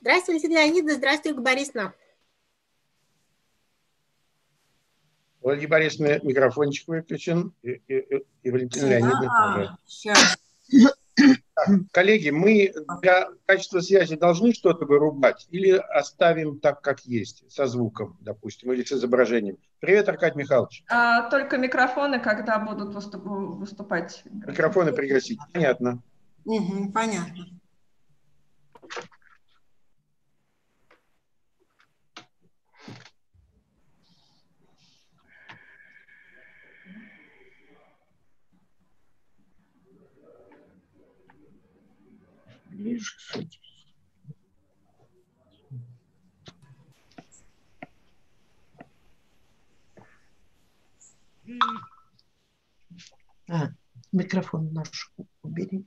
Здравствуйте, Леонид, здравствуйте, Борисовна. Ольга Борисовна, микрофончик выключен, и, и, и Валентина Леонидовна тоже. Коллеги, мы для качества связи должны что-то вырубать или оставим так, как есть, со звуком, допустим, или с изображением? Привет, Аркадий Михайлович. А, только микрофоны, когда будут выступ выступать. Микрофоны пригласить, понятно. Угу, понятно. Ближе к этим. А, микрофон наш убери.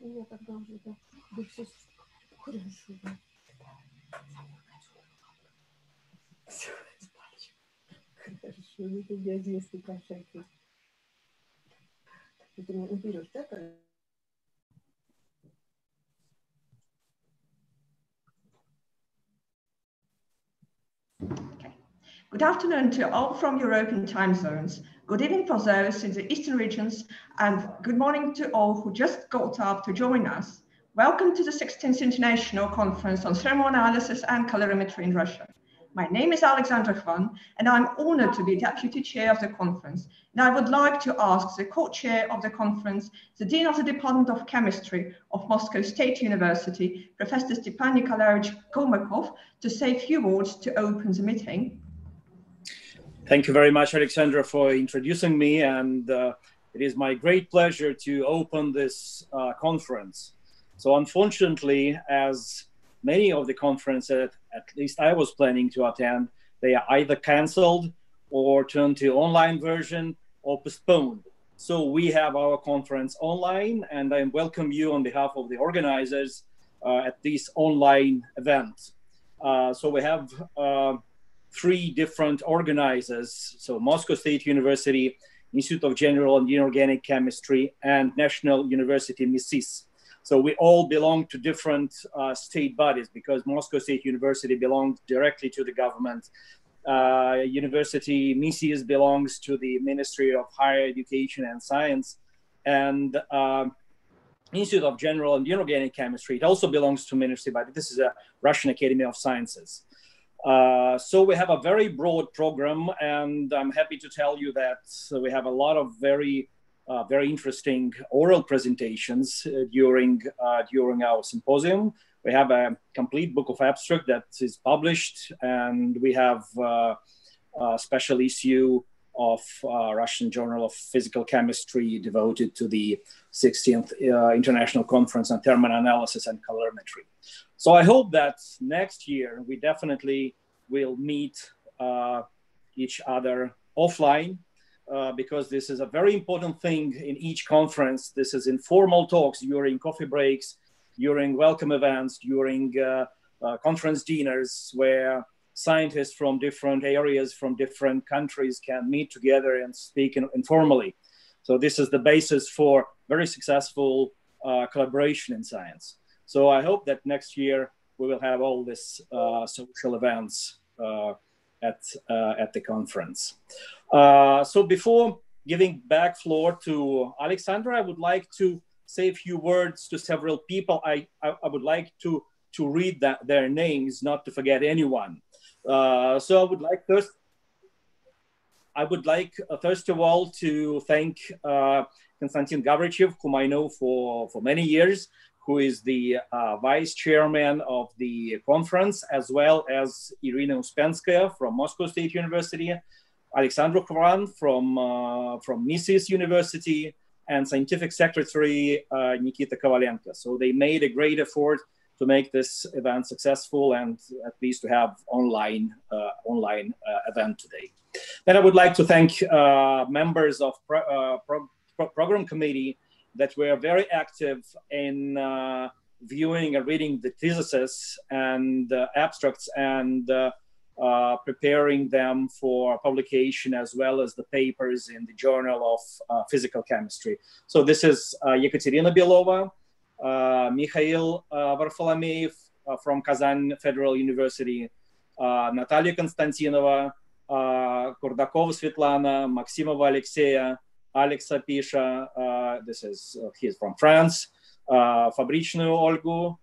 Я тогда уже, да, да все хорошо, да. Все. Хорошо, это диагностика кошаки. Ты уберешь, да? Good afternoon to all from European time zones. Good evening for those in the eastern regions, and good morning to all who just got up to join us. Welcome to the 16th International Conference on Thermal Analysis and Calorimetry in Russia. My name is Alexandra Khvan, and I'm honored to be deputy chair of the conference. And I would like to ask the co-chair of the conference, the Dean of the Department of Chemistry of Moscow State University, Professor Stepan Nikolaevich Kalmykov, to say a few words to open the meeting. Thank you very much, Alexandra, for introducing me. And uh, it is my great pleasure to open this uh, conference. So unfortunately, as many of the conferences, at least I was planning to attend, they are either canceled or turned to online version or postponed. So we have our conference online, and I welcome you on behalf of the organizers uh, at this online event. Uh, so we have uh, three different organizers. So Moscow State University, Institute of General and Inorganic Chemistry, and National University MISIS. So we all belong to different uh, state bodies because Moscow State University belongs directly to the government. Uh, University MISIS belongs to the Ministry of Higher Education and Science. And um, Institute of General and Inorganic Chemistry, it also belongs to Ministry, but this is a Russian Academy of Sciences. Uh, so we have a very broad program, and I'm happy to tell you that we have a lot of very uh, very interesting oral presentations uh, during uh, during our symposium. We have a complete book of abstract that is published, and we have uh, a special issue of uh, Russian Journal of Physical Chemistry devoted to the 16th uh, International Conference on Thermal Analysis and Calorimetry. So I hope that next year we definitely will meet each other offline uh, because this is a very important thing in each conference. This is informal talks during coffee breaks, during welcome events, during uh, uh, conference dinners where scientists from different areas, from different countries can meet together and speak in, informally. So this is the basis for very successful uh, collaboration in science. So I hope that next year we will have all these uh, social events at, at the conference. Uh, so before giving back floor to Alexandra, I would like to say a few words to several people. I, I, I would like to, to read that, their names, not to forget anyone. Uh, so I would like first, I would like uh, first of all to thank uh, Konstantin Gavrichev, whom I know for, for many years, who is the uh, vice chairman of the conference, as well as Irina Uspenskaya from Moscow State University, Alexandra Khvan from, uh, from MISIS University, and scientific secretary uh, Nikita Kovalenko. So they made a great effort to make this event successful and at least to have online uh, online uh, event today. Then I would like to thank uh, members of uh, pro pro program committee that were very active in viewing and reading the theses and abstracts and uh, preparing them for publication as well as the papers in the Journal of uh, Physical Chemistry. So this is uh, Yekaterina Belova, uh, Mikhail uh, Varfolomeev from Kazan Federal University, Natalia Konstantinova, Kurdakova Svetlana, Maximova Alexeya, Alexa Pisha, uh, this is, uh, he's from France, uh, Fabrichnyu Olgu,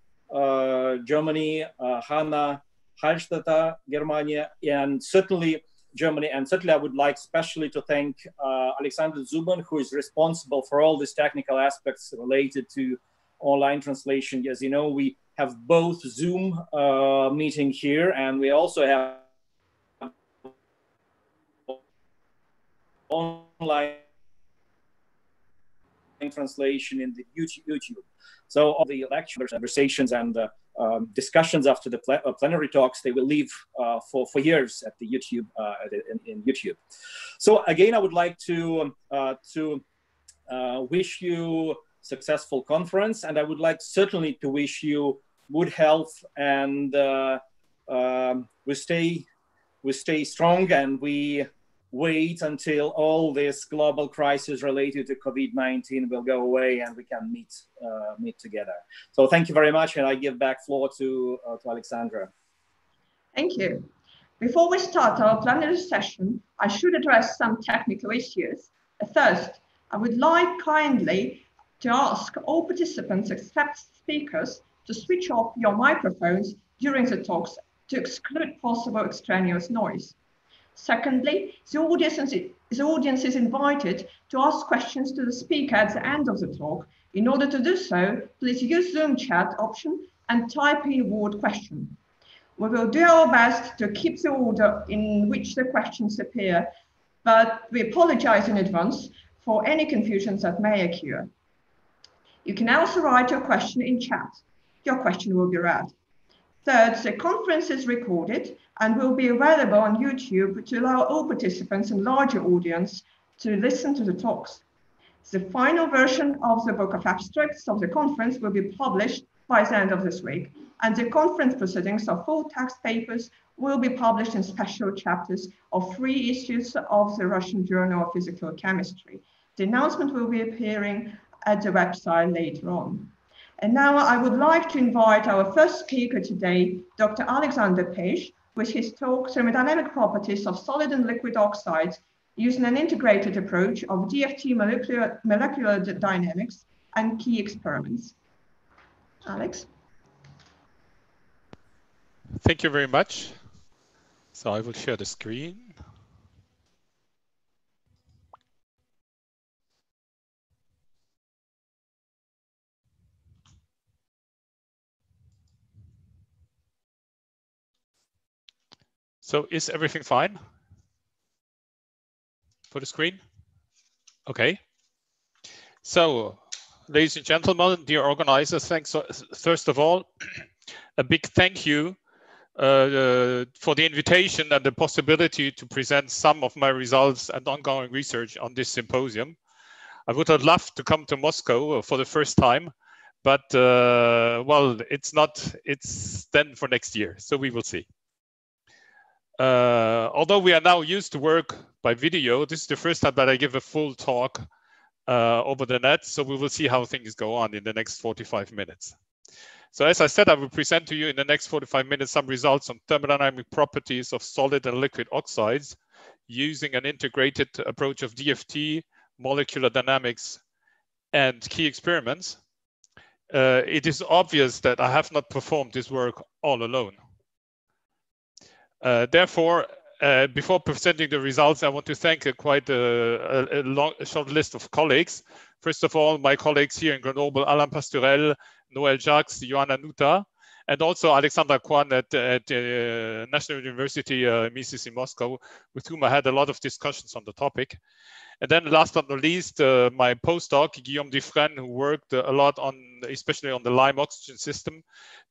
Germany, Hanna Hallstatter, Germany, and certainly Germany. And certainly, I would like especially to thank uh, Alexander Zubin, who is responsible for all these technical aspects related to online translation. As you know, we have both Zoom uh, meeting here, and we also have online translation in the YouTube. So all the lectures, conversations, and uh, um, discussions after the uh, plenary talks, they will live uh, for, for years at the YouTube uh, in, in, YouTube. So again, I would like to um, uh, to uh, wish you successful conference, and I would like certainly to wish you good health and um, we stay we stay strong and we wait until all this global crisis related to COVID-19 will go away and we can meet uh, meet together. So thank you very much, and I give back floor to uh, to Alexandra. Thank you. Before we start our plenary session, I should address some technical issues. First, I would like kindly to ask all participants except speakers to switch off your microphones during the talks to exclude possible extraneous noise. Secondly, the audience, the audience is invited to ask questions to the speaker at the end of the talk. In order to do so, please use the Zoom chat option and type in word question. We will do our best to keep the order in which the questions appear, but we apologize in advance for any confusions that may occur. You can also write your question in chat. Your question will be read. Third, the conference is recorded and will be available on YouTube to allow all participants and larger audience to listen to the talks. The final version of the book of abstracts of the conference will be published by the end of this week, and the conference proceedings of full text papers will be published in special chapters of three issues of the Russian Journal of Physical Chemistry. The announcement will be appearing at the website later on. And now I would like to invite our first speaker today, Dr. Alexander Pisch, with his talk Thermodynamic Properties of Solid and Liquid Oxides using an integrated approach of DFT molecular, molecular dynamics and key experiments. Alex? Thank you very much. So I will share the screen. So is everything fine for the screen? Okay. So, ladies and gentlemen, dear organizers, thanks. First of all, a big thank you uh, for the invitation and the possibility to present some of my results and ongoing research on this symposium. I would have loved to come to Moscow for the first time, but uh, well, it's not, it's then for next year. So we will see. Uh, although we are now used to work by video, this is the first time that I give a full talk uh, over the net. So we will see how things go on in the next 45 minutes. So as I said, I will present to you in the next 45 minutes some results on thermodynamic properties of solid and liquid oxides using an integrated approach of DFT, molecular dynamics, and key experiments. Uh, it is obvious that I have not performed this work all alone. Uh, therefore, uh, before presenting the results, I want to thank a quite a, a, long, a short list of colleagues. First of all, my colleagues here in Grenoble, Alain Pasturel, Noël Jakse, Johanna Nuta, and also Alexandra Khvan at, at uh, National University uh, MISIS in Moscow, with whom I had a lot of discussions on the topic. And then last but not least, uh, my postdoc, Guillaume Deffrennes, who worked a lot on, especially on the Lime oxygen system,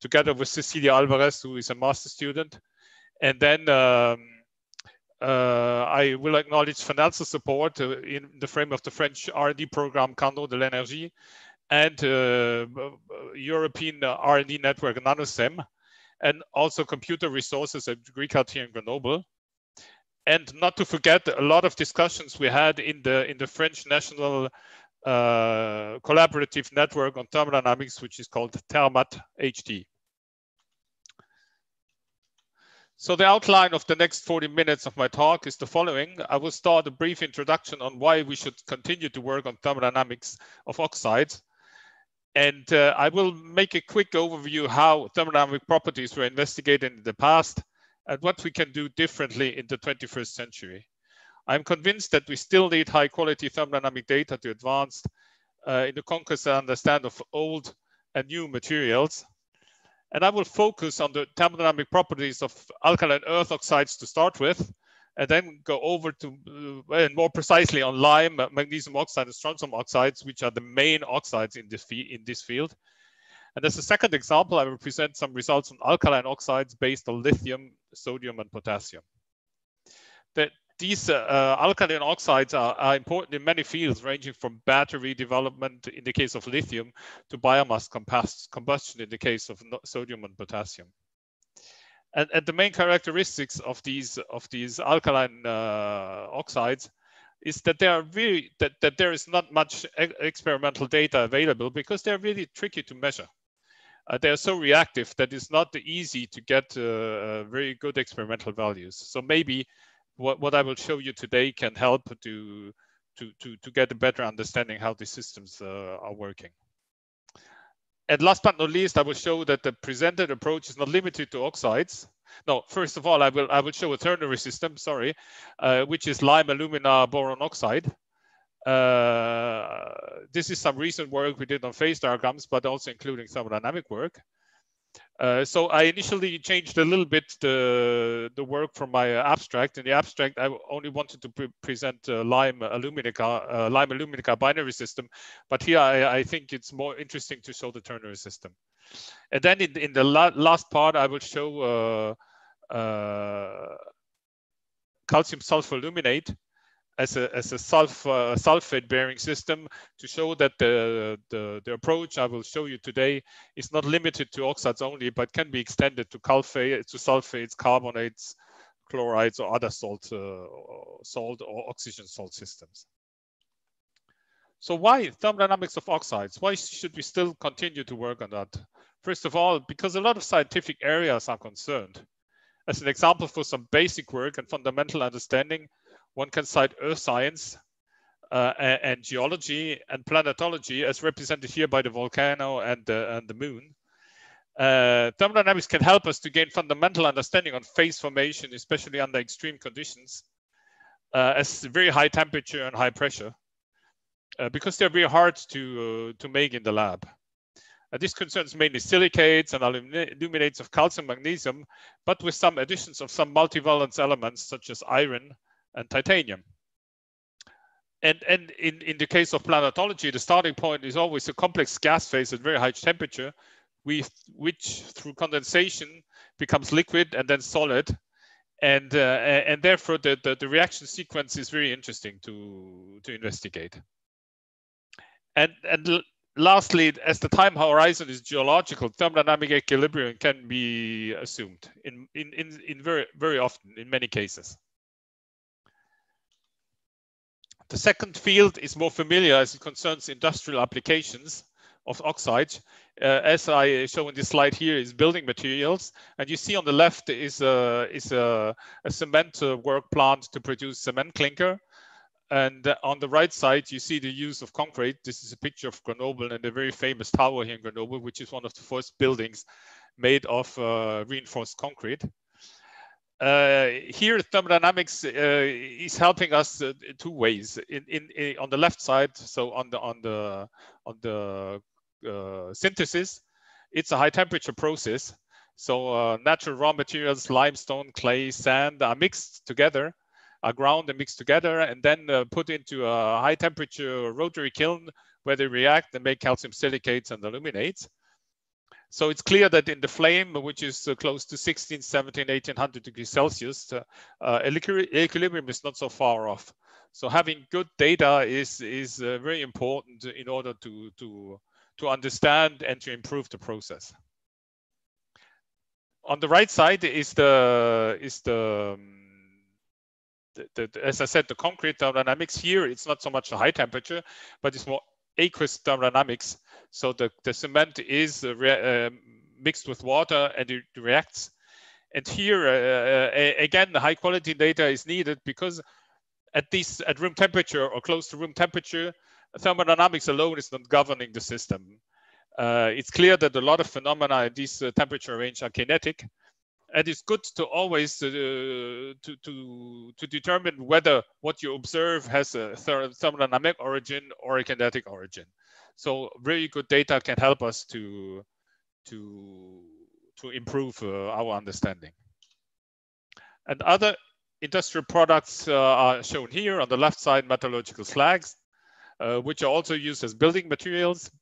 together with Cecilia Alvarez, who is a master student. And then um, uh, I will acknowledge financial support uh, in the frame of the French R&D program Carnot de l'Énergie and uh, European R&D network NanoSem. and also computer resources at GRICAD here in Grenoble. And not to forget a lot of discussions we had in the in the French national uh, collaborative network on thermodynamics, which is called TherMat HD. So the outline of the next 40 minutes of my talk is the following. I will start a brief introduction on why we should continue to work on thermodynamics of oxides. And uh, I will make a quick overview how thermodynamic properties were investigated in the past and what we can do differently in the 21st century. I'm convinced that we still need high quality thermodynamic data to advance uh, in the conquest and understand of old and new materials and I will focus on the thermodynamic properties of alkaline earth oxides to start with, and then go over to, uh, and more precisely on lime, magnesium oxide, and strontium oxides, which are the main oxides in this, in this field. And as a second example, I will present some results on alkaline oxides based on lithium, sodium, and potassium. The these uh, alkaline oxides are, are, important in many fields, ranging from battery development in the case of lithium to biomass combustion in the case of sodium and potassium. And, and the main characteristics of these of these alkaline uh, oxides is that there are really that, that there is not much e experimental data available because they're really tricky to measure. Uh, they are so reactive that it's not easy to get uh, uh very good experimental values. So maybe what, what I will show you today can help to, to, to, to get a better understanding how these systems uh, are working. And last but not least, I will show that the presented approach is not limited to oxides. No, first of all, I will I will show a ternary system, sorry, uh, which is lime alumina boron oxide. Uh, this is some recent work we did on phase diagrams, but also including thermodynamic work. Uh, so I initially changed a little bit the, the work from my abstract. In the abstract, I only wanted to pre present uh, Lime Aluminica, uh, Lime Aluminica binary system, but here I, I, think it's more interesting to show the ternary system. And then in, in the la last part, I will show uh, uh, calcium sulfoaluminate, as a, as a sulf, uh, sulfate bearing system to show that the, the, the, approach I will show you today is not limited to oxides only, but can be extended to, sulfate, to sulfates, carbonates, chlorides, or other salt, uh, salt or oxygen salt systems. So why thermodynamics of oxides? Why should we still continue to work on that? First of all, because a lot of scientific areas are concerned. As an example for some basic work and fundamental understanding, one can cite earth science uh, and, geology and planetology as represented here by the volcano and the, and the moon. Uh, thermodynamics can help us to gain fundamental understanding on phase formation, especially under extreme conditions, uh, as very high temperature and high pressure, uh, because they're very hard to, uh, to make in the lab. Uh, this concerns mainly silicates and aluminates of calcium, magnesium, but with some additions of some multivalence elements such as iron, and titanium. And, and in, in the case of planetology, the starting point is always a complex gas phase at very high temperature, which through condensation becomes liquid and then solid. And, uh, and therefore, the, the, the, reaction sequence is very interesting to, to investigate. And, and lastly, as the time horizon is geological, thermodynamic equilibrium can be assumed in, in, in, in very, very often, in many cases. The second field is more familiar as it concerns industrial applications of oxides. Uh, as I show in this slide here is building materials. And you see on the left is a, is a, a cement uh, work plant to produce cement clinker. And on the right side, you see the use of concrete. This is a picture of Grenoble and a very famous tower here in Grenoble, which is one of the first buildings made of uh, reinforced concrete. Uh, here thermodynamics uh, is helping us uh, two ways. In, in, in, on the left side so on the on the on the synthesis it's a high temperature process. So uh, natural raw materials limestone clay sand are mixed together are ground and mixed together and then uh, put into a high temperature rotary kiln where they react and make calcium silicates and aluminates so it's clear that in the flame, which is uh, close to 16, 17, 1800 degrees Celsius, uh, uh equilibrium is not so far off. So having good data is, is very important in order to, to, to understand and to improve the process. on the right side is the is the, um, the, the, as I said the concrete thermodynamics here. It's not so much the high temperature, but it's more aqueous thermodynamics. So the the cement is uh, uh, mixed with water and it reacts. And here uh, uh again, the high quality data is needed because at this at room temperature or close to room temperature, thermodynamics alone is not governing the system. Uh, it's clear that a lot of phenomena in this uh, temperature range are kinetic, and it's good to always uh, to, to to determine whether what you observe has a thermodynamic origin or a kinetic origin. So really good data can help us to to to improve uh, our understanding. And other industrial products uh, are shown here on the left side, metallurgical slags, uh, which are also used as building materials.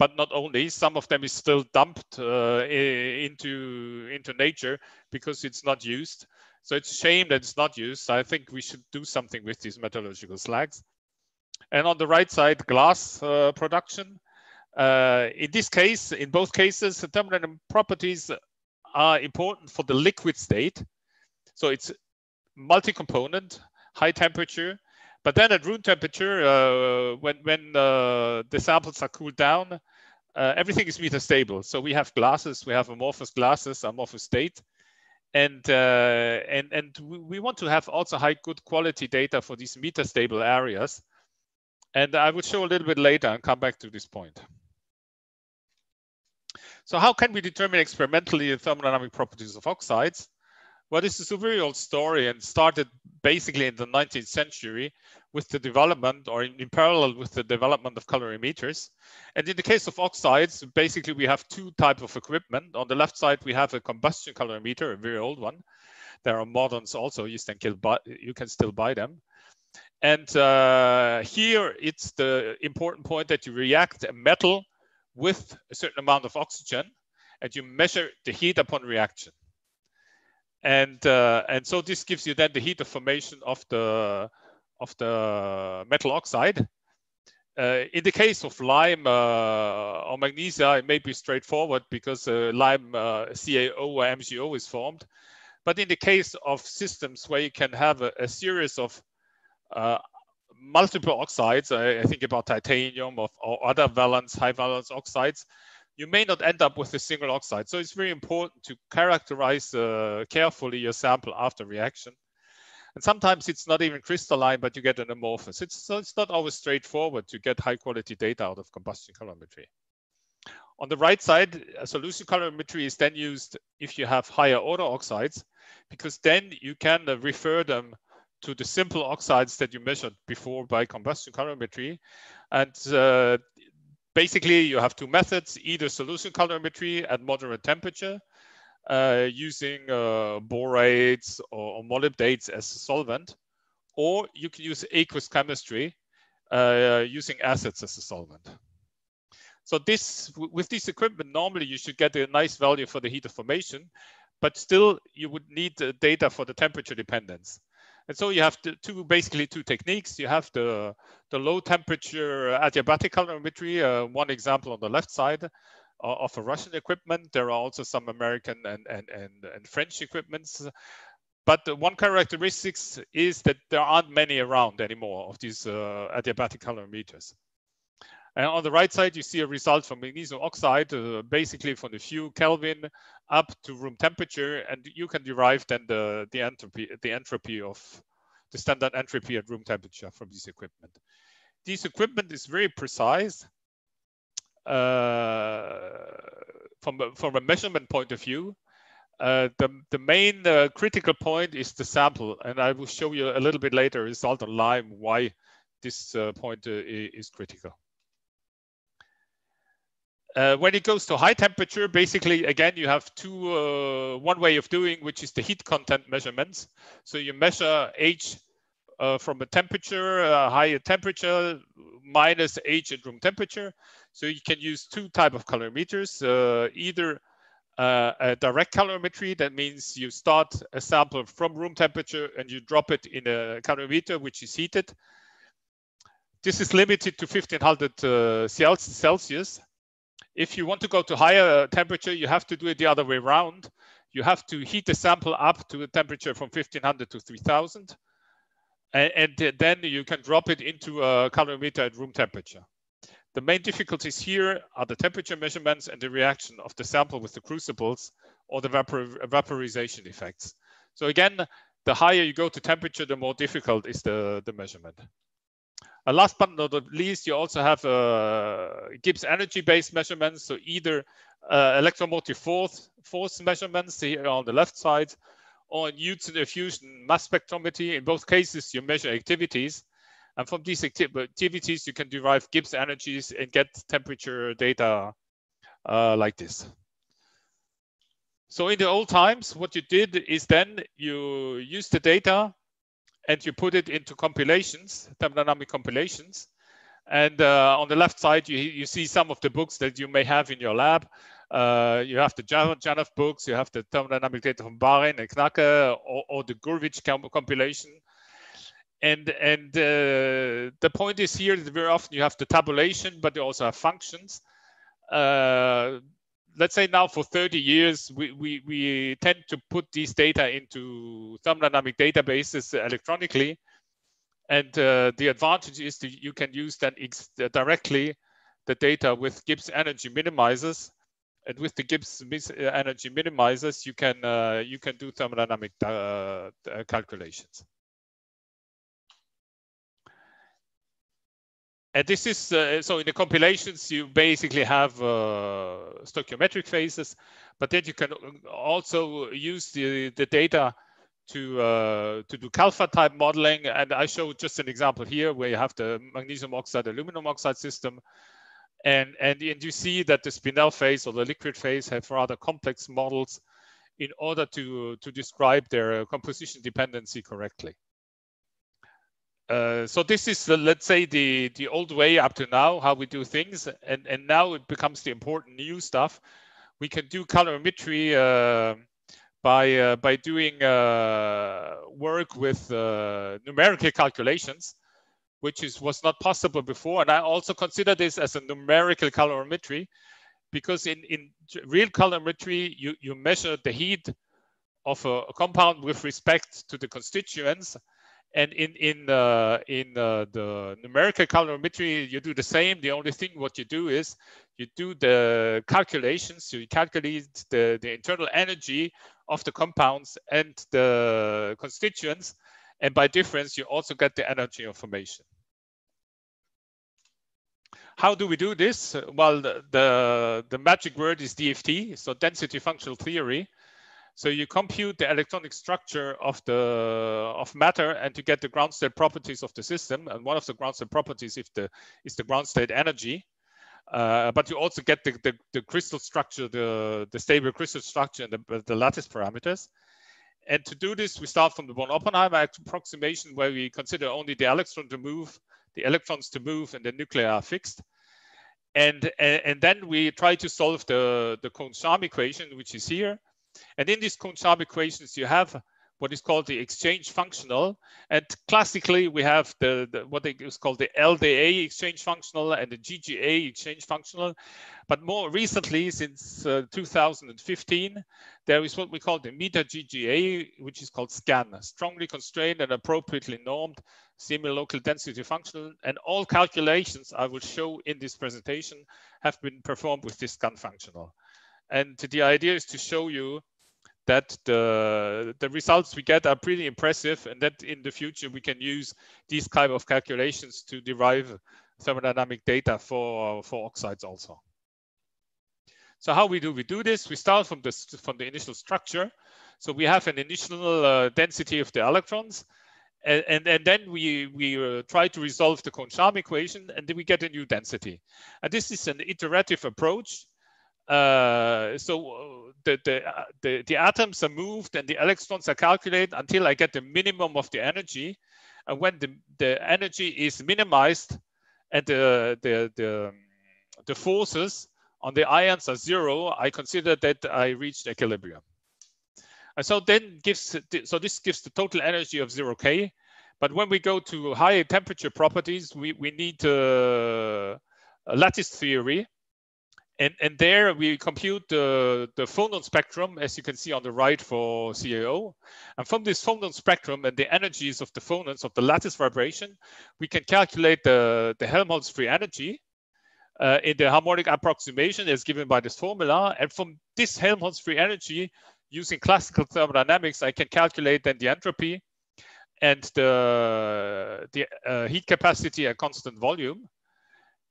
But not only, some of them is still dumped uh, into, into nature because it's not used. So it's a shame that it's not used. I think we should do something with these metallurgical slags. And on the right side, glass uh, production. Uh, in this case, in both cases, the thermodynamic properties are important for the liquid state. So it's multi-component, high temperature. But then at room temperature, uh, when, when uh, the samples are cooled down, uh, everything is metastable. So we have glasses, we have amorphous glasses, amorphous state. And, uh, and, and we want to have also high good quality data for these metastable areas. And I will show a little bit later and come back to this point. So how can we determine experimentally the thermodynamic properties of oxides? Well, this is a very old story and started basically in the 19th century with the development or in, in, parallel with the development of calorimeters. And in the case of oxides, basically we have two types of equipment. On the left side, we have a combustion calorimeter, a very old one. There are moderns also, you can, buy, you can still buy them. And uh, here it's the important point that you react a metal with a certain amount of oxygen and you measure the heat upon reaction. And, uh, and so this gives you then the heat of formation of the, of the metal oxide. Uh, in the case of lime uh, or magnesia, it may be straightforward because uh, lime uh, CaO or MgO is formed. But in the case of systems where you can have a, a series of multiple oxides, I, think about titanium or, or other valence, high valence oxides, you may not end up with a single oxide. So it's very important to characterize uh, carefully your sample after reaction. And sometimes it's not even crystalline, but you get an amorphous. It's, so it's not always straightforward to get high quality data out of combustion calorimetry. On the right side, solution calorimetry is then used if you have higher order oxides, because then you can uh, refer them to the simple oxides that you measured before by combustion calorimetry. And uh, basically you have two methods, either solution calorimetry at moderate temperature uh, using uh, borates or, molybdates as a solvent, or you can use aqueous chemistry uh, using acids as a solvent. So this, with this equipment, normally you should get a nice value for the heat of formation, but still you would need data for the temperature dependence. And so you have two, basically two techniques. You have the, the low temperature adiabatic calorimetry, uh, one example on the left side uh, of a Russian equipment. There are also some American and, and, and, and French equipments. But one characteristic is that there aren't many around anymore of these uh, adiabatic calorimeters. And on the right side, you see a result from magnesium oxide, uh, basically from a few Kelvin up to room temperature, and you can derive then the, the entropy, the entropy of the standard entropy at room temperature from this equipment. This equipment is very precise uh, from, a, from a measurement point of view. Uh, the, the main uh, critical point is the sample, and I will show you a little bit later result on lime why this uh, point uh, is critical. Uh, when it goes to high temperature, basically, again, you have two, uh, one way of doing, which is the heat content measurements. So you measure H uh, from a temperature, a higher temperature, minus H at room temperature. So you can use two type of calorimeters, uh, either uh, a direct calorimetry, that means you start a sample from room temperature and you drop it in a calorimeter, which is heated. This is limited to 1500 uh, Celsius If you want to go to higher uh, temperature, you have to do it the other way around. You have to heat the sample up to a temperature from 1500 to 3000. And, and then you can drop it into a calorimeter at room temperature. The main difficulties here are the temperature measurements and the reaction of the sample with the crucibles or the vapor vaporization effects. So again, the higher you go to temperature, the more difficult is the, the measurement. And last but not least, you also have uh, Gibbs energy-based measurements. So either uh, electromotive force, force measurements here on the left side, or Knudsen effusion mass spectrometry. In both cases, you measure activities. And from these activities, you can derive Gibbs energies and get temperature data uh, like this. So in the old times, what you did is then you use the data and you put it into compilations, thermodynamic compilations. And uh, on the left side, you, you see some of the books that you may have in your lab. Uh, you have the JANAF books, you have the thermodynamic data from Barin and Knacke, or, or the Gurvich compilation. And, and uh, the point is here that very often you have the tabulation, but you also have functions. Uh, let's say now for 30 years, we, we, we tend to put these data into thermodynamic databases electronically. And uh, the advantage is that you can use then directly the data with Gibbs energy minimizers. And with the Gibbs uh, energy minimizers, you can, uh, you can do thermodynamic uh, uh calculations. And this is, uh, so in the compilations, you basically have uh, stoichiometric phases, but then you can also use the, the data to, uh, to do CALPHAD type modeling. And I show just an example here where you have the magnesium oxide, aluminum oxide system. And, and, and you see that the spinel phase or the liquid phase have rather complex models in order to, to describe their composition dependency correctly. Uh, so this is, uh, let's say, the the old way up to now, how we do things, and and now it becomes the important new stuff. We can do calorimetry uh, by uh, by doing uh, work with numerical calculations, which is was not possible before. And I also consider this as a numerical calorimetry because in in real calorimetry you you measure the heat of a, a compound with respect to the constituents and in in uh, in uh, the numerical calorimetry, you do the same. The only thing what you do is you do the calculations. You calculate the, the internal energy of the compounds and the constituents. And by difference, you also get the energy information. How do we do this? Well, the, the, the magic word is DFT, so density functional theory. So you compute the electronic structure of the of matter and to get the ground state properties of the system. And one of the ground state properties if the is the ground state energy. Uh, but you also get the, the, the, crystal structure, the, the stable crystal structure and the, the lattice parameters. And to do this, we start from the Born-Oppenheimer approximation where we consider only the electron to move, the electrons to move and the nuclei are fixed. And, and, and then we try to solve the, the Kohn-Sham equation, which is here. And in these Kohn-Sham equations, you have what is called the exchange functional. And classically, we have the, the what is called the LDA exchange functional and the GGA exchange functional. But more recently, since uh, 2015, there is what we call the meta GGA, which is called SCAN, strongly constrained and appropriately normed semi-local density functional. And all calculations I will show in this presentation have been performed with this SCAN functional. And the idea is to show you that the, the results we get are pretty impressive and that in the future we can use these type of calculations to derive thermodynamic data for, for oxides also. So how we do we do this? We start from the, from the initial structure. So we have an initial uh, density of the electrons and, and, and then we, we uh, try to resolve the Kohn-Sham equation and then we get a new density. And this is an iterative approach uh, so uh, the, the, uh, the, the atoms are moved and the electrons are calculated until I get the minimum of the energy. And when the, the energy is minimized and the, the, the, the forces on the ions are zero, I consider that I reached equilibrium. And so then gives, so this gives the total energy of zero K. But when we go to higher temperature properties, we, we need uh, a lattice theory And, and there we compute the, the phonon spectrum, as you can see on the right for CAO. And from this phonon spectrum and the energies of the phonons of the lattice vibration, we can calculate the, the Helmholtz free energy uh, in the harmonic approximation as given by this formula. And from this Helmholtz free energy, using classical thermodynamics, I can calculate then the entropy and the, the uh, heat capacity at constant volume.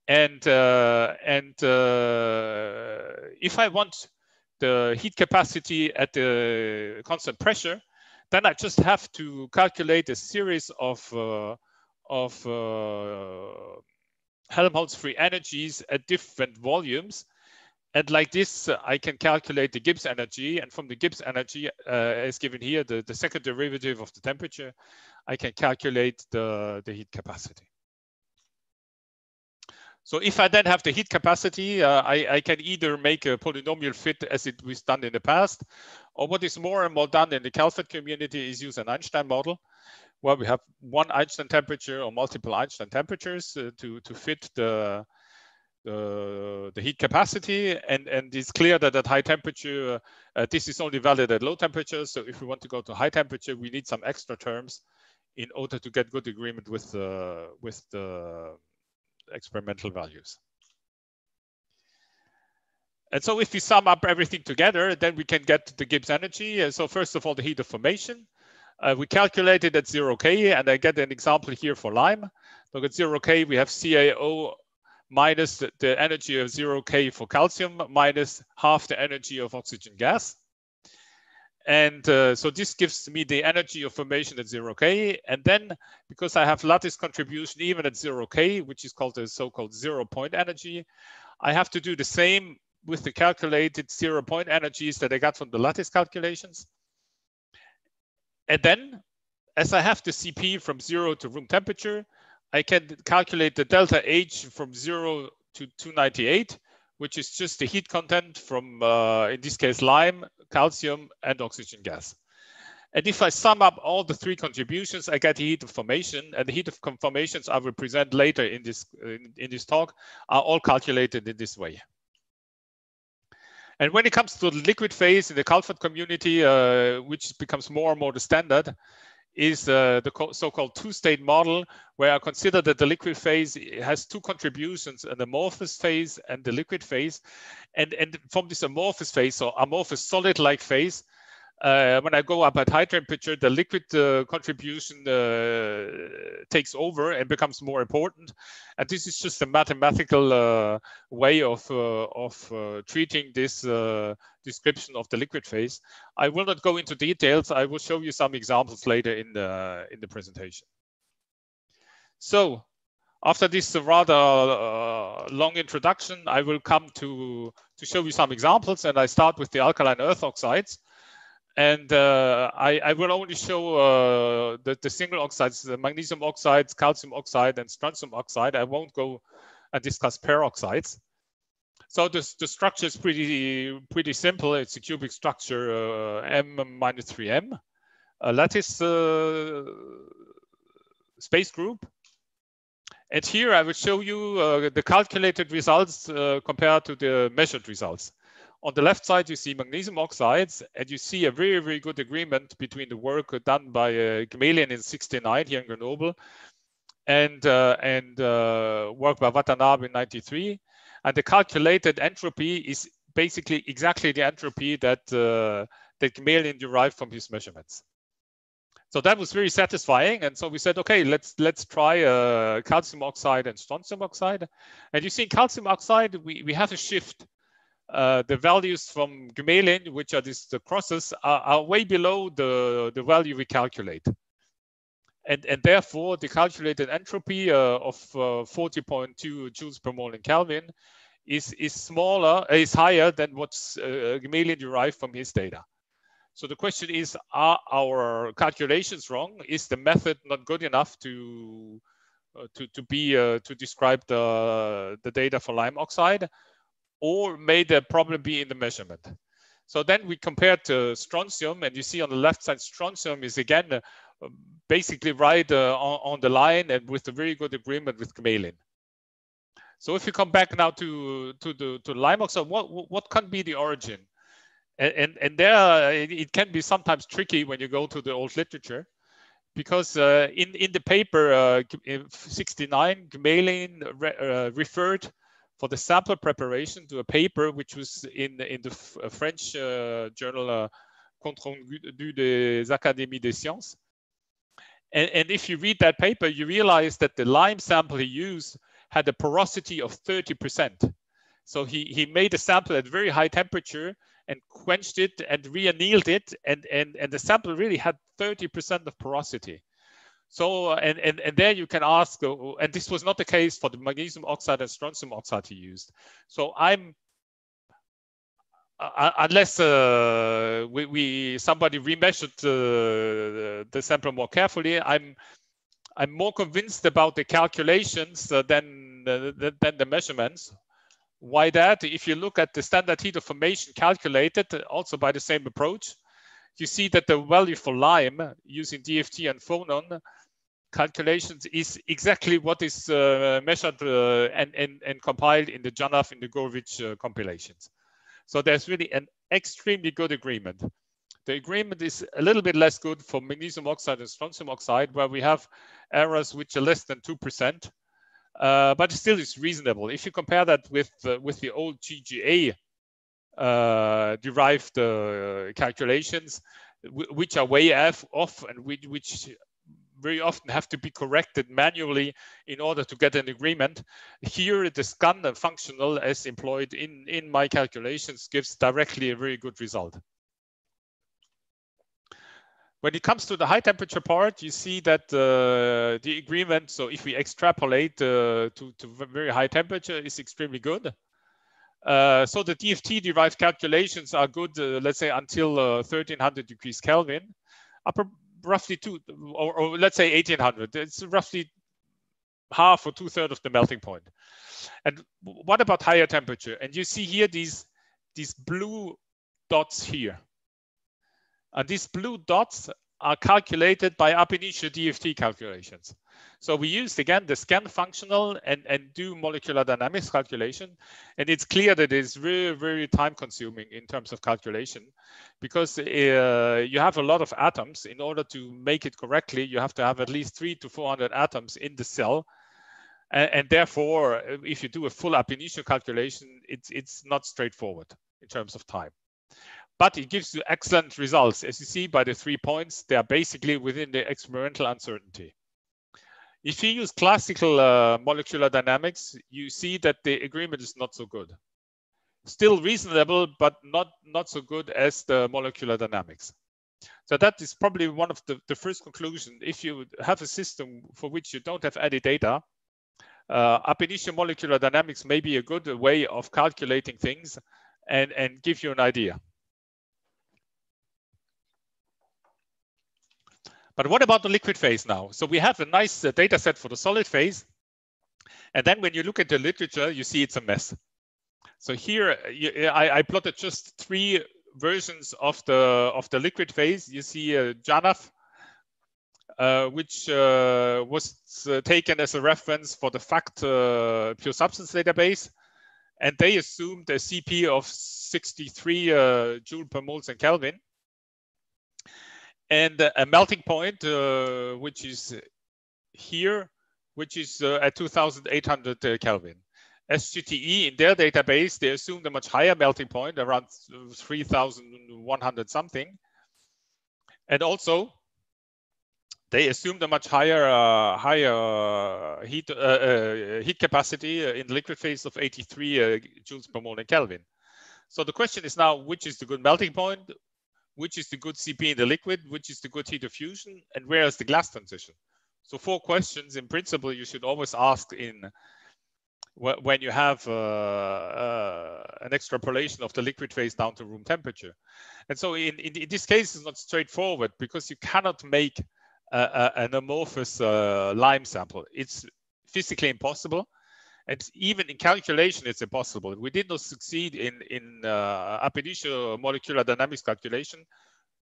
And, uh, and uh, if I want the heat capacity at the constant pressure, then I just have to calculate a series of, uh, of uh, Helmholtz free energies at different volumes. And like this, I can calculate the Gibbs energy. And from the Gibbs energy, uh, as given here, the, the second derivative of the temperature, I can calculate the, the heat capacity. So if I then have the heat capacity, uh, I, I, can either make a polynomial fit as it was done in the past, or what is more and more done in the CALPHAD community is use an Einstein model, where we have one Einstein temperature or multiple Einstein temperatures uh, to, to fit the, the, the, heat capacity. And, and it's clear that at high temperature, uh, this is only valid at low temperature. So if we want to go to high temperature, we need some extra terms in order to get good agreement with, uh, with the experimental values. And so if we sum up everything together, then we can get the Gibbs energy. And so first of all, the heat of formation. Uh, we calculated at 0K, and I get an example here for lime. Look at 0K, we have CaO minus the, the energy of 0K for calcium minus half the energy of oxygen gas. And uh, so this gives me the energy of formation at 0K. And then because I have lattice contribution even at 0K, which is called the so-called zero point energy, I have to do the same with the calculated zero point energies that I got from the lattice calculations. And then as I have the CP from zero to room temperature, I can calculate the delta H from zero to 298 which is just the heat content from, uh, in this case, lime, calcium, and oxygen gas. And if I sum up all the three contributions, I get the heat of formation. And the heat of conformations I will present later in this, in, in this talk are all calculated in this way. And when it comes to the liquid phase in the CALPHAD community, uh, which becomes more and more the standard, is uh, the so-called two-state model, where I consider that the liquid phase has two contributions, an amorphous phase and the liquid phase. And, and from this amorphous phase, or amorphous solid-like phase, when I go up at high temperature, the liquid uh, contribution uh, takes over and becomes more important. And this is just a mathematical uh, way of, uh, of uh, treating this description of the liquid phase. I will not go into details. I will show you some examples later in the, in the presentation. So after this rather long introduction, I will come to, to show you some examples. And I start with the alkaline earth oxides. And uh, I, I, will only show uh, the, the, single oxides, the magnesium oxides, calcium oxide, and strontium oxide. I won't go and discuss peroxides. So this, the structure is pretty, pretty simple. It's a cubic structure, uh, M minus 3M, a lattice uh, space group. And here I will show you uh, the calculated results uh, compared to the measured results. On the left side, you see magnesium oxides, and you see a very, very good agreement between the work done by uh, in 69 here in Grenoble and, uh, and uh, work by Watanabe in 93. And the calculated entropy is basically exactly the entropy that, uh, that Gmelin derived from his measurements. So that was very satisfying. And so we said, okay, let's let's try uh, calcium oxide and strontium oxide. And you see in calcium oxide, we, we have a shift uh, the values from Gmelin, which are these the crosses, are, are, way below the, the value we calculate. And, and therefore, the calculated entropy uh, of 40.2 uh, joules per mole in Kelvin is, is smaller, is higher than what's uh, Gmelin derived from his data. So the question is, are our calculations wrong? Is the method not good enough to to to be to describe the the data for lime oxide, or may the problem be in the measurement? So then we compared to strontium, and you see on the left side, strontium is again uh, basically right uh, on, on, the line and with a very good agreement with Gmelin. So if you come back now to to the to lime oxide, what what can be the origin? And and, and there it can be sometimes tricky when you go to the old literature, because uh, in in the paper uh, 69, Gmelin re, uh, referred for the sample preparation to a paper which was in in the uh, French uh, journal uh, Compte rendu des Académies des Sciences. And, and if you read that paper, you realize that the lime sample he used had a porosity of 30%. So he, he made a sample at very high temperature and quenched it and re-annealed it. And, and, and the sample really had 30% of porosity. So, and, and, and there you can ask, uh, and this was not the case for the magnesium oxide and strontium oxide he used. So I'm, uh, unless uh, we, we, somebody remeasured uh, the sample more carefully, I'm I'm more convinced about the calculations uh, than, uh, than the measurements. Why that? If you look at the standard heat of formation calculated also by the same approach, you see that the value for lime using DFT and phonon calculations is exactly what is uh, measured uh, and, and, and compiled in the JANAF and the Gurevich uh, compilations. So there's really an extremely good agreement. The agreement is a little bit less good for magnesium oxide and strontium oxide, where we have errors which are less than 2%, uh, but still it's reasonable. If you compare that with, uh, with the old GGA uh, derived calculations, which are way off and which very often have to be corrected manually in order to get an agreement. Here, the scan functional as employed in, in my calculations gives directly a very good result. When it comes to the high temperature part, you see that uh, the agreement, so if we extrapolate uh, to, to very high temperature, is extremely good. Uh, so the DFT derived calculations are good, uh, let's say until 1300 uh, degrees Kelvin, upper roughly two, or, or, let's say 1800. It's roughly half or two thirds of the melting point. And what about higher temperature? And you see here these, these blue dots here. And these blue dots are calculated by ab initio DFT calculations. So we used again the scan functional and, and do molecular dynamics calculation. And it's clear that it's very, very time consuming in terms of calculation because uh, you have a lot of atoms. In order to make it correctly, you have to have at least three to 400 atoms in the cell. And, and therefore, if you do a full ab initio calculation, it's, it's not straightforward in terms of time but it gives you excellent results. As you see by the three points, they are basically within the experimental uncertainty. If you use classical uh, molecular dynamics, you see that the agreement is not so good. Still reasonable, but not, not so good as the molecular dynamics. So that is probably one of the, the first conclusions. If you have a system for which you don't have any data, uh, ab initio molecular dynamics may be a good way of calculating things and, and give you an idea. But what about the liquid phase now? So we have a nice uh, data set for the solid phase. And then when you look at the literature, you see it's a mess. So here you, I, I, plotted just three versions of the of the liquid phase. You see uh, JANAF, uh, which uh, was uh, taken as a reference for the FACT uh, pure substance database. And they assumed a CP of 63 uh, joule per moles and Kelvin and a melting point, uh, which is here, which is uh, at 2800 uh, Kelvin. SGTE in their database, they assumed a much higher melting point, around 3100 something. And also, they assumed a much higher uh, higher uh, heat uh, heat capacity in the liquid phase of 83 joules per mole in Kelvin. So the question is now, which is the good melting point? Which is the good CP in the liquid, which is the good heat of fusion, and where is the glass transition? So four questions in principle you should always ask in when you have uh, uh, an extrapolation of the liquid phase down to room temperature. And so in, in, in this case, it's not straightforward because you cannot make a, a, an amorphous uh, lime sample. It's physically impossible and even in calculation, it's impossible. We did not succeed in in uh, ab initio molecular dynamics calculation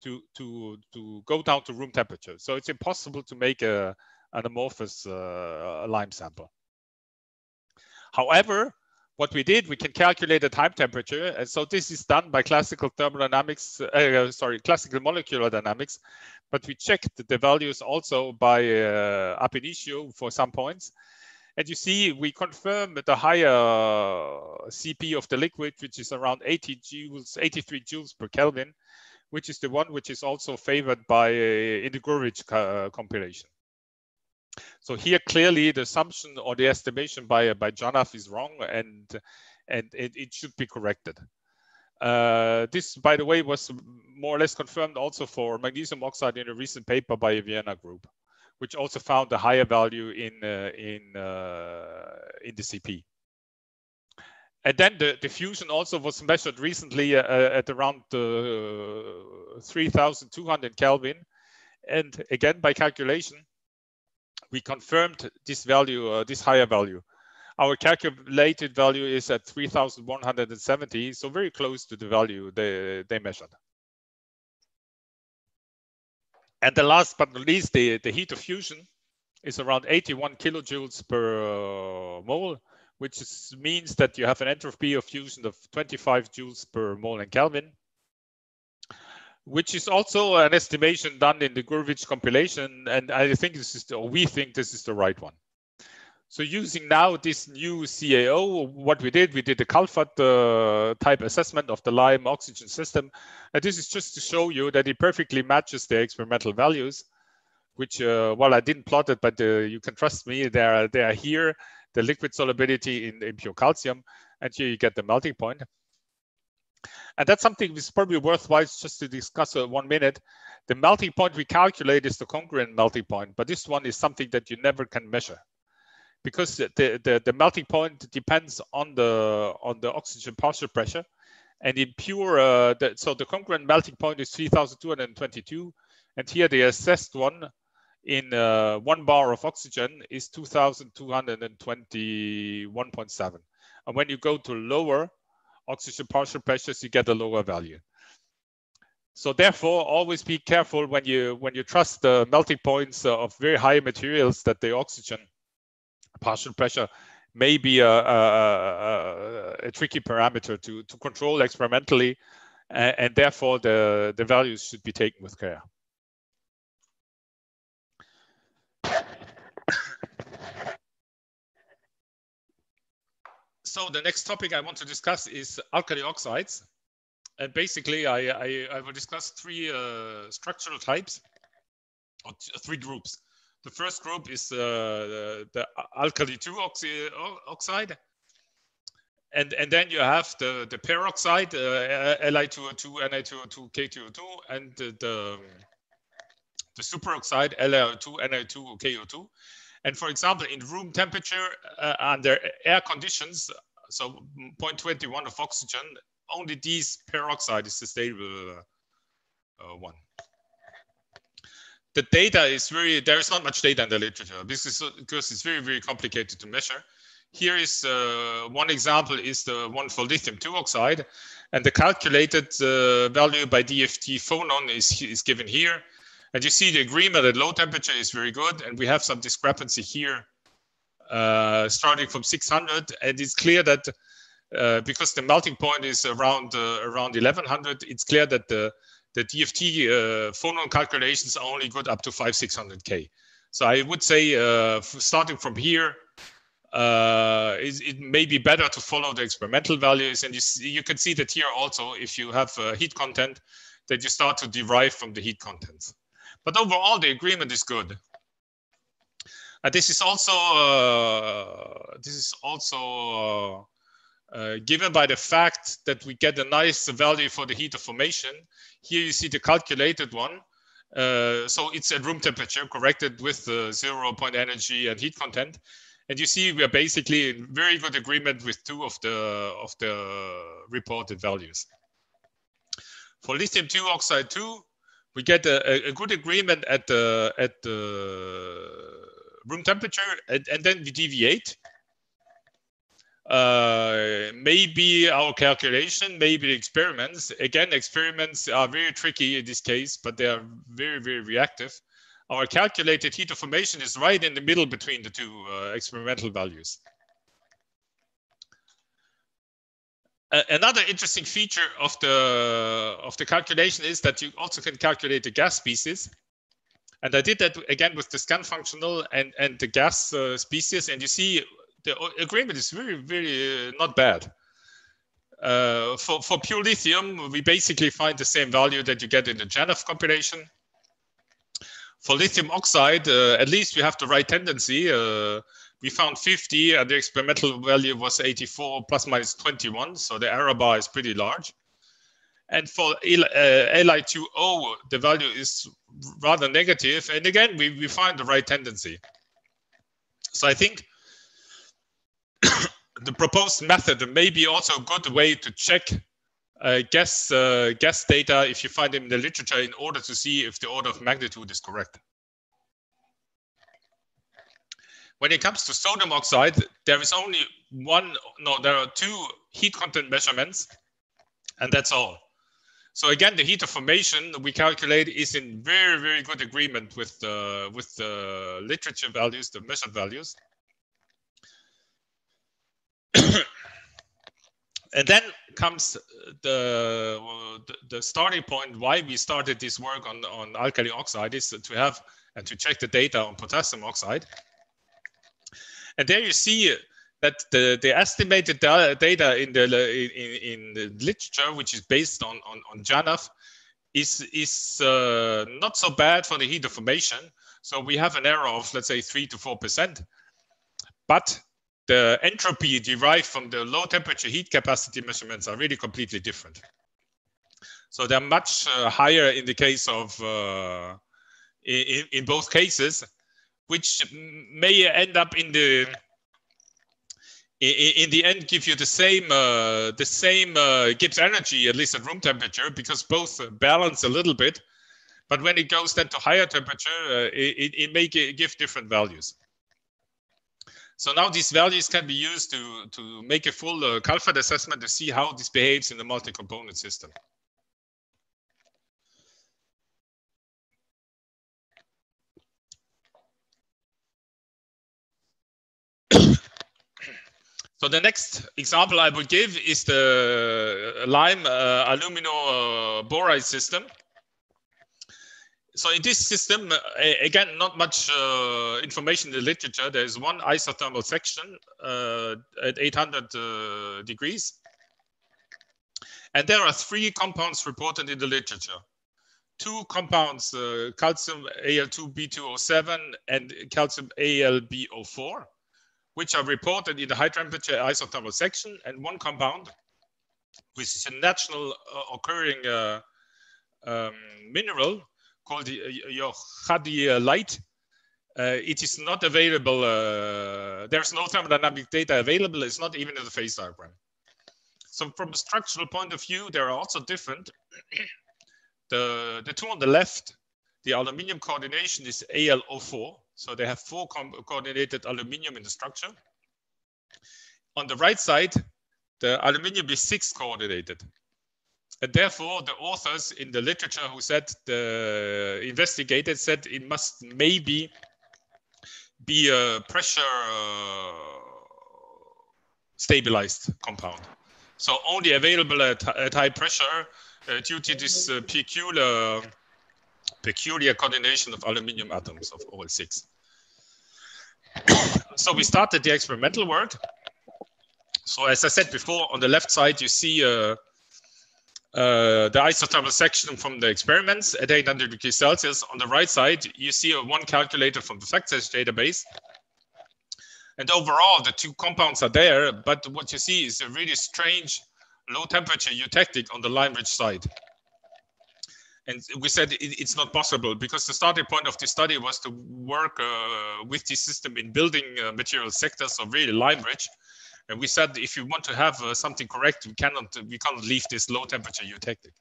to to to go down to room temperature. So it's impossible to make a an amorphous uh, lime sample. However, what we did, we can calculate the time temperature. And so this is done by classical thermodynamics, uh, sorry, classical molecular dynamics. But we checked the values also by uh, ab initio for some points. And you see, we confirm the higher CP of the liquid, which is around 80 joules, 83 joules per Kelvin, which is the one which is also favored by uh, in the Gurevich uh, compilation. So here clearly the assumption or the estimation by by JANAF is wrong, and and it, it should be corrected. Uh, this, by the way, was more or less confirmed also for magnesium oxide in a recent paper by a Vienna group, which also found a higher value in uh, in uh, in the CP. And then the, diffusion also was measured recently uh, at around uh, 3,200 Kelvin. And again, by calculation, we confirmed this value, this higher value. Our calculated value is at 3,170, so very close to the value they, they measured. And the last but not least, the, the heat of fusion is around 81 kilojoules per uh, mole, which is, means that you have an entropy of fusion of 25 joules per mole in Kelvin which is also an estimation done in the Gurevich compilation. And I think this is, the, we think this is the right one. So using now this new CAO, what we did, we did a CALPHAD uh, type assessment of the LIME oxygen system. And this is just to show you that it perfectly matches the experimental values, which, uh, well, I didn't plot it, but uh, you can trust me, they are, they are here, the liquid solubility in, in pure calcium, and here you get the melting point. And that's something that's probably worthwhile just to discuss uh, one minute. The melting point we calculate is the congruent melting point, but this one is something that you never can measure because the, the, the melting point depends on the on the oxygen partial pressure. And in pure, uh, the, so the congruent melting point is 3,222. And here the assessed one in uh, one bar of oxygen is 2,221.7. And when you go to lower, oxygen partial pressures, you get a lower value. So therefore, always be careful when you when you trust the melting points of very high materials that the oxygen partial pressure may be a, a, a, a tricky parameter to, to control experimentally, and, and therefore the, the values should be taken with care. so the next topic I want to discuss is alkali oxides. And basically, I, I, I will discuss three uh, structural types, or three groups. The first group is uh, the, the alkali 2 oxi oxide. And, and then you have the, the peroxide, uh, Li2O2, Na2O2, K2O2, and the, the, superoxide, LiO2, Na2, KO2. And for example, in room temperature uh, under air conditions, so 0.21 of oxygen, only these peroxide is the stable uh, one. The data is very, there is not much data in the literature. This is because it's very, very complicated to measure. Here is uh, one example is the one for lithium 2 oxide. And the calculated uh, value by DFT phonon is, is given here. And you see the agreement at low temperature is very good. And we have some discrepancy here uh, starting from 600. And it's clear that uh, because the melting point is around uh, around 1100, it's clear that the, the DFT uh, phonon calculations are only good up to 5 600K. So I would say uh, starting from here, uh, it, it, may be better to follow the experimental values. And you, see, you can see that here also, if you have heat content, that you start to derive from the heat contents. But overall, the agreement is good. Uh, this is also uh, this is also uh, uh, given by the fact that we get a nice value for the heat of formation. Here you see the calculated one. Uh, so it's at room temperature corrected with the zero point energy and heat content. And you see we are basically in very good agreement with two of the of the reported values. For lithium 2 oxide 2, we get a, a good agreement at the at the room temperature, and, and then we deviate. Uh, maybe our calculation, maybe the experiments. Again, experiments are very tricky in this case, but they are very, very reactive. Our calculated heat of formation is right in the middle between the two uh, experimental values. another interesting feature of the of the calculation is that you also can calculate the gas species. And I did that again with the scan functional and, and the gas uh, species. And you see the agreement is very, very uh, not bad. Uh, for, for pure lithium, we basically find the same value that you get in the JANAF compilation. For lithium oxide, uh, at least we have the right tendency. Uh, we found 50 and the experimental value was 84 plus minus 21. So the error bar is pretty large. And for Li2O, the value is rather negative. And again, we, we find the right tendency. So I think the proposed method may be also a good way to check uh, gas, uh, data if you find them in the literature in order to see if the order of magnitude is correct. When it comes to sodium oxide, there is only one, no, there are two heat content measurements, and that's all. So again, the heat of formation we calculate is in very, very good agreement with the, with the literature values, the measured values. and then comes the, the, starting point why we started this work on on alkali oxide is to have and to check the data on potassium oxide. And there you see that the, the estimated data in the in, in the literature which is based on on, on JANAF is is uh, not so bad for the heat of formation so we have an error of let's say three to four percent. But the entropy derived from the low temperature heat capacity measurements are really completely different. So they're much uh, higher in the case of, uh, in, in both cases, which may end up in the, in, in the end give you the same, uh, the same uh, Gibbs energy, at least at room temperature, because both balance a little bit. But when it goes then to higher temperature, uh, it, it may give different values. So now these values can be used to, to make a full uh, CALPHAD assessment to see how this behaves in the multi-component system. So the next example I will give is the lime uh, alumino uh, boride system so in this system, uh, again, not much uh, information in the literature. There's one isothermal section uh, at 800 uh, degrees. And there are three compounds reported in the literature. Two compounds, uh, calcium Al2B2O7 and calcium AlBO4, which are reported in the high temperature isothermal section, and one compound, which is a natural uh, occurring um, mineral, called your Khadi light. Uh, it is not available. Uh, there's no thermodynamic data available. It's not even in the phase diagram. So from a structural point of view, they are also different. the, the two on the left, the aluminium coordination is AlO4. So they have four coordinated aluminium in the structure. On the right side, the aluminium is six coordinated. And therefore, the authors in the literature who said the investigated said it must maybe be a pressure uh, stabilized compound. So only available at, at high pressure uh, due to this uh, peculiar, peculiar coordination of aluminium atoms of OL6. so we started the experimental work. So as I said before, on the left side, you see uh, uh, the isothermal section from the experiments at 800 degrees Celsius. On the right side, you see a one calculator from the FactSage database. And overall, the two compounds are there, but what you see is a really strange low temperature eutectic on the lime-rich side. And we said it, it's not possible because the starting point of the study was to work uh, with this system in building uh, material sectors, of really lime-rich. And we said if you want to have uh, something correct, we cannot we cannot leave this low temperature eutectic.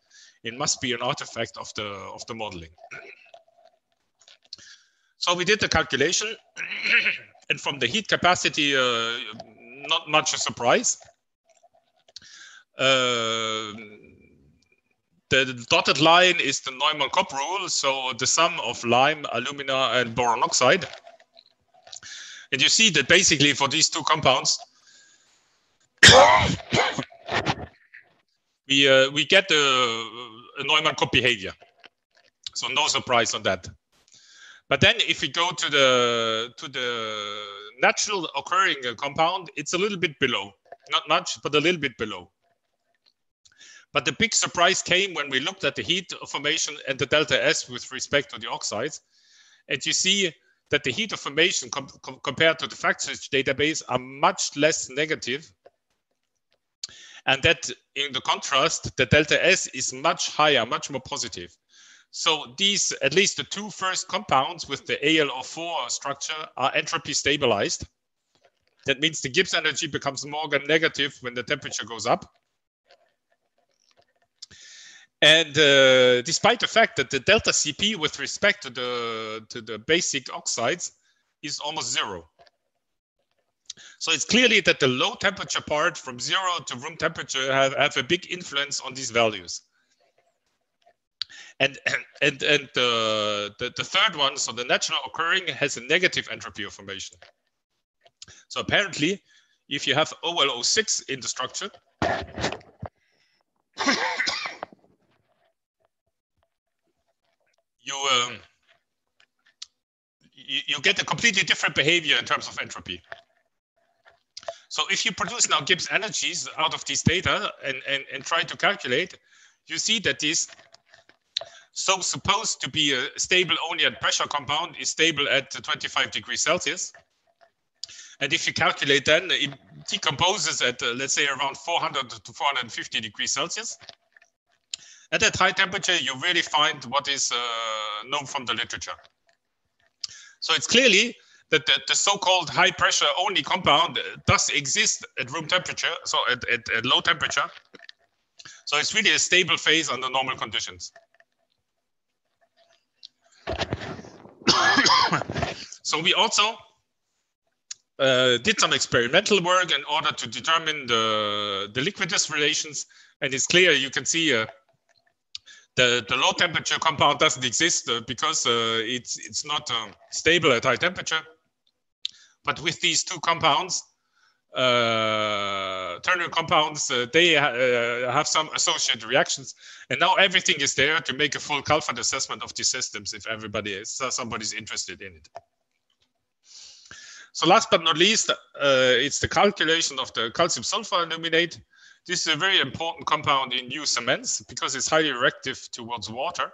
It must be an artifact of the of the modeling. So we did the calculation, and from the heat capacity, uh, not much a surprise. Uh, the dotted line is the Neumann-Kopp rule, so the sum of lime, alumina, and boron oxide. And you see that basically for these two compounds, we uh, we get a, a Neumann-Kopp behavior. So no surprise on that. But then if we go to the to the natural occurring compound, it's a little bit below. Not much, but a little bit below. But the big surprise came when we looked at the heat of formation and the delta S with respect to the oxides. And you see that the heat of formation com com compared to the FactSage database are much less negative. And that in the contrast, the delta S is much higher, much more positive. So these, at least the two first compounds with the ALO4 structure are entropy stabilized. That means the Gibbs energy becomes more negative when the temperature goes up. And uh, despite the fact that the delta CP with respect to the, to the basic oxides is almost zero. So it's clearly that the low temperature part from zero to room temperature have, have a big influence on these values. And, and, and the, the, the third one, so the natural occurring has a negative entropy of formation. So apparently, if you have OLO6 in the structure, you, um, you, you get a completely different behavior in terms of entropy. So if you produce now Gibbs energies out of these data and, and, and try to calculate, you see that this so supposed to be a stable only at pressure compound is stable at 25 degrees Celsius. And if you calculate then, it decomposes at, uh, let's say, around 400 to 450 degrees Celsius. At that high temperature, you really find what is uh, known from the literature. So it's clearly that the, the so-called high pressure only compound does exist at room temperature, so at, at, at low temperature. So it's really a stable phase under normal conditions. so we also uh, did some experimental work in order to determine the, the liquidus relations. And it's clear, you can see uh, the, the low temperature compound doesn't exist uh, because uh, it's, it's not um, stable at high temperature. But with these two compounds, uh, ternary compounds, uh, they uh, have some associated reactions. And now everything is there to make a full CALPHAD assessment of these systems if everybody is, so somebody's interested in it. So last but not least, uh, it's the calculation of the calcium sulfoaluminate. This is a very important compound in new cements because it's highly reactive towards water.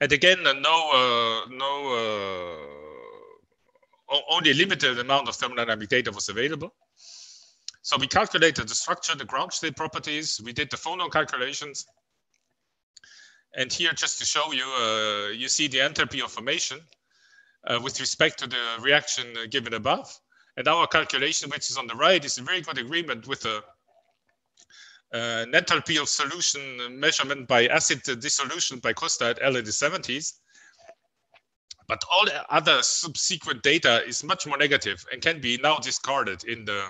And again, uh, no, uh, no, only a limited amount of thermodynamic data was available. So we calculated the structure, the ground state properties. We did the phonon calculations. And here, just to show you, uh, you see the enthalpy of formation uh, with respect to the reaction uh, given above. And our calculation, which is on the right, is in very good agreement with the uh, enthalpy of solution measurement by acid dissolution by Costa et al. in the 70s. But all other subsequent data is much more negative and can be now discarded in the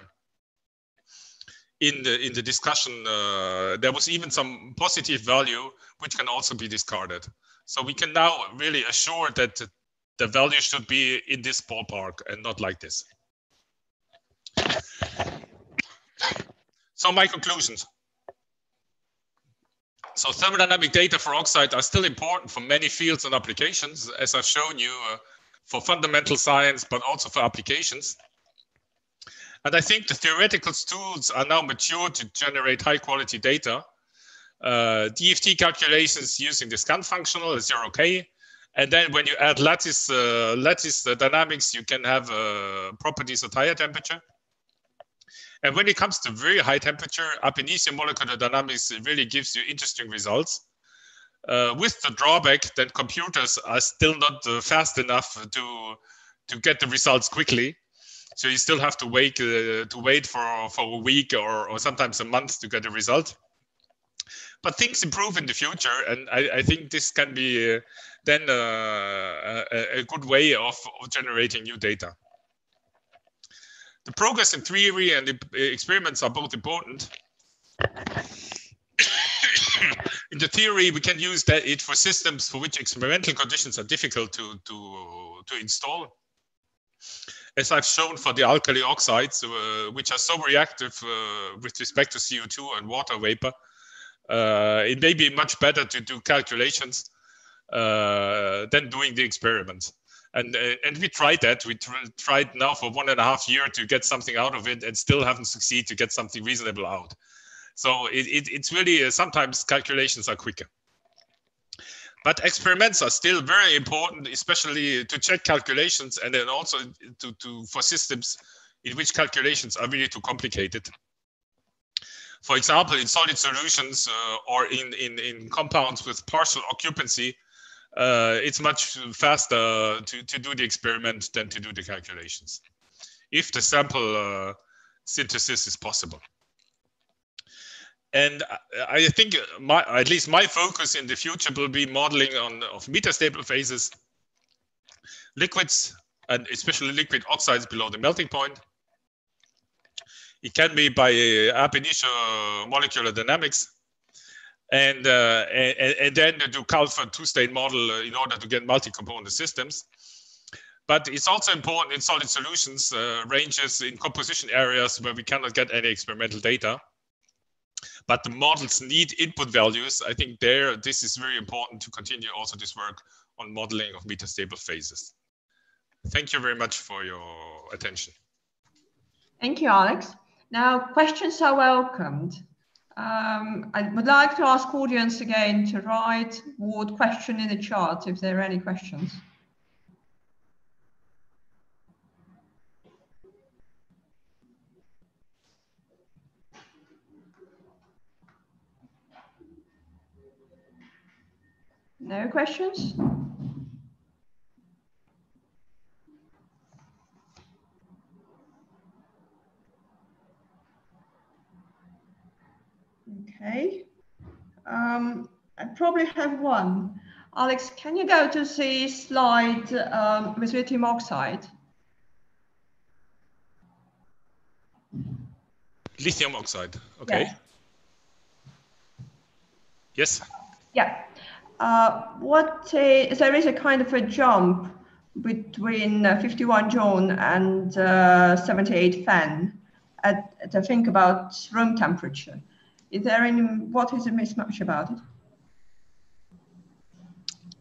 in the in the discussion. Uh, there was even some positive value which can also be discarded. So we can now really assure that the value should be in this ballpark and not like this. So my conclusions. So thermodynamic data for oxide are still important for many fields and applications, as I've shown you uh, for fundamental science, but also for applications. And I think the theoretical tools are now mature to generate high quality data. Uh, DFT calculations using the scan functional is 0K. And then when you add lattice, uh, lattice dynamics, you can have uh, properties at higher temperature. And when it comes to very high temperature, initio molecular dynamics really gives you interesting results. Uh, with the drawback that computers are still not uh, fast enough to to get the results quickly. So you still have to wait uh, to wait for for a week or, or sometimes a month to get a result. But things improve in the future, and I, I think this can be uh, then uh, a, a, good way of, of generating new data. The progress in theory and the experiments are both important. in the theory, we can use that it for systems for which experimental conditions are difficult to, to, to install. as I've shown for the alkali oxides, uh, which are so reactive uh, with respect to CO2 and water vapor, uh, it may be much better to do calculations uh, than doing the experiments. And, uh, and we tried that. We tr tried now for one and a half year to get something out of it and still haven't succeeded to get something reasonable out. So it, it, it's really, uh, sometimes calculations are quicker. But experiments are still very important, especially to check calculations and then also to, to for systems in which calculations are really too complicated. For example, in solid solutions uh, or in, in, in compounds with partial occupancy, uh, it's much faster to, to do the experiment than to do the calculations, if the sample uh, synthesis is possible and I think my, at least my focus in the future will be modeling on of metastable phases, liquids, and especially liquid oxides below the melting point. It can be by ab initio molecular dynamics, and, uh, and, and then do CALPHAD two-state model uh, in order to get multi-component systems. But it's also important in solid solutions uh, ranges in composition areas where we cannot get any experimental data but the models need input values. I think there, this is very important to continue also this work on modeling of metastable phases. Thank you very much for your attention. Thank you, Alex. Now, questions are welcomed. Um, I would like to ask audience again to write word question in the chat if there are any questions. No questions? Okay. Um, I probably have one. Alex, can you go to the slide um, with lithium oxide? Lithium oxide, okay. Yeah. Yes. Yeah uh, what a, there is a kind of a jump between uh, 51 joule and uh, 78 Fen at, at, I think about room temperature. Is there any, what is the mismatch about it?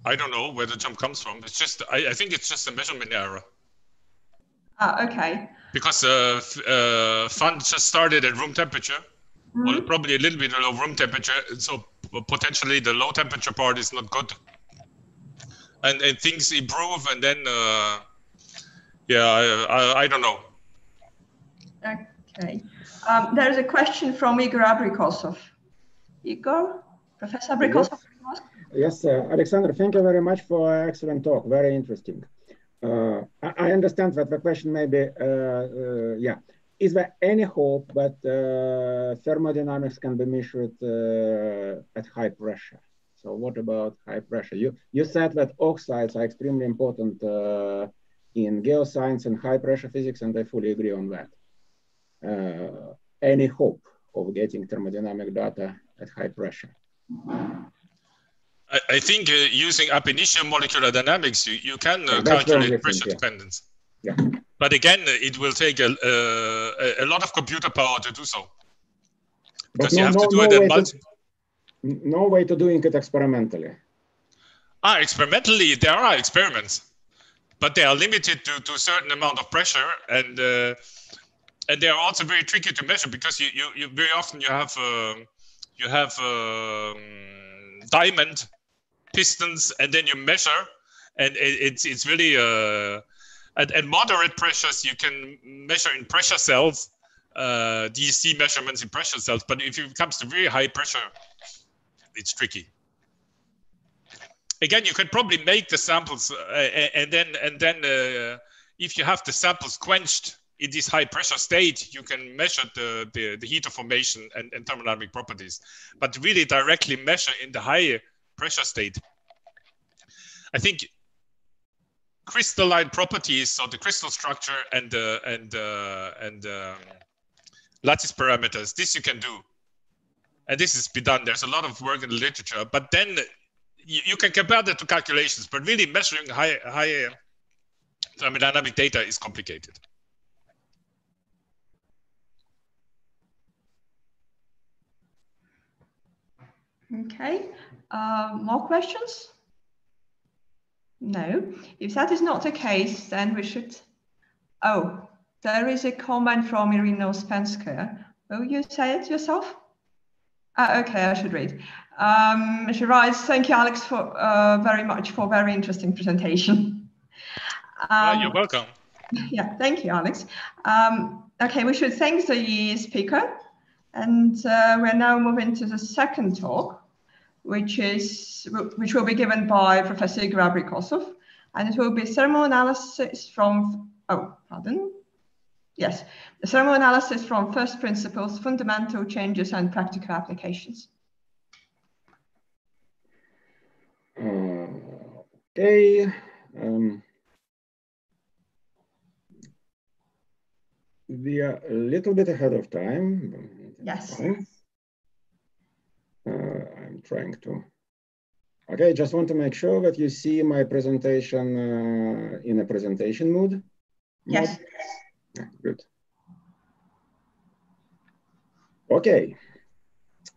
I don't know where the jump comes from. It's just, I, I think it's just a measurement error. Ah, okay. Because uh, uh, fun just started at room temperature, mm -hmm. well, probably a little bit below room temperature. So potentially the low temperature part is not good and, and things improve and then uh, yeah I, I, I, don't know okay um, there's a question from igor abrikosov. Igor? Professor abrikosov? Yes, yes uh, alexander thank you very much for excellent talk. Very interesting. Uh, I, I, understand that the question may be uh, uh, yeah. Is there any hope that uh, thermodynamics can be measured uh, at high pressure? So what about high pressure? You, you said that oxides are extremely important in geoscience and high pressure physics, and I fully agree on that. Uh, any hope of getting thermodynamic data at high pressure? I, I think uh, using ab initio molecular dynamics, you, you can uh, calculate pressure yeah. dependence. Yeah. But again, it will take a, a, a lot of computer power to do so. Because no, you have no, to do no it multi- to, No way to doing it experimentally. Ah, experimentally, there are experiments, but they are limited to, to a certain amount of pressure, and uh, and they are also very tricky to measure because you, you, you very often you have uh, you have um, diamond pistons, and then you measure, and it, it's it's really uh, at, at moderate pressures, you can measure in pressure cells, uh, DSC measurements in pressure cells. But if it comes to very high pressure, it's tricky. Again, you can probably make the samples, uh, and then and then uh, if you have the samples quenched in this high pressure state, you can measure the, the, the heater formation and, and thermodynamic properties. But really directly measure in the high pressure state, I think crystalline properties, so the crystal structure and uh, and uh, and um, lattice parameters. This you can do, and this has been done. There's a lot of work in the literature, but then you, you can compare that to calculations. But really measuring high high thermodynamic data is complicated. Okay, uh, more questions? No, if that is not the case, then we should, oh, there is a comment from Irina Spensker. Will you say it yourself? Uh, okay, I should read. Um, she writes, thank you, Alex, for uh, very much for very interesting presentation. Um, you're welcome. Yeah, thank you, Alex. Um, okay, we should thank the speaker. And uh, we're now moving to the second talk, which is which will be given by Professor Igor Abrikosov, and it will be thermal analysis from oh pardon yes the thermal analysis from first principles, fundamental changes, and practical applications. Uh, okay. Um, we are a little bit ahead of time. Yes. Uh, I'm trying to. Okay, just want to make sure that you see my presentation uh, in a presentation mode. Yes. Yeah, good. Okay.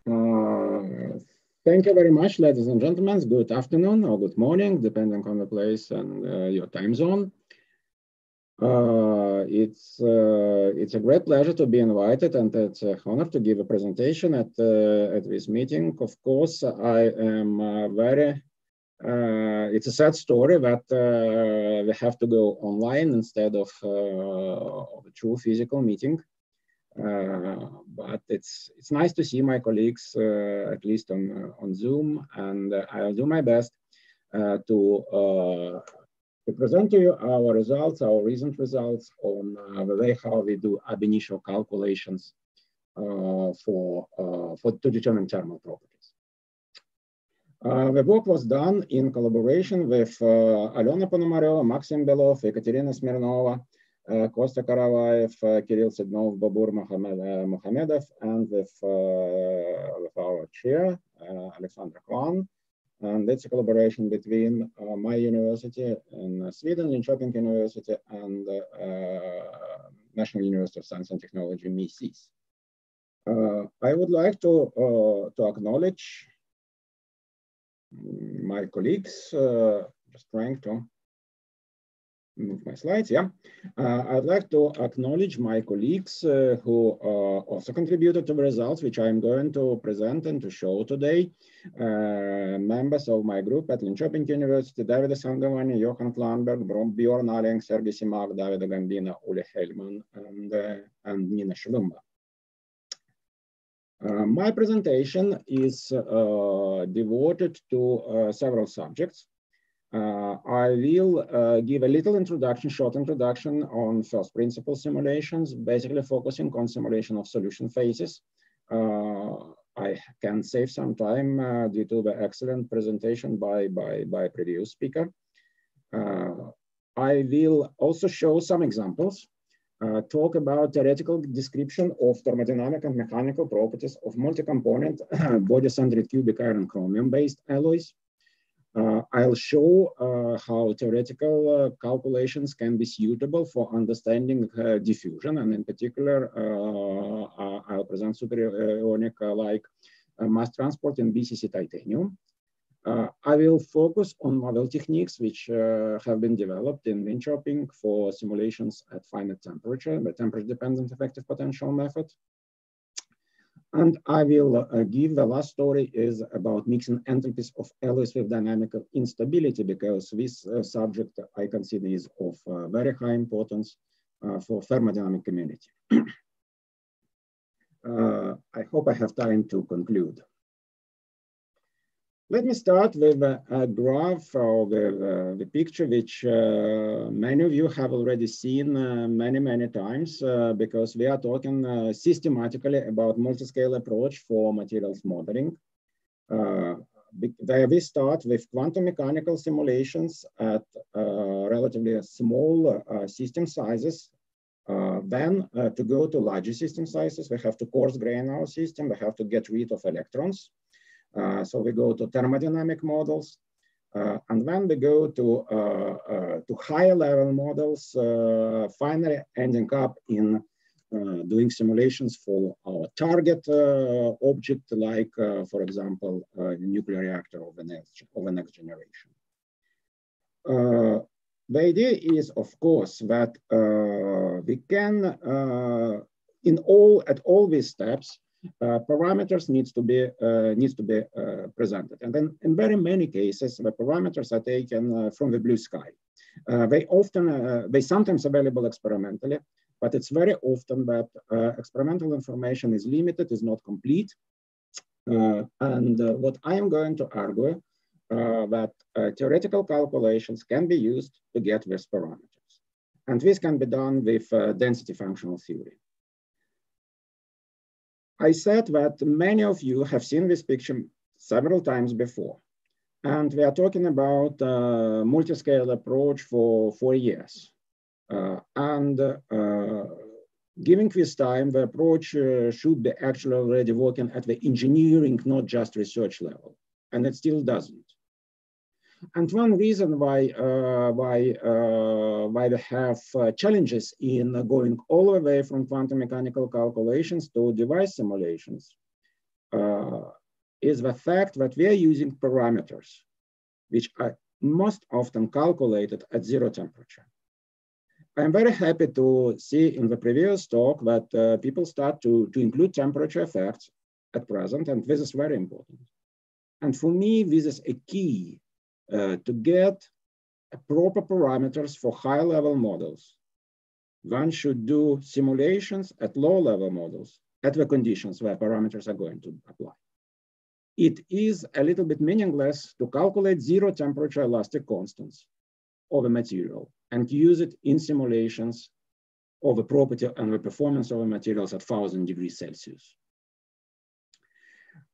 Uh, thank you very much, ladies and gentlemen. Good afternoon or good morning, depending on the place and uh, your time zone. Uh, it's uh, it's a great pleasure to be invited, and it's an honor to give a presentation at uh, at this meeting. Of course, I am uh, very. Uh, it's a sad story that we have to go online instead of, of a true physical meeting. but it's it's nice to see my colleagues at least on on Zoom, and I'll do my best to to present to you our results, our recent results on uh, the way how we do ab initio calculations uh, for, uh, for to determine thermal properties. Uh, the work was done in collaboration with uh, Alena Ponomareva, Maxim Belov, Ekaterina Smirnova, uh, Kosta Karavayev, Kirill Sidnov, Babur Mohamed, Mohamedov, and with, with our chair, Alexandra Khvan, and it's a collaboration between uh, my university in Sweden, Linköping University, and uh, National University of Science and Technology, MISIS. Uh, I would like to, uh, to acknowledge my colleagues, uh, just trying to move my slides, yeah. Uh, I'd like to acknowledge my colleagues uh, who uh, also contributed to the results, which I'm going to present and to show today. Uh, members of my group at Linköping University, David Sangiovanni, Johan Klarbring, Bjorn Alling, Sergei Simak, David Gambino, Olle Hellman, and, uh, and Nina Shulumba. Uh, my presentation is devoted to several subjects. Uh, I will uh, give a little introduction, short introduction on first principle simulations, basically focusing on simulation of solution phases. Uh, I can save some time uh, due to the excellent presentation by, by, by previous speaker. Uh, I will also show some examples, uh, talk about theoretical description of thermodynamic and mechanical properties of multi-component body-centered cubic iron chromium-based alloys. Uh, I'll show uh, how theoretical uh, calculations can be suitable for understanding uh, diffusion, and in particular, uh, uh, I'll present superionic-like mass transport in BCC titanium. I will focus on model techniques which have been developed in Linköping for simulations at finite temperature, the temperature-dependent effective potential method. And I will uh, give the last story is about mixing entropies of alloys with dynamical instability because this uh, subject I consider is of uh, very high importance uh, for thermodynamic community. Uh, I hope I have time to conclude. Let me start with a, graph or the, uh, the picture which uh, many of you have already seen uh, many, many times uh, because we are talking uh, systematically about multi-scale approach for materials modeling. Uh, where we start with quantum mechanical simulations at relatively small system sizes. then to go to larger system sizes, we have to coarse grain our system, we have to get rid of electrons. Uh, so we go to thermodynamic models. Uh, and when we go to, uh, uh, to higher level models, uh, finally ending up in uh, doing simulations for our target uh, object, like, for example, nuclear reactor of the next, of the next generation. the idea is, of course, that we can, in all, at all these steps, uh, parameters needs to be uh, needs to be uh, presented. And then in very many cases, the parameters are taken from the blue sky. they often, they sometimes available experimentally, but it's very often that experimental information is limited, is not complete. and what I am going to argue uh, that uh, theoretical calculations can be used to get these parameters. And this can be done with uh, density functional theory. I said that many of you have seen this picture several times before. And we are talking about a multi-scale approach for four years. Uh, and uh, given this time, the approach uh, should be actually already working at the engineering, not just research level. And it still doesn't. And one reason why, uh, why, uh, why we have uh, challenges in going all the way from quantum mechanical calculations to device simulations is the fact that we are using parameters which are most often calculated at zero temperature. I'm very happy to see in the previous talk that uh, people start to, to include temperature effects at present, and this is very important. And for me, this is a key Uh, to get proper parameters for high level models, one should do simulations at low level models at the conditions where parameters are going to apply. It is a little bit meaningless to calculate zero temperature elastic constants of a material and use it in simulations of the property and the performance of the materials at 1000 degrees Celsius.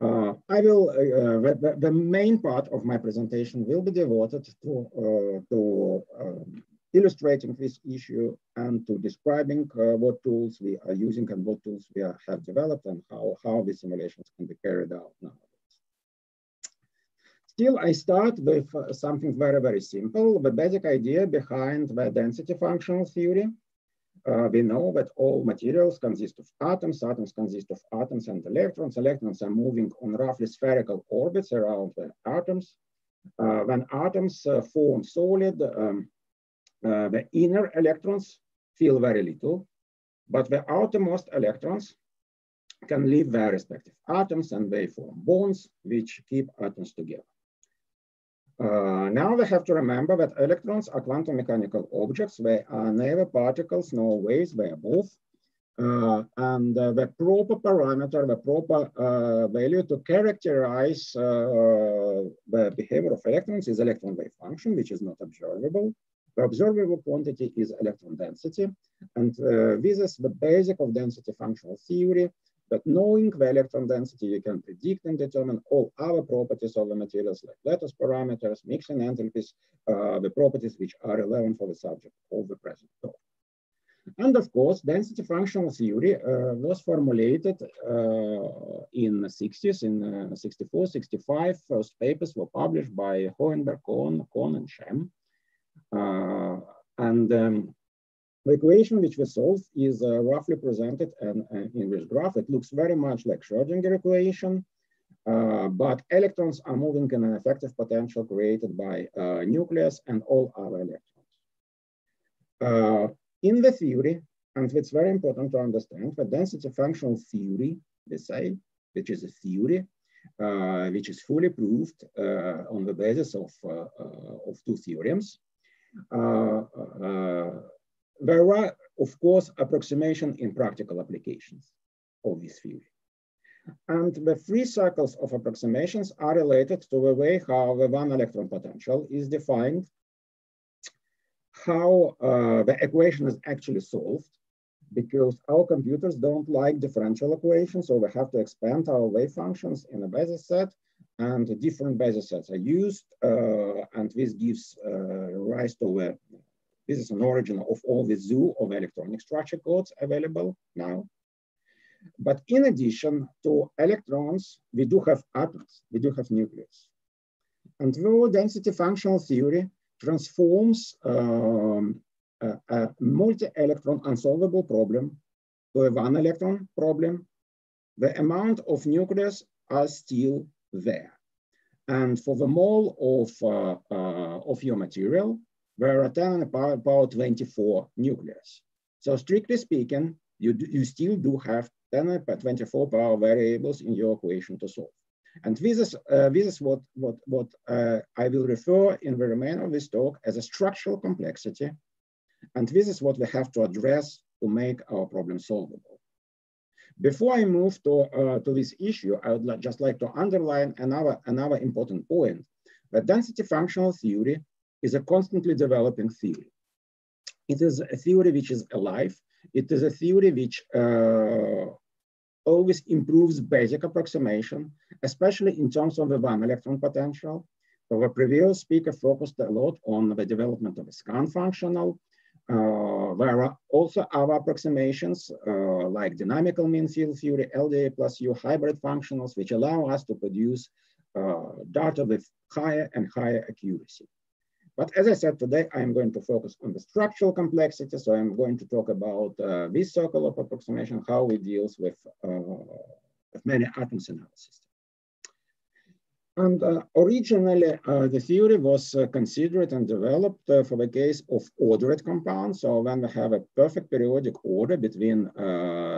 Uh, I will, uh, the, the, main part of my presentation will be devoted to, uh, to um, illustrating this issue and to describing uh, what tools we are using and what tools we are, have developed and how, how the simulations can be carried out nowadays. Still, I start with uh, something very, very simple, the basic idea behind the density functional theory uh, we know that all materials consist of atoms. Atoms consist of atoms and electrons. Electrons are moving on roughly spherical orbits around the atoms. Uh, when atoms uh, form solid, um, the inner electrons feel very little, but the outermost electrons can leave their respective atoms and they form bonds which keep atoms together. Uh, now we have to remember that electrons are quantum mechanical objects. They are neither particles nor waves, they are both. Uh, and uh, the proper parameter, the proper uh, value to characterize uh, the behavior of electrons is electron wave function, which is not observable. The observable quantity is electron density. And uh, this is the basic of density functional theory. But knowing the electron density, you can predict and determine all other properties of the materials like lattice parameters, mixing enthalpies, uh, the properties which are relevant for the subject of the present talk. And of course, density functional theory uh, was formulated uh, in the 60s, in uh, 64, 65. First papers were published by Hohenberg, Kohn, Kohn and Sham. Uh, and um, the equation which we solve is uh, roughly presented in, this graph. It looks very much like Schrodinger equation, uh, but electrons are moving in an effective potential created by uh, nucleus and all other electrons. Uh, in the theory, and it's very important to understand, the density functional theory, they say, which is a theory, uh, which is fully proved uh, on the basis of, of two theorems. There are, of course, approximation in practical applications of this theory. And the three circles of approximations are related to the way how the one electron potential is defined, how uh, the equation is actually solved, because our computers don't like differential equations, so we have to expand our wave functions in a basis set, and different basis sets are used, uh, and this gives uh, rise to a this is an origin of all the zoo of electronic structure codes available now. But in addition to electrons, we do have atoms, we do have nucleus. And though density functional theory transforms um, a, a multi-electron unsolvable problem to a one electron problem. The amount of nucleus are still there. And for the mole of, uh, uh, of your material, 10 power, power 24 nucleus. So strictly speaking, you, do, you still do have 10 per 24 power variables in your equation to solve. And this is, uh, this is what, what, what uh, I will refer in the remainder of this talk as a structural complexity. And this is what we have to address to make our problem solvable. Before I move to, uh, to this issue, I would like, just like to underline another, another important point, that density functional theory is a constantly developing theory. It is a theory which is alive. It is a theory which uh, always improves basic approximation, especially in terms of the one electron potential. So the previous speaker focused a lot on the development of a scan functional. Uh, there are also other approximations uh, like dynamical mean field theory, LDA plus U hybrid functionals, which allow us to produce uh, data with higher and higher accuracy. But as I said today, I'm going to focus on the structural complexity. So I'm going to talk about uh, this circle of approximation, how it deals with, uh, with many atoms in our system. And uh, originally, uh, the theory was uh, considered and developed uh, for the case of ordered compounds. So when we have a perfect periodic order between,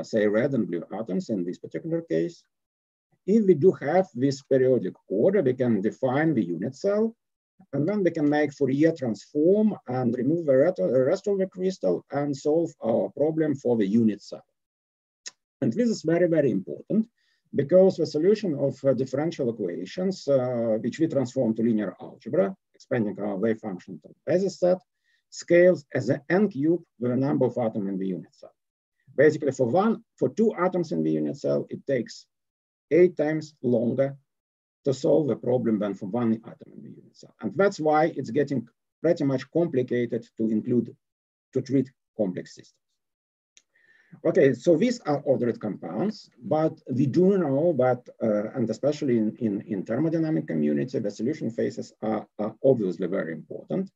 say, red and blue atoms in this particular case, if we do have this periodic order, we can define the unit cell and then we can make Fourier transform and remove the rest of the crystal and solve our problem for the unit cell. And this is very, very important because the solution of uh, differential equations, uh, which we transform to linear algebra, expanding our wave function to basis set, scales as an n cube with the number of atoms in the unit cell. Basically, for one, for two atoms in the unit cell, it takes eight times longer to solve the problem than for one atom in the unit cell. And that's why it's getting pretty much complicated to include, to treat complex systems. Okay, so these are ordered compounds, but we do know that, uh, and especially in, in, in, thermodynamic community, the solution phases are, are, obviously very important.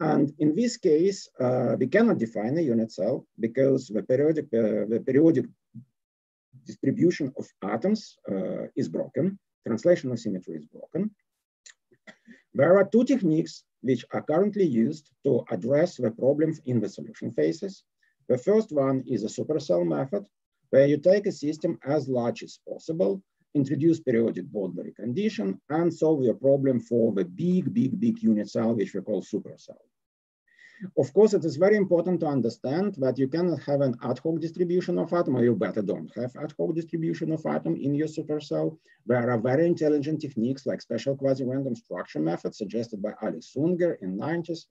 And in this case, uh, we cannot define a unit cell because the periodic, uh, the periodic distribution of atoms uh, is broken translational symmetry is broken. There are two techniques which are currently used to address the problems in the solution phases. The first one is a supercell method, where you take a system as large as possible, introduce periodic boundary condition, and solve your problem for the big, big, big unit cell, which we call supercell. Of course, it is very important to understand that you cannot have an ad hoc distribution of atom, or you better don't have ad hoc distribution of atom in your supercell. There are very intelligent techniques like special quasi-random structure methods suggested by Alex Zunger in 90s.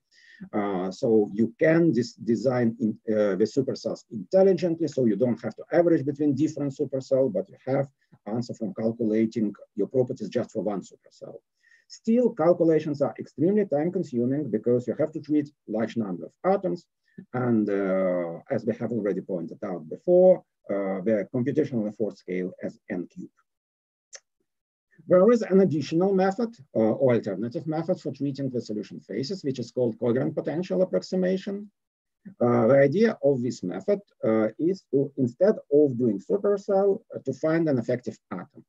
Uh, so you can design in, uh, the supercells intelligently, so you don't have to average between different supercells, but you have answer from calculating your properties just for one supercell. Still, calculations are extremely time consuming because you have to treat large number of atoms. And uh, as we have already pointed out before, uh, the computational effort scale as n cube. There is an additional method uh, or alternative method for treating the solution phases, which is called coherent potential approximation. Uh, the idea of this method uh, is to, instead of doing supercell, uh, to find an effective atom.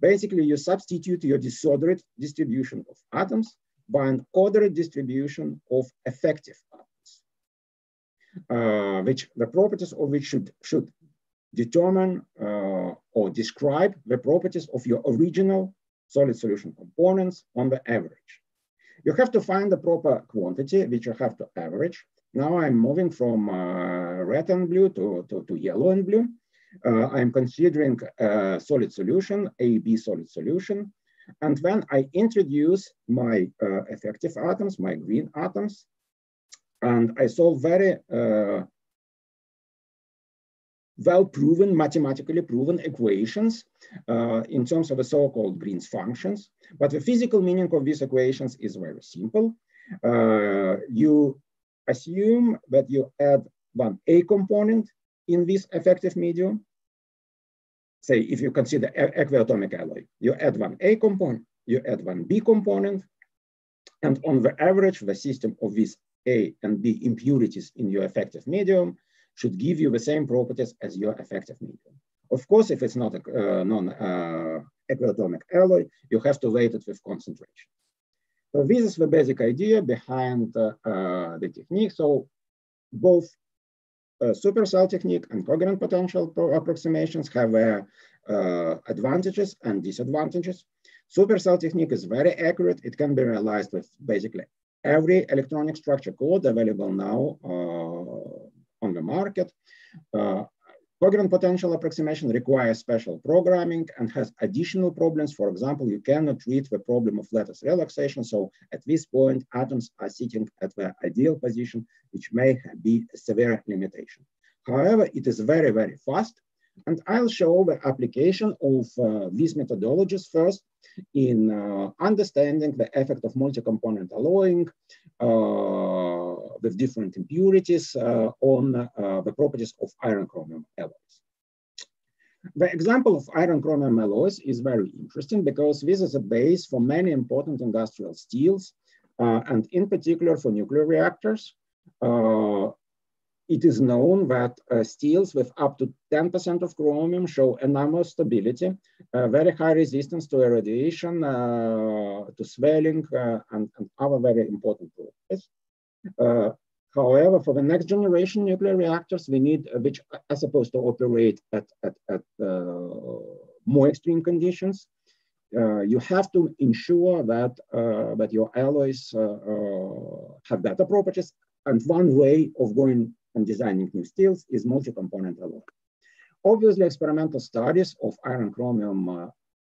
Basically, you substitute your disordered distribution of atoms by an ordered distribution of effective atoms, uh, which the properties of which should, should determine uh, or describe the properties of your original solid solution components on the average. You have to find the proper quantity, which you have to average. Now I'm moving from uh, red and blue to, to, to yellow and blue uh, I'm considering a solid solution, AB solid solution. And when I introduce my uh, effective atoms, my green atoms, and I solve very uh, well-proven, mathematically proven equations uh, in terms of the so-called Green's functions. But the physical meaning of these equations is very simple. Uh, you assume that you add one A component in this effective medium. Say, if you consider equiatomic alloy, you add one A component, you add one B component, and on the average, the system of these A and B impurities in your effective medium should give you the same properties as your effective medium. Of course, if it's not a uh, non-equiatomic uh, alloy, you have to weight it with concentration. So this is the basic idea behind uh, uh the technique. So both Uh, supercell technique and coherent potential approximations have their uh, advantages and disadvantages. Supercell technique is very accurate. It can be realized with basically every electronic structure code available now uh, on the market. Coherent potential approximation requires special programming and has additional problems. For example, you cannot treat the problem of lattice relaxation. So at this point, atoms are sitting at the ideal position, which may be a severe limitation. However, it is very, very fast. And I'll show the application of uh, these methodologies first in uh, understanding the effect of multi-component alloying uh, with different impurities uh, on uh, the properties of iron chromium alloys. The example of iron chromium alloys is very interesting because this is a base for many important industrial steels uh, and in particular for nuclear reactors. Uh, it is known that uh, steels with up to 10% of chromium show enormous stability, uh, very high resistance to irradiation, to swelling, and, and, other very important properties. Uh, however, for the next generation nuclear reactors, we need, uh, which are supposed to operate at, at, at more extreme conditions, you have to ensure that, that your alloys have better properties and one way of going and designing new steels is multi-component alloy. Obviously, experimental studies of iron chromium uh,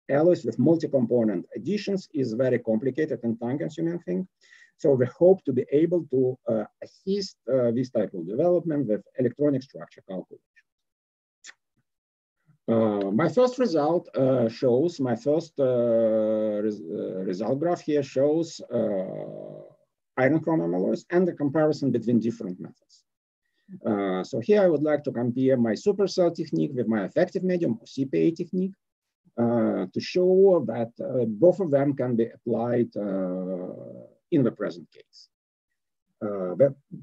alloys with multi-component additions is very complicated and time-consuming thing. So we hope to be able to uh, assist uh, this type of development with electronic structure calculation. Uh, my first result uh, shows, my first uh, res uh, result graph here shows iron chromium alloys and the comparison between different methods. Uh, so here I would like to compare my supercell technique with my effective medium or CPA technique uh, to show that uh, both of them can be applied in the present case. Uh,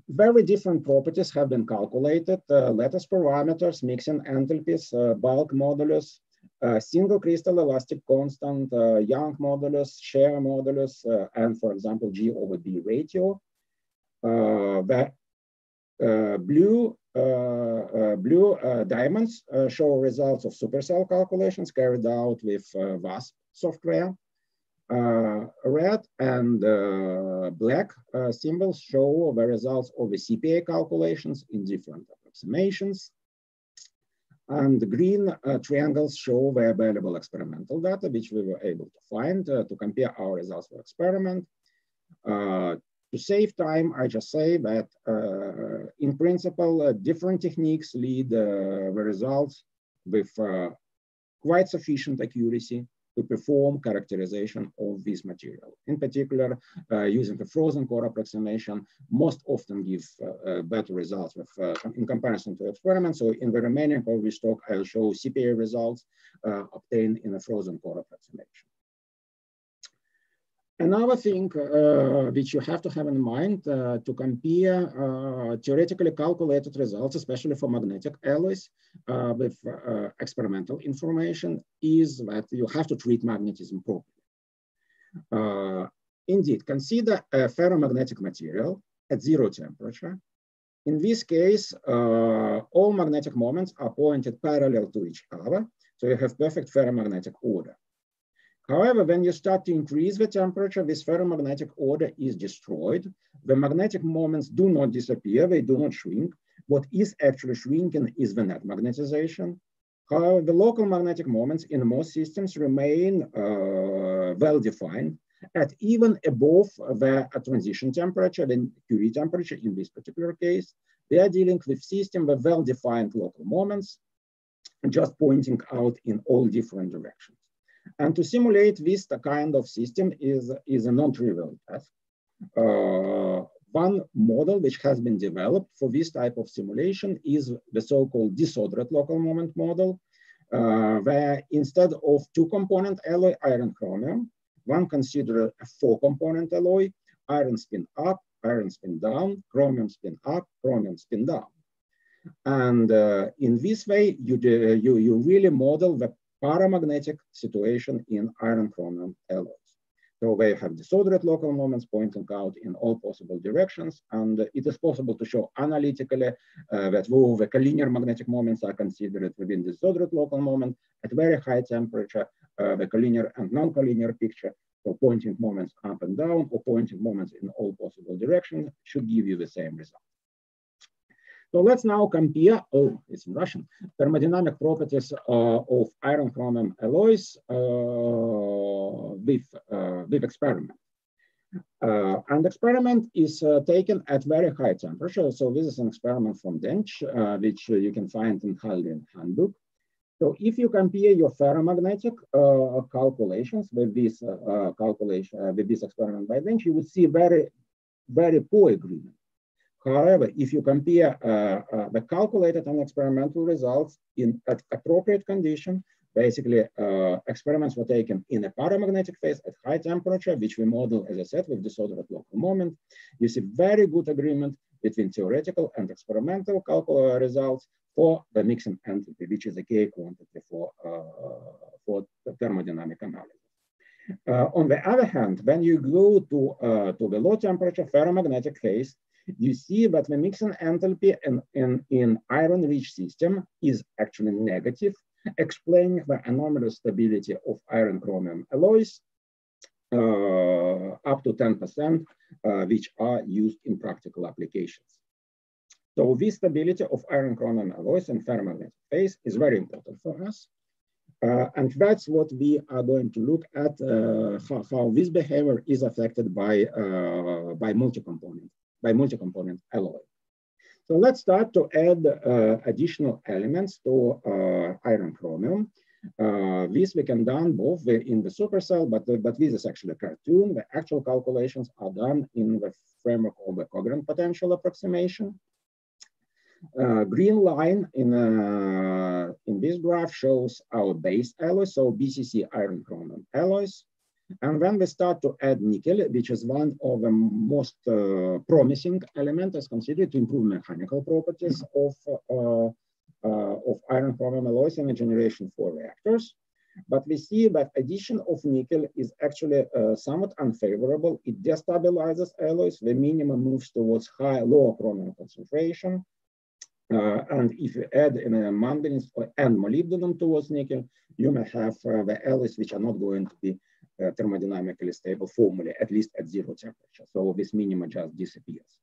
very different properties have been calculated, uh, lattice parameters, mixing enthalpies, uh, bulk modulus, uh, single crystal elastic constant, Young modulus, shear modulus, and for example, G over B ratio. uh, blue uh, uh, blue diamonds show results of supercell calculations carried out with VASP software. Red and black symbols show the results of the CPA calculations in different approximations. And the green uh, triangles show the available experimental data, which we were able to find uh, to compare our results for experiment. Uh, to save time, I just say that uh, in principle, uh, different techniques lead uh, the results with uh, quite sufficient accuracy to perform characterization of this material. In particular, uh, using the frozen core approximation most often give uh, better results with, in comparison to experiments. So in the remaining of this talk, I'll show CPA results obtained in a frozen core approximation. Another thing uh, which you have to have in mind uh, to compare uh, theoretically calculated results, especially for magnetic alloys uh, with uh, experimental information, is that you have to treat magnetism properly. Uh, indeed, consider a ferromagnetic material at zero temperature. In this case, all magnetic moments are pointed parallel to each other, so you have perfect ferromagnetic order. However, when you start to increase the temperature, this ferromagnetic order is destroyed. The magnetic moments do not disappear, they do not shrink. What is actually shrinking is the net magnetization. However, the local magnetic moments in most systems remain uh, well-defined at even above the transition temperature, the Curie temperature in this particular case. They are dealing with system with well-defined local moments, just pointing out in all different directions. And to simulate this kind of system is, is a non-trivial task. Uh, one model which has been developed for this type of simulation is the so-called disordered local moment model, uh, where instead of two component alloy iron chromium, one consider a four component alloy, iron spin up, iron spin down, chromium spin up, chromium spin down. And uh, in this way, you, do, you, you really model the paramagnetic situation in iron chromium alloys. So they have disordered local moments pointing out in all possible directions. And it is possible to show analytically uh, that though the collinear magnetic moments are considered within the disordered local moment, at very high temperature, uh, the collinear and non-collinear picture, so pointing moments up and down or pointing moments in all possible directions should give you the same result. So let's now compare, oh, it's in Russian, thermodynamic properties uh, of iron chromium alloys uh, with, uh, with experiment. Uh, and experiment is uh, taken at very high temperature. So this is an experiment from Dench, uh, which you can find in Haldane handbook. So if you compare your ferromagnetic calculations with this calculation, with this experiment by Dench, you would see very, very poor agreement. However, if you compare uh, uh, the calculated and experimental results in at appropriate condition, basically uh, experiments were taken in a paramagnetic phase at high temperature, which we model, as I said, with disorder at local moment. You see very good agreement between theoretical and experimental calcul results for the mixing entropy, which is a K quantity for, uh, for thermodynamic analysis. Uh, on the other hand, when you go to, uh, to the low temperature ferromagnetic phase, you see that the mixing enthalpy in, in, in iron-rich system is actually negative, explaining the anomalous stability of iron chromium alloys uh, up to 10%, uh, which are used in practical applications. So this stability of iron chromium alloys in thermal phase is very important for us. Uh, and that's what we are going to look at, uh, how, how, this behavior is affected by, uh, by multi-component by multi-component alloy. So let's start to add uh, additional elements to uh, iron chromium. Uh, this we can done both in the supercell, but, but this is actually a cartoon. The actual calculations are done in the framework of the coherent potential approximation. Uh, green line in, uh, in this graph shows our base alloys, so BCC iron chromium alloys. And when we start to add nickel, which is one of the most uh, promising elements considered to improve mechanical properties of, uh, uh, of iron chromium alloys in the generation four reactors. But we see that addition of nickel is actually uh, somewhat unfavorable. It destabilizes alloys. The minimum moves towards high, lower chromium concentration. Uh, and if you add in a manganese and molybdenum towards nickel, you may have uh, the alloys which are not going to be uh, thermodynamically stable formula, at least at zero temperature. So this minima just disappears.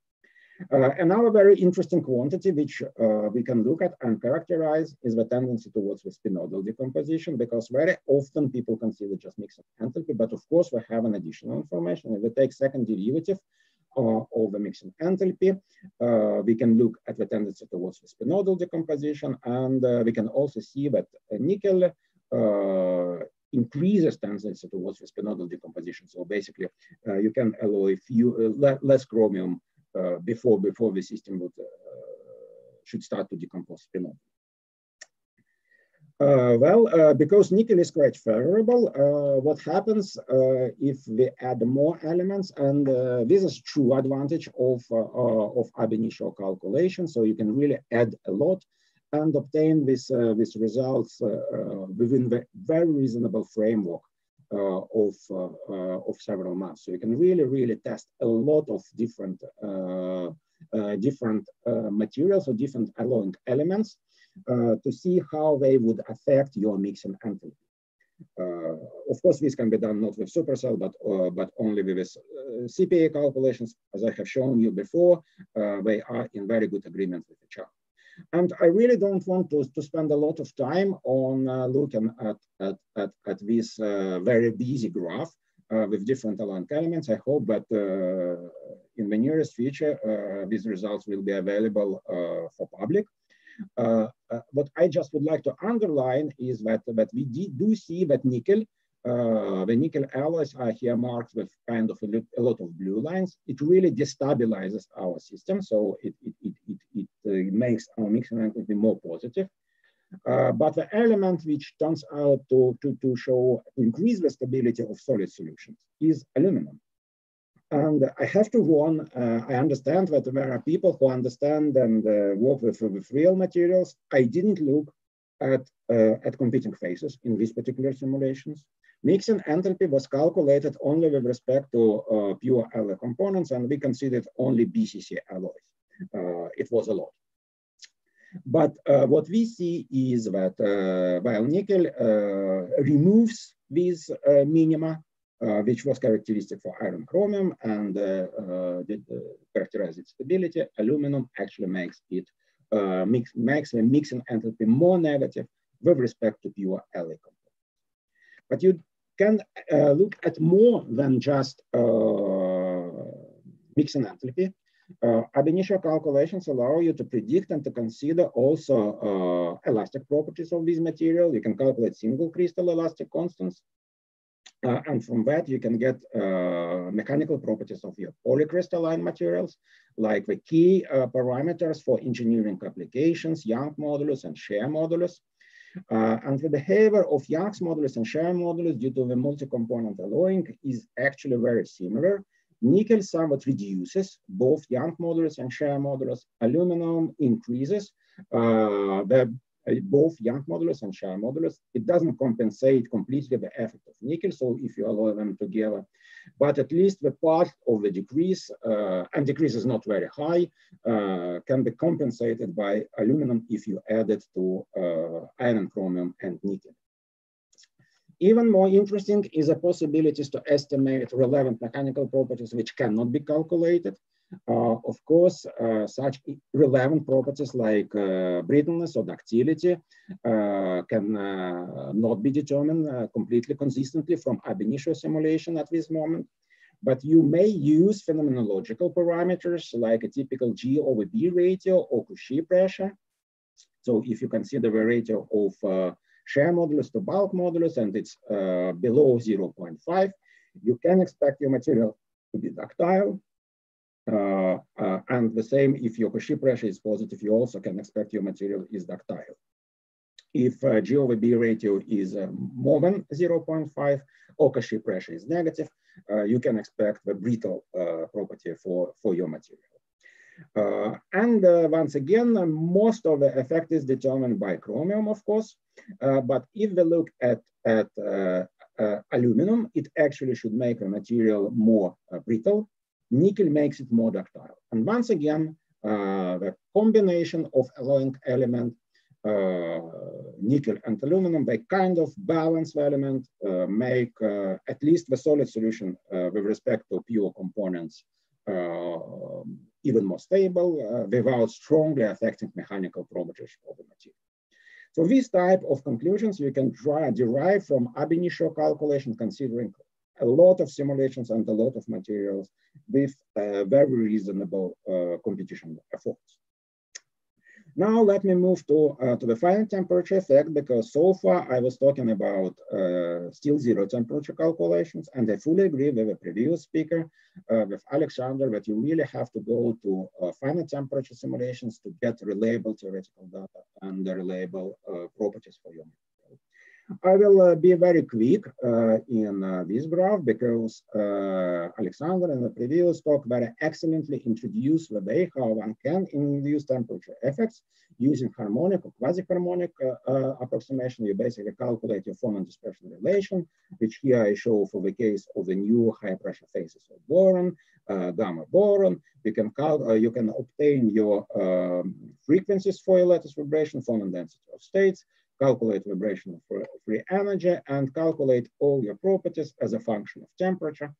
Uh, another very interesting quantity which uh, we can look at and characterize is the tendency towards the spinodal decomposition because very often people consider just mixing enthalpy, but of course we have an additional information. If we take second derivative uh, of the mixing enthalpy, uh, we can look at the tendency towards the spinodal decomposition and uh, we can also see that nickel increases tendency towards spinodal decomposition. So basically, uh, you can alloy few uh, less chromium uh, before before the system would should start to decompose spinodal. Uh, well, uh, because nickel is quite favorable, uh, what happens if we add more elements? And this is true advantage of, of ab initio calculation. So you can really add a lot and obtain this, uh, these results uh, uh, within the very reasonable framework of, of several months. So you can really, really test a lot of different, different materials or different alloying elements to see how they would affect your mixing enthalpy. Uh, of course, this can be done not with supercell, but uh, but only with uh, CPA calculations. As I have shown you before, they are in very good agreement with each other. And I really don't want to, to spend a lot of time on uh, looking at, at, at, at this uh, very busy graph uh, with different alloying elements. I hope that uh, in the nearest future, uh, these results will be available uh, for public. what I just would like to underline is that, that we do see that nickel uh, the nickel alloys are here marked with kind of a, lot of blue lines. It really destabilizes our system, so it, it, it, it, it uh, makes our mixing enthalpy more positive. uh, but the element which turns out to, to, to show, increase the stability of solid solutions is aluminum. And I have to warn, uh, I understand that there are people who understand and uh, work with, with real materials. I didn't look at, uh, at competing phases in these particular simulations. Mixing enthalpy was calculated only with respect to uh, pure alloy components, and we considered only BCC alloys. Uh, it was a lot. But uh, what we see is that uh, while nickel uh, removes these uh, minima, uh, which was characteristic for iron chromium and did characterize its stability, aluminum actually makes it mix, makes the mixing enthalpy more negative with respect to pure alloy components. But you can look at more than just mixing entropy. Uh, ab initio calculations allow you to predict and to consider also uh, elastic properties of this material. You can calculate single crystal elastic constants. Uh, and from that, you can get uh, mechanical properties of your polycrystalline materials, like the key uh, parameters for engineering applications, Young modulus and shear modulus. Uh, and the behavior of Young's modulus and shear modulus due to the multi-component alloying is actually very similar. Nickel somewhat reduces both Young modulus and shear modulus. Aluminum increases uh, the, uh, both Young modulus and shear modulus. It doesn't compensate completely the effect of nickel, so if you allow them together, but at least the part of the decrease, uh, and decrease is not very high, uh, can be compensated by aluminum if you add it to uh, iron, chromium, and nickel. Even more interesting is the possibilities to estimate relevant mechanical properties which cannot be calculated. Uh, of course, uh, such relevant properties like uh, brittleness or ductility uh, can uh, not be determined uh, completely consistently from ab initio simulation at this moment. But you may use phenomenological parameters like a typical G over B ratio or Cauchy pressure. So if you consider the ratio of shear modulus to bulk modulus and it's uh, below 0.5, you can expect your material to be ductile. Uh, uh, and the same if your Cauchy pressure is positive, you also can expect your material is ductile. If uh, G over B ratio is uh, more than 0.5 or Cauchy pressure is negative, uh, you can expect the brittle property for, for your material. And once again, most of the effect is determined by chromium, of course. but if we look at, at aluminum, it actually should make the material more brittle. Nickel makes it more ductile. And once again, the combination of alloying element uh, nickel and aluminum, they kind of balance the element, uh, make uh, at least the solid solution with respect to pure components even more stable uh, without strongly affecting mechanical properties of the material. So these type of conclusions you can derive from ab initio calculation, considering a lot of simulations and a lot of materials with uh, very reasonable uh, competition efforts. Now let me move to, uh, to the final temperature effect because so far I was talking about uh, still zero temperature calculations and I fully agree with the previous speaker, uh, with Alexander, that you really have to go to uh, final temperature simulations to get reliable theoretical data and the reliable uh, properties for your I will be very quick in this graph because Alexander in the previous talk very excellently introduced the way how one can induce temperature effects using harmonic or quasi-harmonic uh, uh, approximation. You basically calculate your phonon dispersion relation, which here I show for the case of the new high pressure phases of boron, gamma boron. You can, you can obtain your um, frequencies for your lattice vibration, phonon density of states, calculate vibration of free energy, and calculate all your properties as a function of temperature.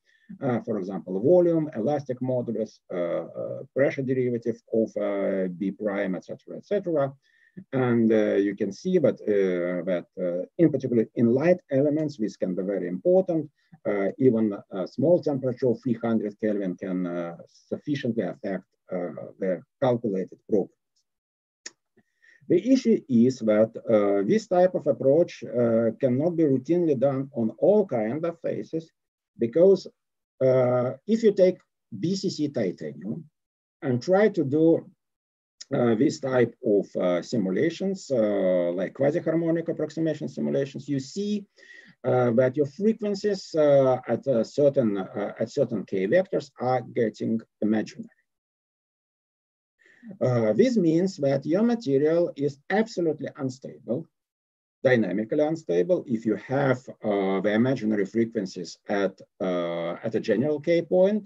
Uh, for example, volume, elastic modulus, uh, uh, pressure derivative of uh, B prime, etc., etc. And you can see that, that in particular in light elements, this can be very important. even a small temperature of 300 Kelvin can sufficiently affect the calculated property. The issue is that uh, this type of approach uh, cannot be routinely done on all kinds of phases because uh, if you take BCC titanium and try to do uh, this type of uh, simulations, uh, like quasi-harmonic approximation simulations, you see that your frequencies at certain at certain k vectors are getting imaginary. This means that your material is absolutely unstable dynamically unstable if you have uh, the imaginary frequencies at, uh, at a general K point,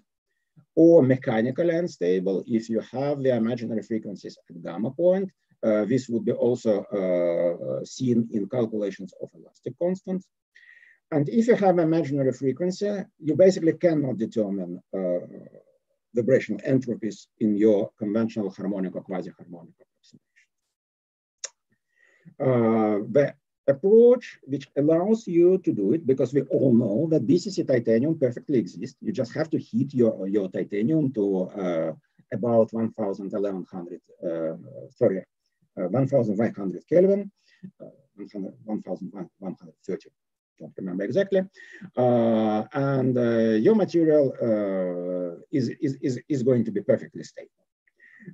or mechanically unstable if you have the imaginary frequencies at gamma point. Uh, this would be also uh, seen in calculations of elastic constants. And if you have imaginary frequency, you basically cannot determine vibrational entropies in your conventional harmonic or quasi-harmonic approximation. Uh, the approach which allows you to do it because we all know that BCC titanium perfectly exists. You just have to heat your, your titanium to uh, about 1100, uh, sorry, uh, 1,500 Kelvin, uh, 1,130, don't remember exactly. Uh, and uh, your material uh, is, is, is, going to be perfectly stable.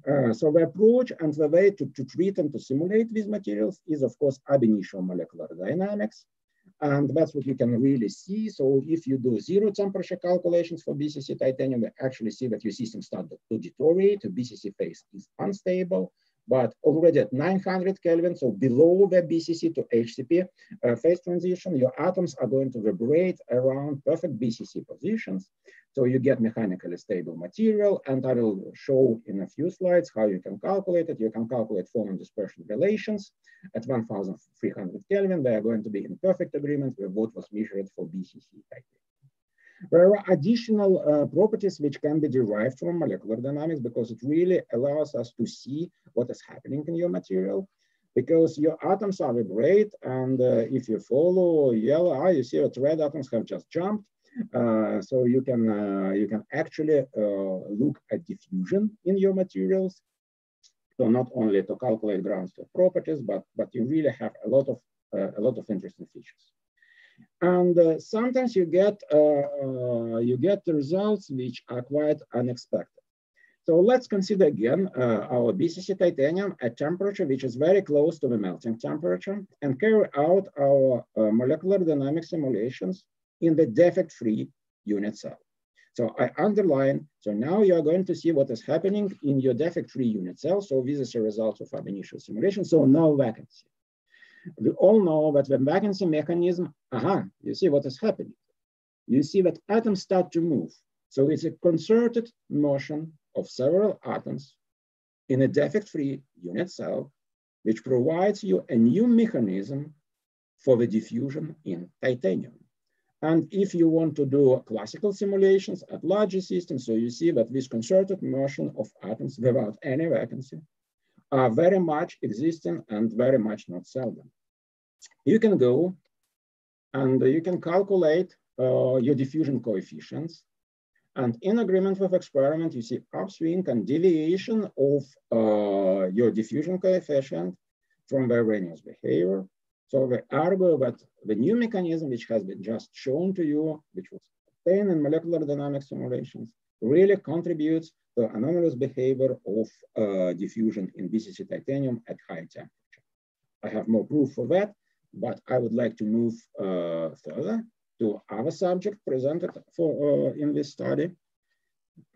Uh, so the approach and the way to, to treat and to simulate these materials is, of course, ab initio molecular dynamics. And that's what you can really see. So if you do zero temperature calculations for BCC titanium, you actually see that your system starts to deteriorate, the BCC phase is unstable but already at 900 Kelvin, so below the BCC to HCP uh, phase transition, your atoms are going to vibrate around perfect BCC positions. So you get mechanically stable material, and I will show in a few slides how you can calculate it. You can calculate phonon dispersion relations at 1300 Kelvin. They are going to be in perfect agreement with what was measured for BCC titanium. There are additional uh, properties which can be derived from molecular dynamics because it really allows us to see what is happening in your material because your atoms are vibrate and uh, if you follow yellow eye, you see that red atoms have just jumped. Uh, so you can uh, you can actually uh, look at diffusion in your materials. So not only to calculate ground state properties, but but you really have a lot of uh, a lot of interesting features and uh, sometimes you get uh, uh, you get the results which are quite unexpected. So let's consider again uh, our BCC titanium at temperature which is very close to the melting temperature and carry out our uh, molecular dynamic simulations in the defect-free unit cell. So I underline, so now you are going to see what is happening in your defect-free unit cell. So this is a result of our initial simulation, so no vacancy we all know that the vacancy mechanism, aha, you see what is happening. You see that atoms start to move. So it's a concerted motion of several atoms in a defect-free unit cell, which provides you a new mechanism for the diffusion in titanium. And if you want to do classical simulations at larger systems, so you see that this concerted motion of atoms without any vacancy are very much existing and very much not seldom. You can go and you can calculate uh, your diffusion coefficients. And in agreement with experiment, you see upswing and deviation of uh, your diffusion coefficient from the Arrhenius behavior. So the argue that the new mechanism, which has been just shown to you, which was obtained in molecular dynamic simulations, really contributes to anomalous behavior of uh, diffusion in BCC titanium at high temperature. I have more proof for that, but I would like to move uh, further to our subject presented for uh, in this study.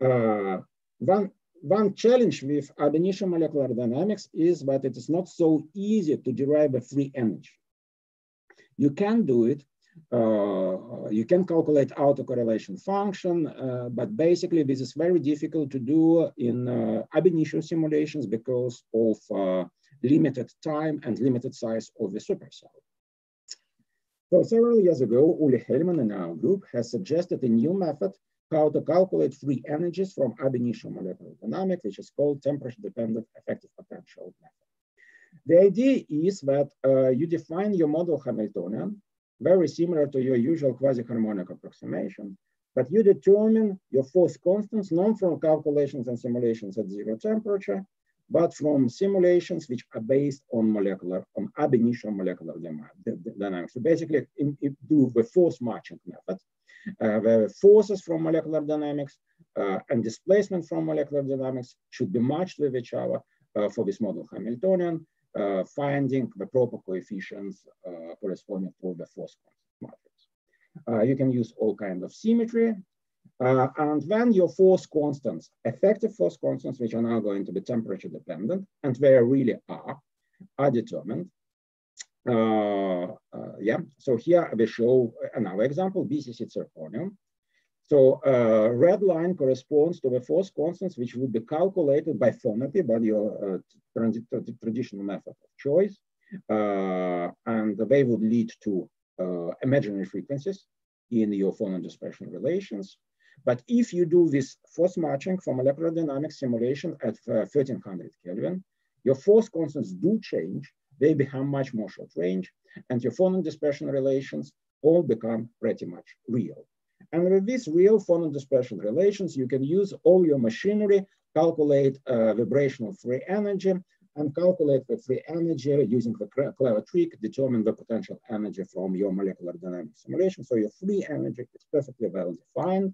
Uh, one, one challenge with ab initio molecular dynamics is that it is not so easy to derive a free energy. You can do it uh, you can calculate autocorrelation function, uh, but basically this is very difficult to do in uh, ab initio simulations because of uh, limited time and limited size of the supercell. So several years ago, Olle Hellman and our group has suggested a new method how to calculate free energies from ab initio molecular dynamics, which is called temperature-dependent effective potential method. The idea is that uh, you define your model Hamiltonian very similar to your usual quasi-harmonic approximation, but you determine your force constants not from calculations and simulations at zero temperature, but from simulations which are based on molecular, on ab initio molecular dynamics. So basically, in, in do the force matching method, uh, the forces from molecular dynamics uh, and displacement from molecular dynamics should be matched with each other for this model Hamiltonian, finding the proper coefficients corresponding to the force matrix. you can use all kinds of symmetry uh, and then your force constants, effective force constants, which are now going to be temperature dependent, and they really are, are determined. Uh, uh, yeah, so here we show another example, BCC zirconium. So uh, red line corresponds to the force constants, which would be calculated by phonopy, by your uh, traditional method of choice. Uh, and they would lead to imaginary frequencies in your phonon dispersion relations. But if you do this force matching molecular dynamics simulation at uh, 1300 Kelvin, your force constants do change. They become much more short range and your phonon dispersion relations all become pretty much real. And with these real phonon dispersion relations, you can use all your machinery, calculate uh, vibrational free energy, and calculate the free energy using the clever trick, determine the potential energy from your molecular dynamics simulation. So your free energy is perfectly well defined.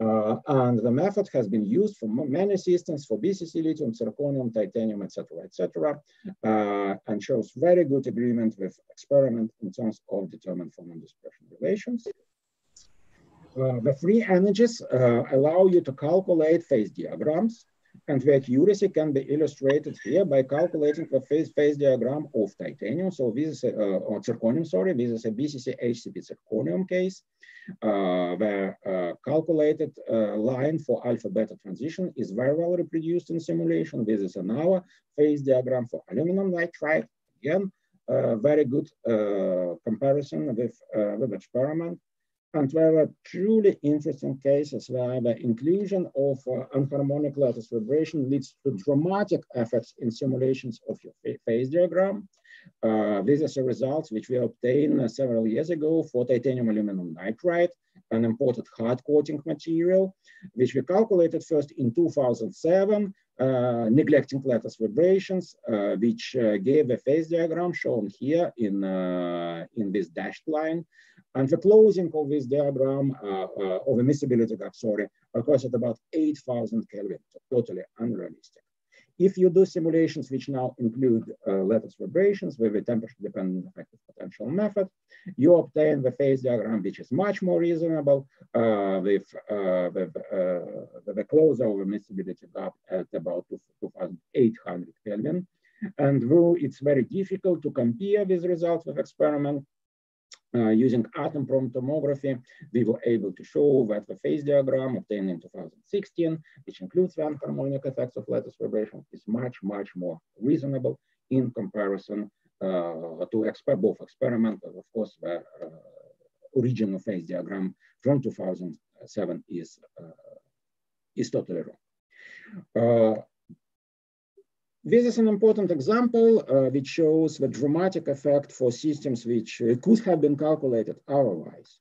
Uh, and the method has been used for many systems for BCC, lithium, zirconium, titanium, etc., etc., uh, and shows very good agreement with experiment in terms of determined phonon dispersion relations. Uh, the free energies uh, allow you to calculate phase diagrams and the accuracy can be illustrated here by calculating the phase, phase diagram of titanium. So this is a, uh, zirconium, sorry, this is a BCC HCP zirconium case. Uh, the uh, calculated uh, line for alpha beta transition is very well reproduced in simulation. This is another phase diagram for aluminum nitride. Again, very good comparison with, with experiment. And there are truly interesting cases where the inclusion of uh, lattice vibration leads to dramatic effects in simulations of your phase diagram. Uh, these are the results which we obtained uh, several years ago for titanium aluminum nitride, an imported hard coating material, which we calculated first in 2007, uh, neglecting lattice vibrations, uh, which uh, gave a phase diagram shown here in, in this dashed line. And the closing of this diagram uh, uh, of gap, sorry, occurs at about 8,000 Kelvin, so totally unrealistic. If you do simulations which now include uh, lattice vibrations with a temperature-dependent effective potential method, you obtain the phase diagram which is much more reasonable uh, with, uh, with, uh, with a closer of immiscibility gap at about 2,800 Kelvin. And though it's very difficult to compare these results with experiment, uh, using atom probe tomography, we were able to show that the phase diagram obtained in 2016, which includes the anharmonic effects of lattice vibration, is much, much more reasonable in comparison uh, to both experiment, but of course the uh, original phase diagram from 2007 is, uh, is totally wrong. Uh, this is an important example uh, which shows the dramatic effect for systems which uh, could have been calculated otherwise.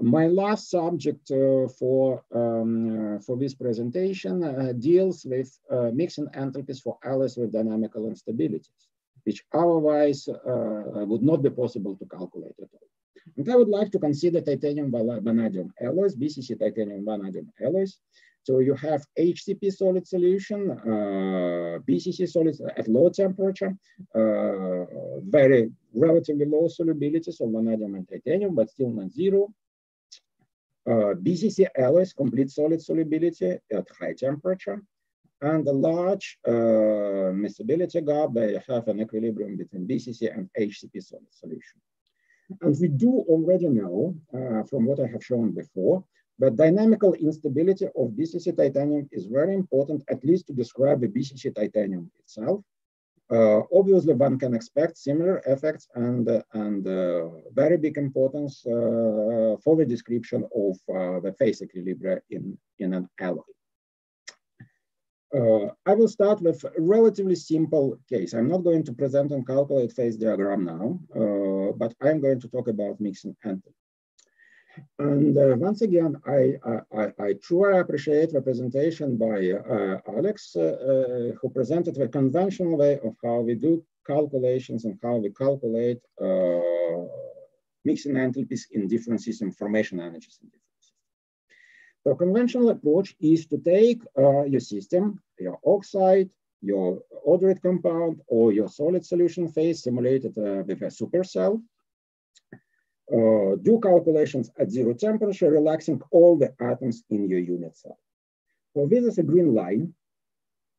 My last subject uh, for, um, uh, for this presentation uh, deals with uh, mixing enthalpies for alloys with dynamical instabilities, which otherwise would not be possible to calculate at all. And I would like to consider titanium vanadium alloys, BCC titanium vanadium alloys, so you have HCP solid solution, uh, BCC solid at low temperature, uh, very relatively low solubility, so vanadium and titanium, but still not zero. Uh, BCC alloys, complete solid solubility at high temperature, and a large uh, miscibility gap, they have an equilibrium between BCC and HCP solid solution. And we do already know uh, from what I have shown before the dynamical instability of BCC titanium is very important, at least to describe the BCC titanium itself. Uh, obviously, one can expect similar effects and, uh, and uh, very big importance uh, for the description of uh, the phase equilibria in, in an alloy. Uh, I will start with a relatively simple case. I'm not going to present and calculate phase diagram now, but I'm going to talk about mixing enthalpy. And uh, once again, I, I, I, truly appreciate the presentation by uh, Alex, uh, uh, who presented the conventional way of how we do calculations and how we calculate uh, mixing enthalpies in different system formation energies in different. The conventional approach is to take uh, your system, your oxide, your ordered compound or your solid solution phase simulated with a supercell. Uh, do calculations at zero temperature, relaxing all the atoms in your unit cell. So this is a green line,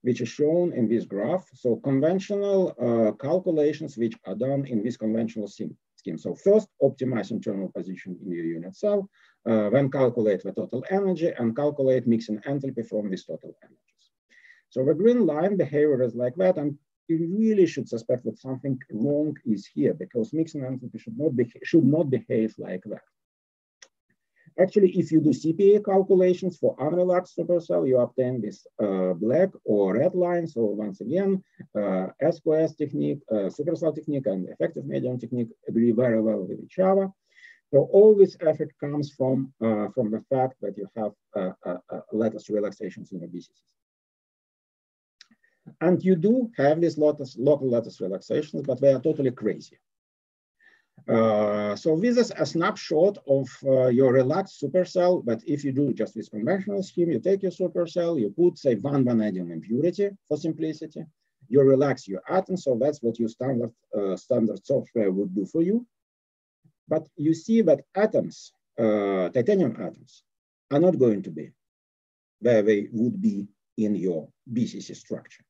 which is shown in this graph. So conventional uh, calculations which are done in this conventional scheme. So first, optimize internal position in your unit cell, uh, then calculate the total energy and calculate mixing enthalpy from this total energy. So the green line behavior is like that, and you really should suspect that something wrong is here because mixing enthalpy should not, be, should not behave like that. Actually, if you do CPA calculations for unrelaxed supercell, you obtain this uh, black or red line. So once again, uh, SQS technique, uh, supercell technique, and effective medium technique agree very well with each other. So all this effect comes from, uh, from the fact that you have uh, uh, lattice relaxations in the BCCs. And you do have these lattice, local lattice relaxations, but they are totally crazy. Uh, so this is a snapshot of uh, your relaxed supercell, but if you do just this conventional scheme, you take your supercell, you put say one vanadium impurity for simplicity, you relax your atoms, so that's what your standard, uh, standard software would do for you. But you see that atoms, uh, titanium atoms, are not going to be where they would be in your BCC structure.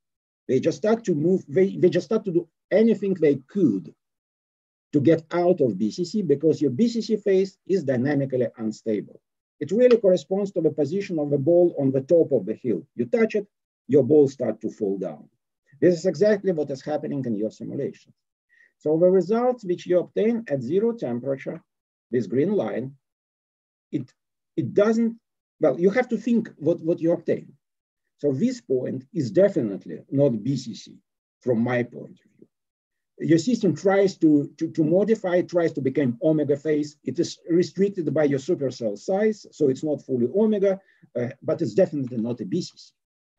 They just start to move, they, they just start to do anything they could to get out of BCC because your BCC phase is dynamically unstable. It really corresponds to the position of the ball on the top of the hill. You touch it, your ball starts to fall down. This is exactly what is happening in your simulation. So the results which you obtain at zero temperature, this green line, it, it doesn't, well, you have to think what, what you obtain. So this point is definitely not BCC from my point of view. Your system tries to, to, to modify, tries to become omega phase. It is restricted by your supercell size, so it's not fully omega, uh, but it's definitely not a BCC.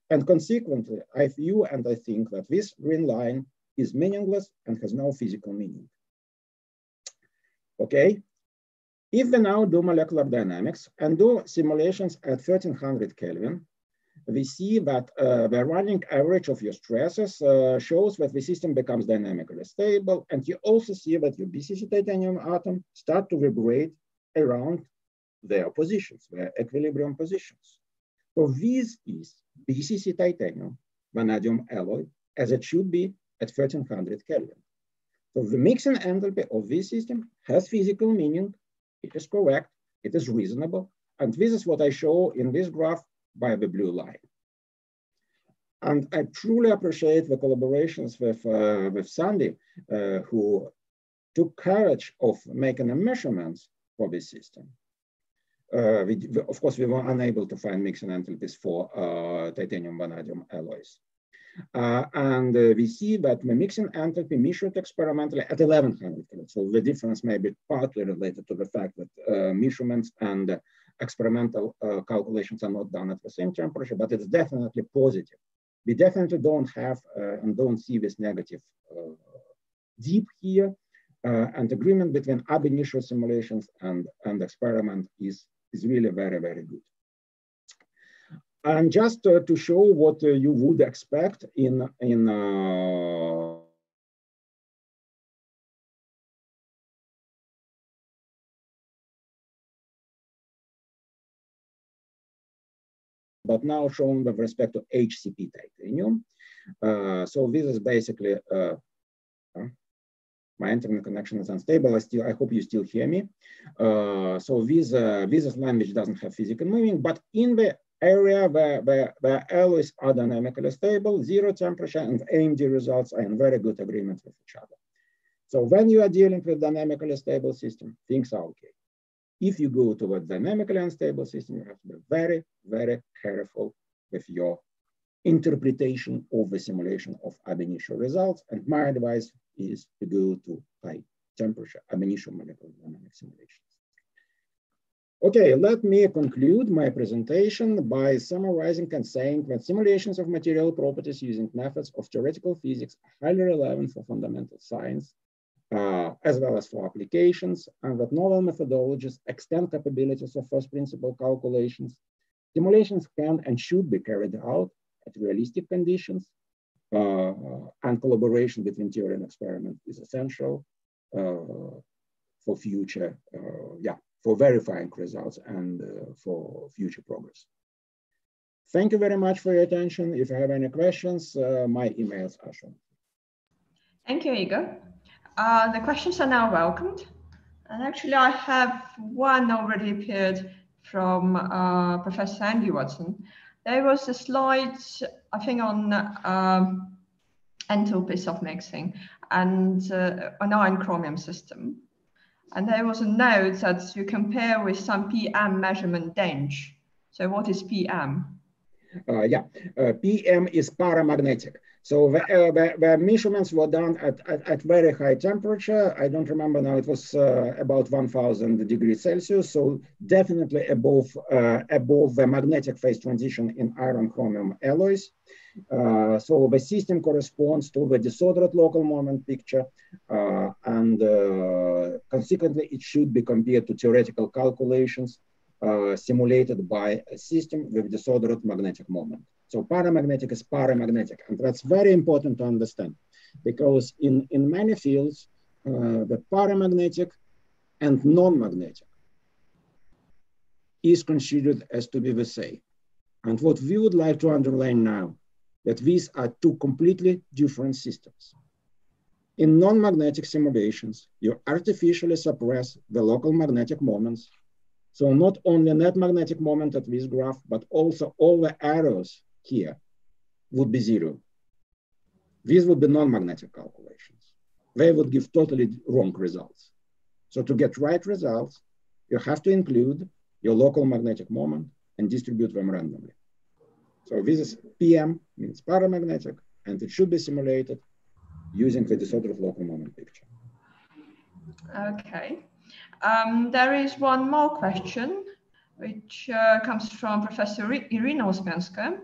And consequently, I view and I think that this green line is meaningless and has no physical meaning. Okay, if we now do molecular dynamics and do simulations at 1300 Kelvin, we see that uh, the running average of your stresses uh, shows that the system becomes dynamically stable. And you also see that your BCC titanium atom start to vibrate around their positions, their equilibrium positions. So this is BCC titanium vanadium alloy as it should be at 1300 Kelvin. So the mixing enthalpy of this system has physical meaning. It is correct, it is reasonable. And this is what I show in this graph by the blue line. And I truly appreciate the collaborations with, uh, with Sandy, uh, who took courage of making measurements for this system. Uh, we, of course, we were unable to find mixing enthalpies for uh, titanium vanadium alloys. Uh, and uh, we see that the mixing enthalpy measured experimentally at 1100 So the difference may be partly related to the fact that measurements and experimental uh, calculations are not done at the same temperature, but it's definitely positive. We definitely don't have uh, and don't see this negative uh, deep here. Uh, and agreement between ab initio simulations and, and experiment is, is really very, very good. And just to show what uh, you would expect in, in but now shown with respect to HCP titanium. Uh, so this is basically, uh, uh, my internet connection is unstable. I still, I hope you still hear me. So this, this which doesn't have physical moving, but in the area where, where, where alloys are dynamically stable, zero temperature and AMD results are in very good agreement with each other. So when you are dealing with dynamically stable system, things are okay. If you go to a dynamically unstable system, you have to be very, very careful with your interpretation of the simulation of ab initio results. And my advice is to go to high temperature ab initio molecular dynamic simulations. Okay, let me conclude my presentation by summarizing and saying that simulations of material properties using methods of theoretical physics are highly relevant for fundamental science uh, as well as for applications, and that novel methodologies extend capabilities of first principle calculations. Simulations can and should be carried out at realistic conditions, uh, and collaboration between theory and experiment is essential for future, yeah, for verifying results and for future progress. Thank you very much for your attention. If you have any questions, uh, my emails are shown. Thank you, Igor. Uh, the questions are now welcomed. And actually, I have one already appeared from uh, Professor Andy Watson. There was a slide, I think, on um, enthalpies of mixing and uh, an iron chromium system. And there was a note that you compare with some PM measurement DENCH. So what is PM? Uh, yeah, uh, PM is paramagnetic. So the, uh, the, the, measurements were done at, at, at, very high temperature. I don't remember now, it was uh, about 1000 degrees Celsius. So definitely above, uh, above the magnetic phase transition in iron chromium alloys. Uh, so the system corresponds to the disordered local moment picture. and consequently, it should be compared to theoretical calculations uh, simulated by a system with disordered magnetic moment. So paramagnetic is paramagnetic, and that's very important to understand because in, in many fields, uh, the paramagnetic and non-magnetic is considered as to be the same. And what we would like to underline now, that these are two completely different systems. In non-magnetic simulations, you artificially suppress the local magnetic moments so not only net magnetic moment at this graph, but also all the arrows here would be zero. These would be non-magnetic calculations. They would give totally wrong results. So to get right results, you have to include your local magnetic moment and distribute them randomly. So this is PM, means paramagnetic, and it should be simulated using the disorder of local moment picture. Okay. Um, there is one more question, which uh, comes from Professor Irina Uspenskaya,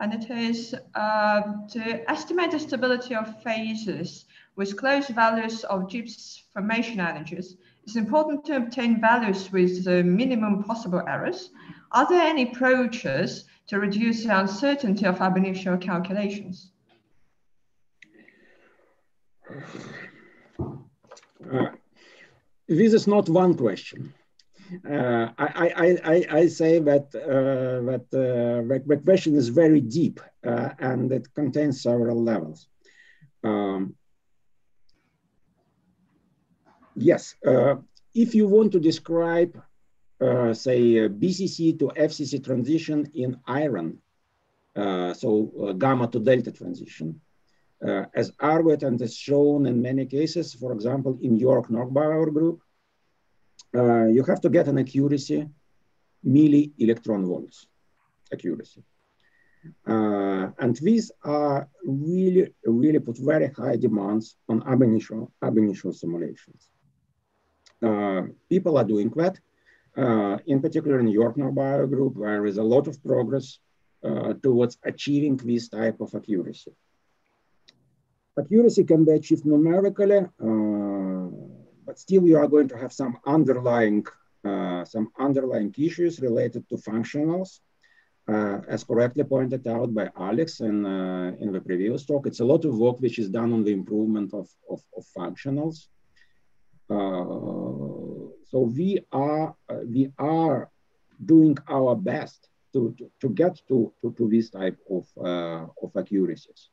and it is uh, to estimate the stability of phases with close values of Gibbs formation energies. It's important to obtain values with the minimum possible errors. Are there any approaches to reduce the uncertainty of ab initio calculations? Uh, this is not one question. Uh, I, I, I, say that, uh, that uh, the question is very deep and it contains several levels. Um, yes, if you want to describe, say, BCC to FCC transition in iron, so gamma to delta transition, uh, as argued and as shown in many cases, for example, in Jörg Neugebauer group, uh, you have to get an accuracy, milli electron volts accuracy. Uh, and these are really, really put very high demands on ab initio, ab initio simulations. Uh, people are doing that, uh, in particular in the York Bio group, where there is a lot of progress uh, towards achieving this type of accuracy. Accuracy can be achieved numerically, uh, but still you are going to have some underlying uh, some underlying issues related to functionals. Uh, as correctly pointed out by Alex in, uh, in the previous talk, it's a lot of work which is done on the improvement of, of, of functionals. Uh, so we are, uh, we are doing our best to, to, to get to, to, to, this type of, uh, of accuracies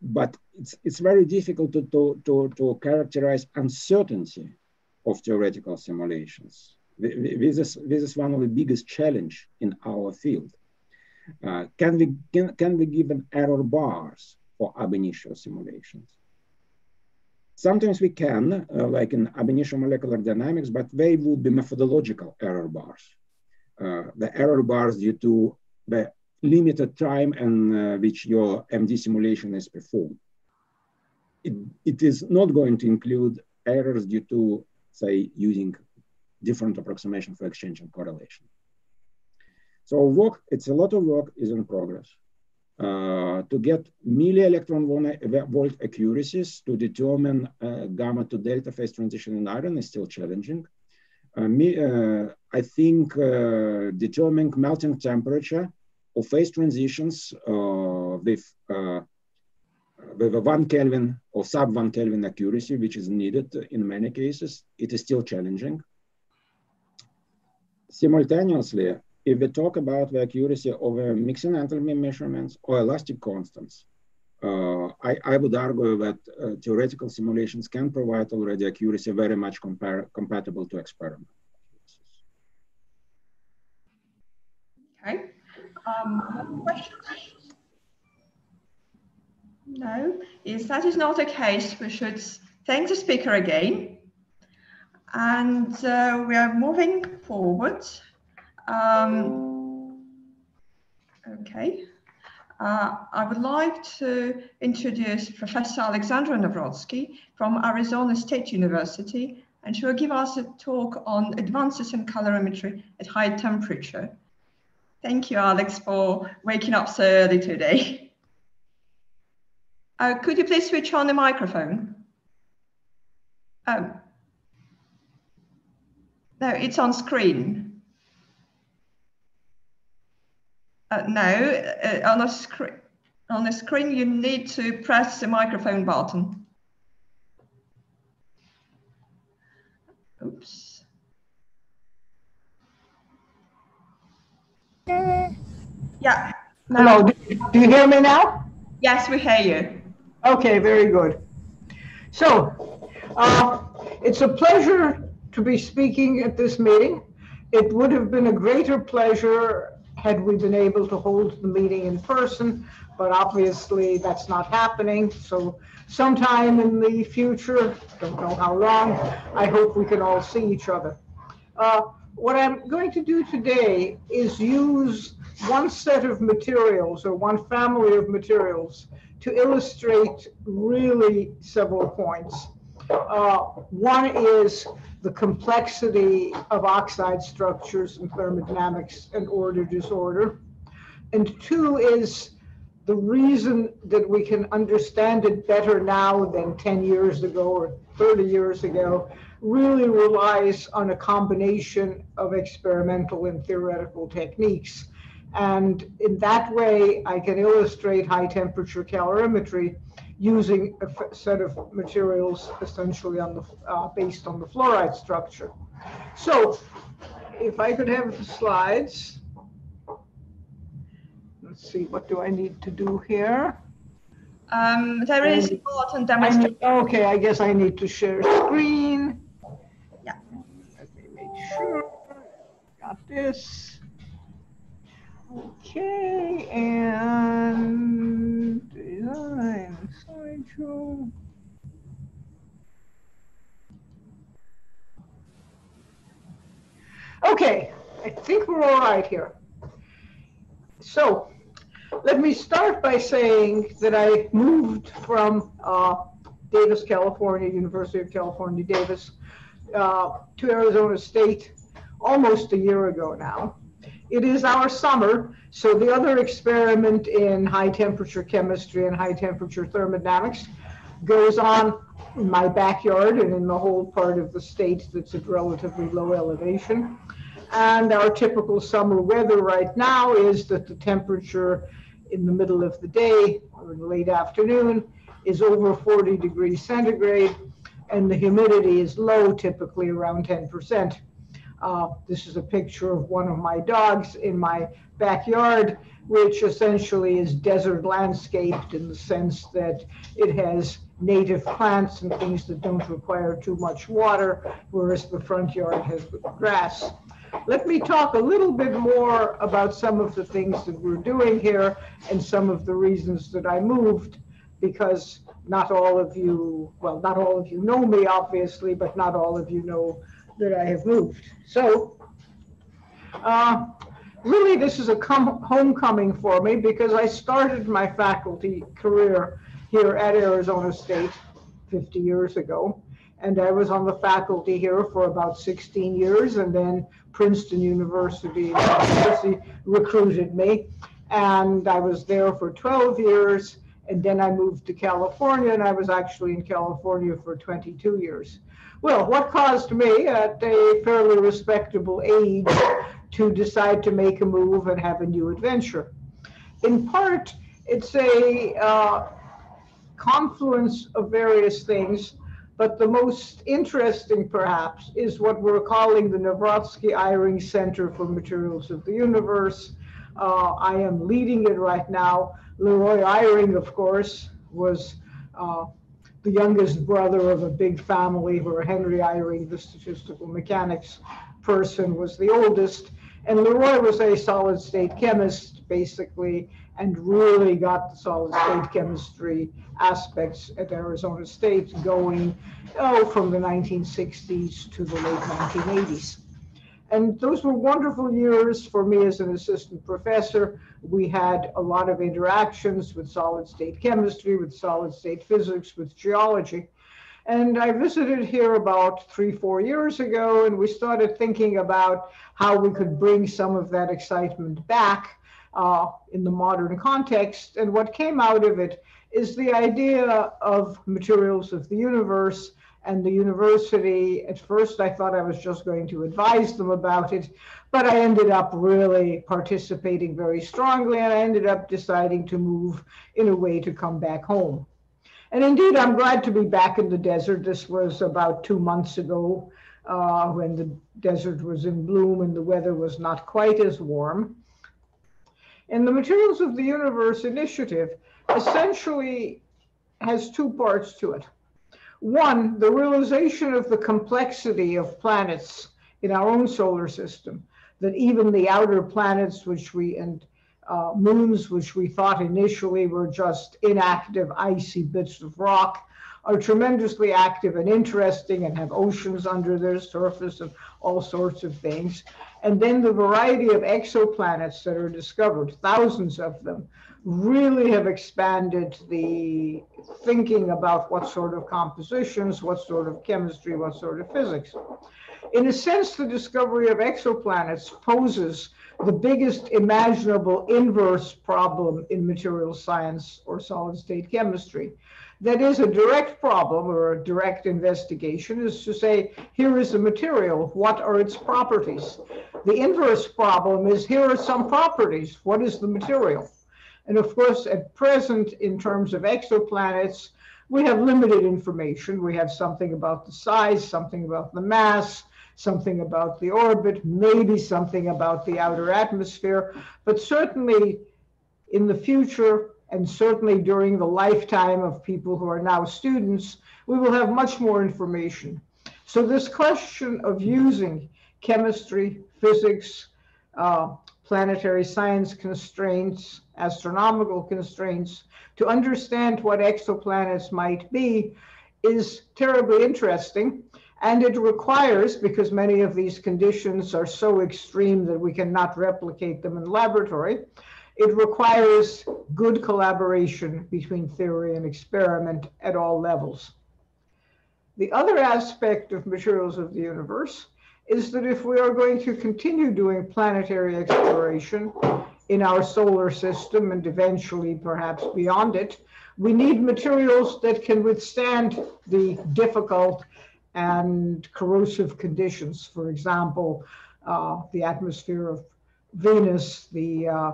but it's, it's very difficult to, to, to, to characterize uncertainty of theoretical simulations. This is, this is one of the biggest challenge in our field. Uh, can, we, can, can we give an error bars for ab initio simulations? Sometimes we can, uh, like in ab initio molecular dynamics, but they would be methodological error bars. Uh, the error bars due to the limited time in uh, which your MD simulation is performed. It, it is not going to include errors due to, say, using different approximation for exchange and correlation. So work, it's a lot of work is in progress. Uh, to get milli electron volt accuracies to determine uh, gamma to delta phase transition in iron is still challenging. Uh, me, uh, I think uh, determining melting temperature phase transitions uh, with uh, with a one Kelvin or sub one Kelvin accuracy, which is needed in many cases, it is still challenging. Simultaneously, if we talk about the accuracy of mixing enthalpy measurements or elastic constants, uh, I, I, would argue that uh, theoretical simulations can provide already accuracy very much compatible to experiment. Okay. Um, questions? No, if that is not the case, we should thank the speaker again. And uh, we are moving forward. Um, okay. Uh, I would like to introduce Professor Alexandra Navrotsky from Arizona State University, and she will give us a talk on advances in calorimetry at high temperature. Thank you, Alex, for waking up so early today. Uh, could you please switch on the microphone? Um, no, it's on screen. Uh, no, uh, on a screen. On the screen, you need to press the microphone button. Oops. Yeah. Hello, do you hear me now? Yes, we hear you. Okay, very good. So, uh, it's a pleasure to be speaking at this meeting. It would have been a greater pleasure had we been able to hold the meeting in person, but obviously that's not happening. So sometime in the future, don't know how long, I hope we can all see each other. Uh, what I'm going to do today is use one set of materials or one family of materials to illustrate really several points. Uh, one is the complexity of oxide structures and thermodynamics and order disorder. And two is the reason that we can understand it better now than 10 years ago or 30 years ago really relies on a combination of experimental and theoretical techniques and in that way, I can illustrate high temperature calorimetry using a set of materials essentially on the, uh, based on the fluorite structure. So if I could have the slides. Let's see, what do I need to do here? Um, there is important demonstration. Okay, I guess I need to share screen. Got this. Okay, and design slideshow. Okay, I think we're all right here. So let me start by saying that I moved from uh, Davis, California, University of California, Davis, uh, to Arizona State almost a year ago now it is our summer, so the other experiment in high temperature chemistry and high temperature thermodynamics goes on in my backyard and in the whole part of the state that's at relatively low elevation. And our typical summer weather right now is that the temperature in the middle of the day or in the late afternoon is over 40 degrees centigrade and the humidity is low, typically around 10%. Uh, this is a picture of one of my dogs in my backyard, which essentially is desert landscaped in the sense that it has native plants and things that don't require too much water, whereas the front yard has grass. Let me talk a little bit more about some of the things that we're doing here and some of the reasons that I moved, because not all of you, well, not all of you know me, obviously, but not all of you know that I have moved. So uh, really this is a homecoming for me because I started my faculty career here at Arizona State 50 years ago. And I was on the faculty here for about 16 years and then Princeton University, University recruited me. And I was there for 12 years and then I moved to California and I was actually in California for 22 years. Well, what caused me at a fairly respectable age to decide to make a move and have a new adventure? In part, it's a uh, confluence of various things, but the most interesting perhaps is what we're calling the Navrotsky Eyring Center for Materials of the Universe. Uh, I am leading it right now. Leroy Eyring, of course, was uh, the youngest brother of a big family where Henry Eyring, the statistical mechanics person, was the oldest. And Leroy was a solid state chemist, basically, and really got the solid state chemistry aspects at Arizona State going oh, from the 1960s to the late 1980s. And those were wonderful years for me as an assistant professor. We had a lot of interactions with solid state chemistry, with solid state physics, with geology. And I visited here about three, four years ago, and we started thinking about how we could bring some of that excitement back uh, in the modern context. And what came out of it is the idea of materials of the universe and the university. At first, I thought I was just going to advise them about it, but I ended up really participating very strongly, and I ended up deciding to move in a way to come back home. And indeed, I'm glad to be back in the desert. This was about two months ago uh, when the desert was in bloom and the weather was not quite as warm. And the Materials of the Universe initiative essentially has two parts to it. One, the realization of the complexity of planets in our own solar system, that even the outer planets, which we and uh, moons, which we thought initially were just inactive, icy bits of rock, are tremendously active and interesting and have oceans under their surface and all sorts of things. And then the variety of exoplanets that are discovered, thousands of them, really have expanded the thinking about what sort of compositions, what sort of chemistry, what sort of physics. In a sense, the discovery of exoplanets poses the biggest imaginable inverse problem in material science or solid state chemistry. That is a direct problem or a direct investigation is to say, here is the material, what are its properties? The inverse problem is, here are some properties, what is the material? And of course, at present, in terms of exoplanets, we have limited information. We have something about the size, something about the mass, something about the orbit, maybe something about the outer atmosphere, but certainly in the future, and certainly during the lifetime of people who are now students, we will have much more information. So this question of using chemistry, physics, uh, planetary science constraints, astronomical constraints, to understand what exoplanets might be is terribly interesting. And it requires, because many of these conditions are so extreme that we cannot replicate them in laboratory, it requires good collaboration between theory and experiment at all levels. The other aspect of materials of the universe is that if we are going to continue doing planetary exploration in our solar system and eventually perhaps beyond it, we need materials that can withstand the difficult and corrosive conditions. For example, uh, the atmosphere of Venus, the uh,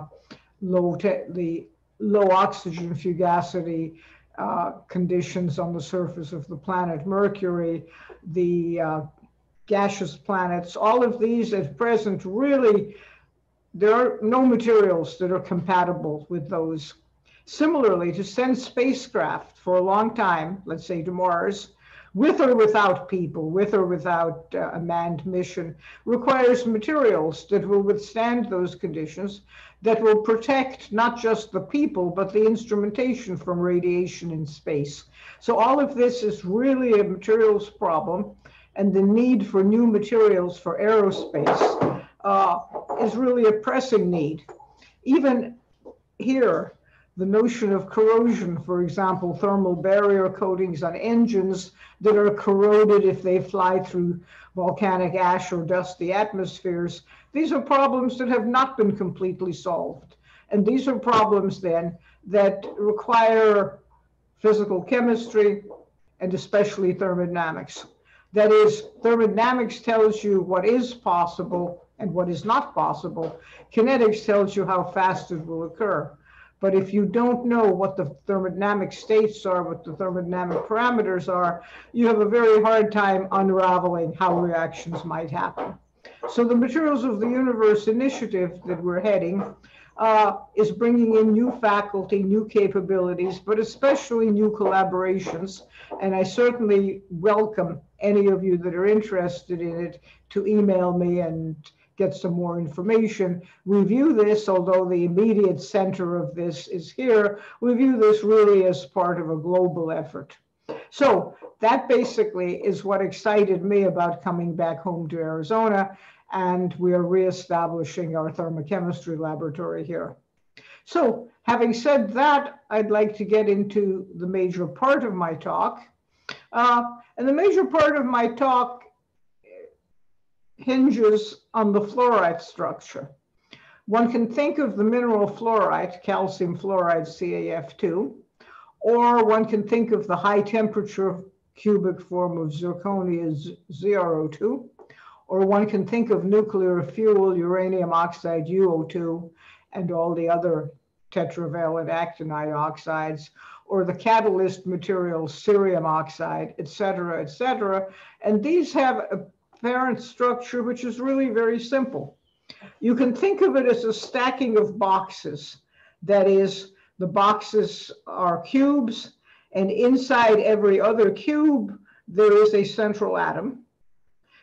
low the low oxygen fugacity uh, conditions on the surface of the planet Mercury, the uh, gaseous planets, all of these at present really, there are no materials that are compatible with those. Similarly, to send spacecraft for a long time, let's say to Mars, with or without people, with or without uh, a manned mission, requires materials that will withstand those conditions, that will protect not just the people, but the instrumentation from radiation in space. So all of this is really a materials problem, and the need for new materials for aerospace uh, is really a pressing need. Even here, the notion of corrosion, for example, thermal barrier coatings on engines that are corroded if they fly through volcanic ash or dusty atmospheres. These are problems that have not been completely solved. And these are problems then that require physical chemistry and especially thermodynamics. That is, thermodynamics tells you what is possible and what is not possible. Kinetics tells you how fast it will occur. But if you don't know what the thermodynamic states are, what the thermodynamic parameters are, you have a very hard time unraveling how reactions might happen. So the Materials of the Universe initiative that we're heading uh, is bringing in new faculty, new capabilities, but especially new collaborations. And I certainly welcome any of you that are interested in it to email me and get some more information. We view this, although the immediate center of this is here, we view this really as part of a global effort. So that basically is what excited me about coming back home to Arizona. And we are reestablishing our thermochemistry laboratory here. So having said that, I'd like to get into the major part of my talk. Uh, and the major part of my talk hinges on the fluorite structure. One can think of the mineral fluorite, calcium fluoride CaF2, or one can think of the high temperature cubic form of zirconia ZrO2, or one can think of nuclear fuel, uranium oxide UO2, and all the other tetravalent actinide oxides, or the catalyst material cerium oxide, et cetera, et cetera. And these have a parent structure, which is really very simple. You can think of it as a stacking of boxes. That is, the boxes are cubes, and inside every other cube, there is a central atom.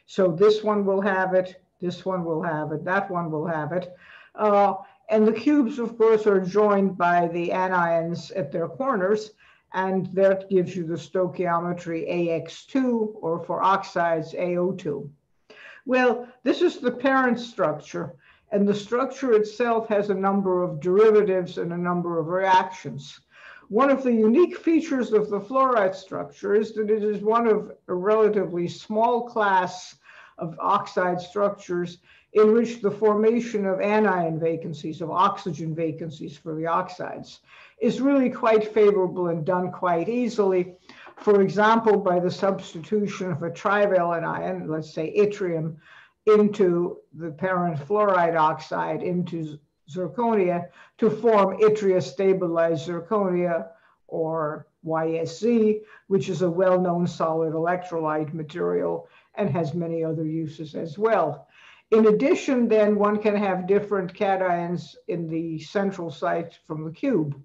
So this one will have it, this one will have it, that one will have it. Uh, and the cubes, of course, are joined by the anions at their corners and that gives you the stoichiometry AX2, or for oxides, AO2. Well, this is the parent structure, and the structure itself has a number of derivatives and a number of reactions. One of the unique features of the fluorite structure is that it is one of a relatively small class of oxide structures in which the formation of anion vacancies, of oxygen vacancies for the oxides, is really quite favorable and done quite easily. For example, by the substitution of a trivalent ion, let's say yttrium, into the parent fluorite oxide into zirconia to form yttria stabilized zirconia or YSZ, which is a well-known solid electrolyte material and has many other uses as well. In addition, then one can have different cations in the central site from the cube.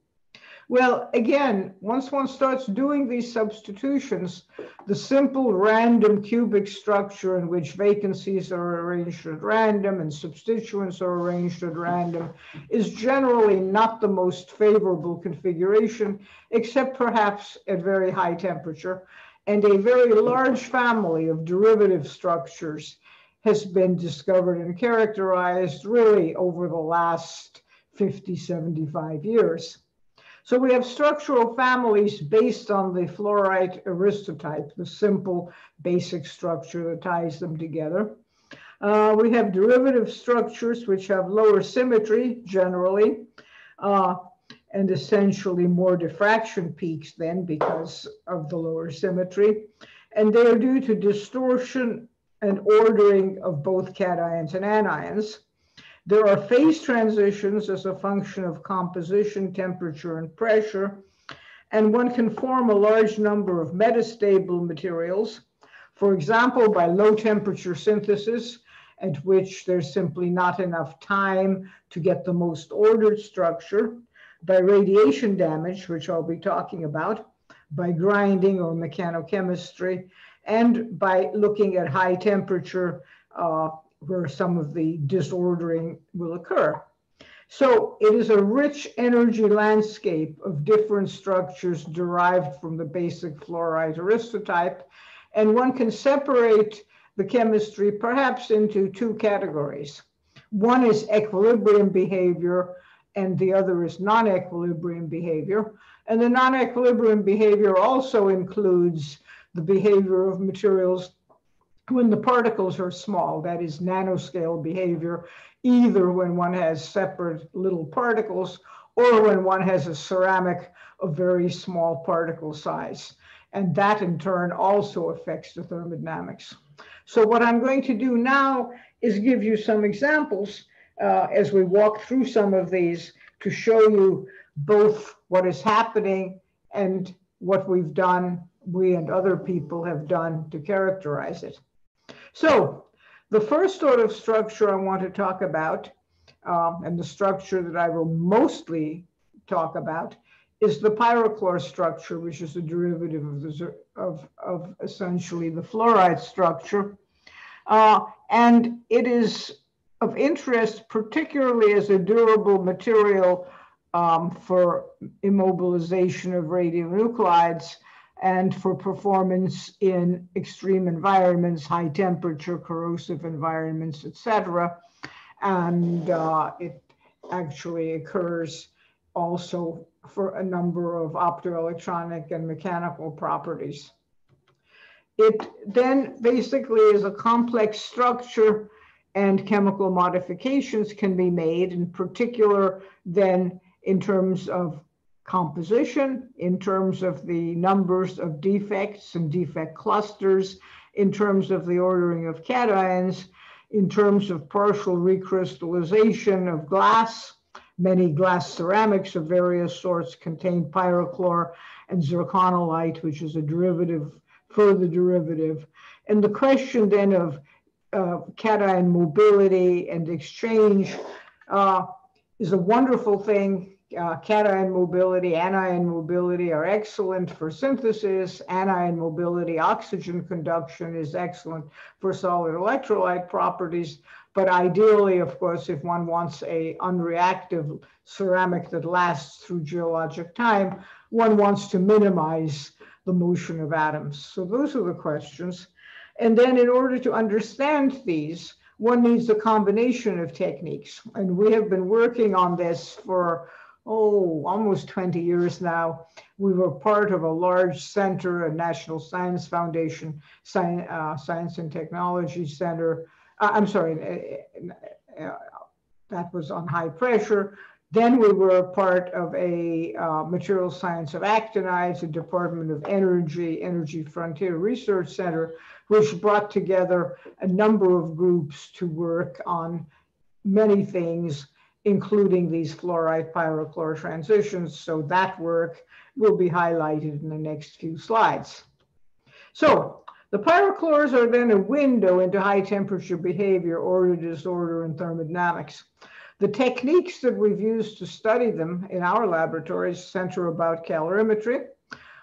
Well, again, once one starts doing these substitutions, the simple random cubic structure in which vacancies are arranged at random and substituents are arranged at random is generally not the most favorable configuration, except perhaps at very high temperature. And a very large family of derivative structures has been discovered and characterized really over the last 50, 75 years. So we have structural families based on the fluorite aristotype, the simple basic structure that ties them together. Uh, we have derivative structures which have lower symmetry generally, uh, and essentially more diffraction peaks then because of the lower symmetry. And they are due to distortion and ordering of both cations and anions. There are phase transitions as a function of composition, temperature, and pressure. And one can form a large number of metastable materials, for example, by low temperature synthesis, at which there's simply not enough time to get the most ordered structure, by radiation damage, which I'll be talking about, by grinding or mechanochemistry, and by looking at high temperature uh, where some of the disordering will occur. So it is a rich energy landscape of different structures derived from the basic fluorite aristotype. And one can separate the chemistry perhaps into two categories. One is equilibrium behavior, and the other is non equilibrium behavior. And the non equilibrium behavior also includes the behavior of materials when the particles are small, that is nanoscale behavior, either when one has separate little particles or when one has a ceramic of very small particle size. And that in turn also affects the thermodynamics. So what I'm going to do now is give you some examples uh, as we walk through some of these to show you both what is happening and what we've done, we and other people have done to characterize it. So the first sort of structure I want to talk about, um, and the structure that I will mostly talk about, is the pyrochlore structure, which is a derivative of, the, of, of essentially the fluorite structure. Uh, and it is of interest, particularly as a durable material um, for immobilization of radionuclides and for performance in extreme environments, high temperature, corrosive environments, etc. And uh, it actually occurs also for a number of optoelectronic and mechanical properties. It then basically is a complex structure and chemical modifications can be made, in particular, then in terms of composition, in terms of the numbers of defects and defect clusters, in terms of the ordering of cations, in terms of partial recrystallization of glass. Many glass ceramics of various sorts contain pyrochlore and zirconolite, which is a derivative, further derivative. And the question then of uh, cation mobility and exchange uh, is a wonderful thing uh, cation mobility, anion mobility are excellent for synthesis. Anion mobility, oxygen conduction is excellent for solid electrolyte properties. But ideally, of course, if one wants a unreactive ceramic that lasts through geologic time, one wants to minimize the motion of atoms. So those are the questions. And then in order to understand these, one needs a combination of techniques. And we have been working on this for oh, almost 20 years now. We were part of a large center, a National Science Foundation Science, uh, Science and Technology Center. Uh, I'm sorry, uh, uh, that was on high pressure. Then we were part of a uh, material science of actinides, a Department of Energy, Energy Frontier Research Center, which brought together a number of groups to work on many things including these fluorite pyrochlore transitions. So that work will be highlighted in the next few slides. So the pyrochlores are then a window into high temperature behavior, order disorder, and thermodynamics. The techniques that we've used to study them in our laboratories center about calorimetry.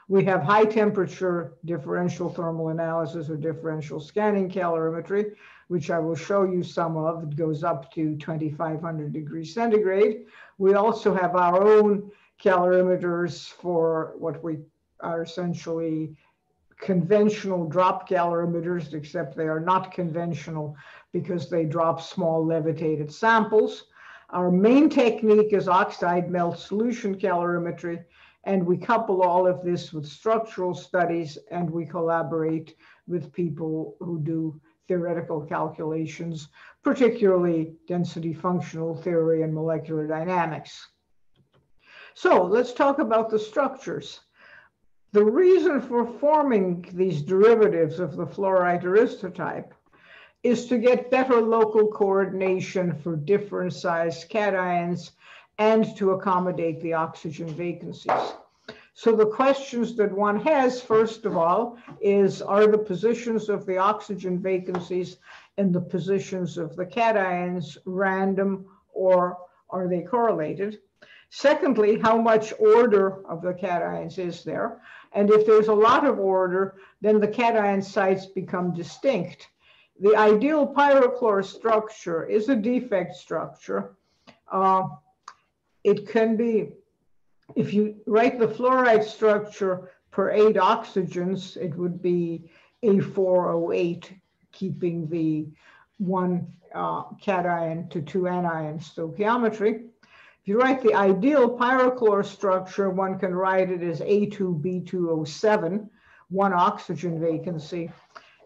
We have high temperature differential thermal analysis or differential scanning calorimetry, which I will show you some of. It goes up to 2500 degrees centigrade. We also have our own calorimeters for what we are essentially conventional drop calorimeters, except they are not conventional because they drop small levitated samples. Our main technique is oxide melt solution calorimetry, and we couple all of this with structural studies and we collaborate with people who do theoretical calculations, particularly density functional theory and molecular dynamics. So let's talk about the structures. The reason for forming these derivatives of the fluorite aristotype is to get better local coordination for different sized cations and to accommodate the oxygen vacancies. So the questions that one has, first of all, is are the positions of the oxygen vacancies and the positions of the cations random or are they correlated? Secondly, how much order of the cations is there? And if there's a lot of order, then the cation sites become distinct. The ideal pyrochlore structure is a defect structure. Uh, it can be if you write the fluorite structure per eight oxygens, it would be A4O8, keeping the one uh, cation to two anion stoichiometry. If you write the ideal pyrochlore structure, one can write it as A2B2O7, one oxygen vacancy,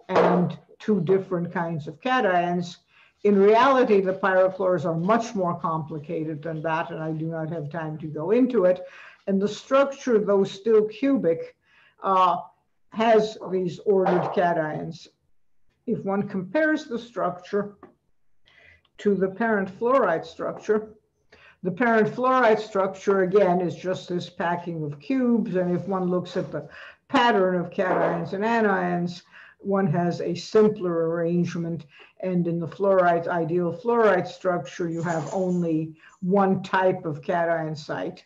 and two different kinds of cations. In reality, the pyrochlores are much more complicated than that, and I do not have time to go into it. And the structure, though still cubic, uh, has these ordered cations. If one compares the structure to the parent fluorite structure, The parent fluorite structure, again, is just this packing of cubes. And if one looks at the pattern of cations and anions, one has a simpler arrangement. And in the fluorite, ideal fluorite structure, you have only one type of cation site.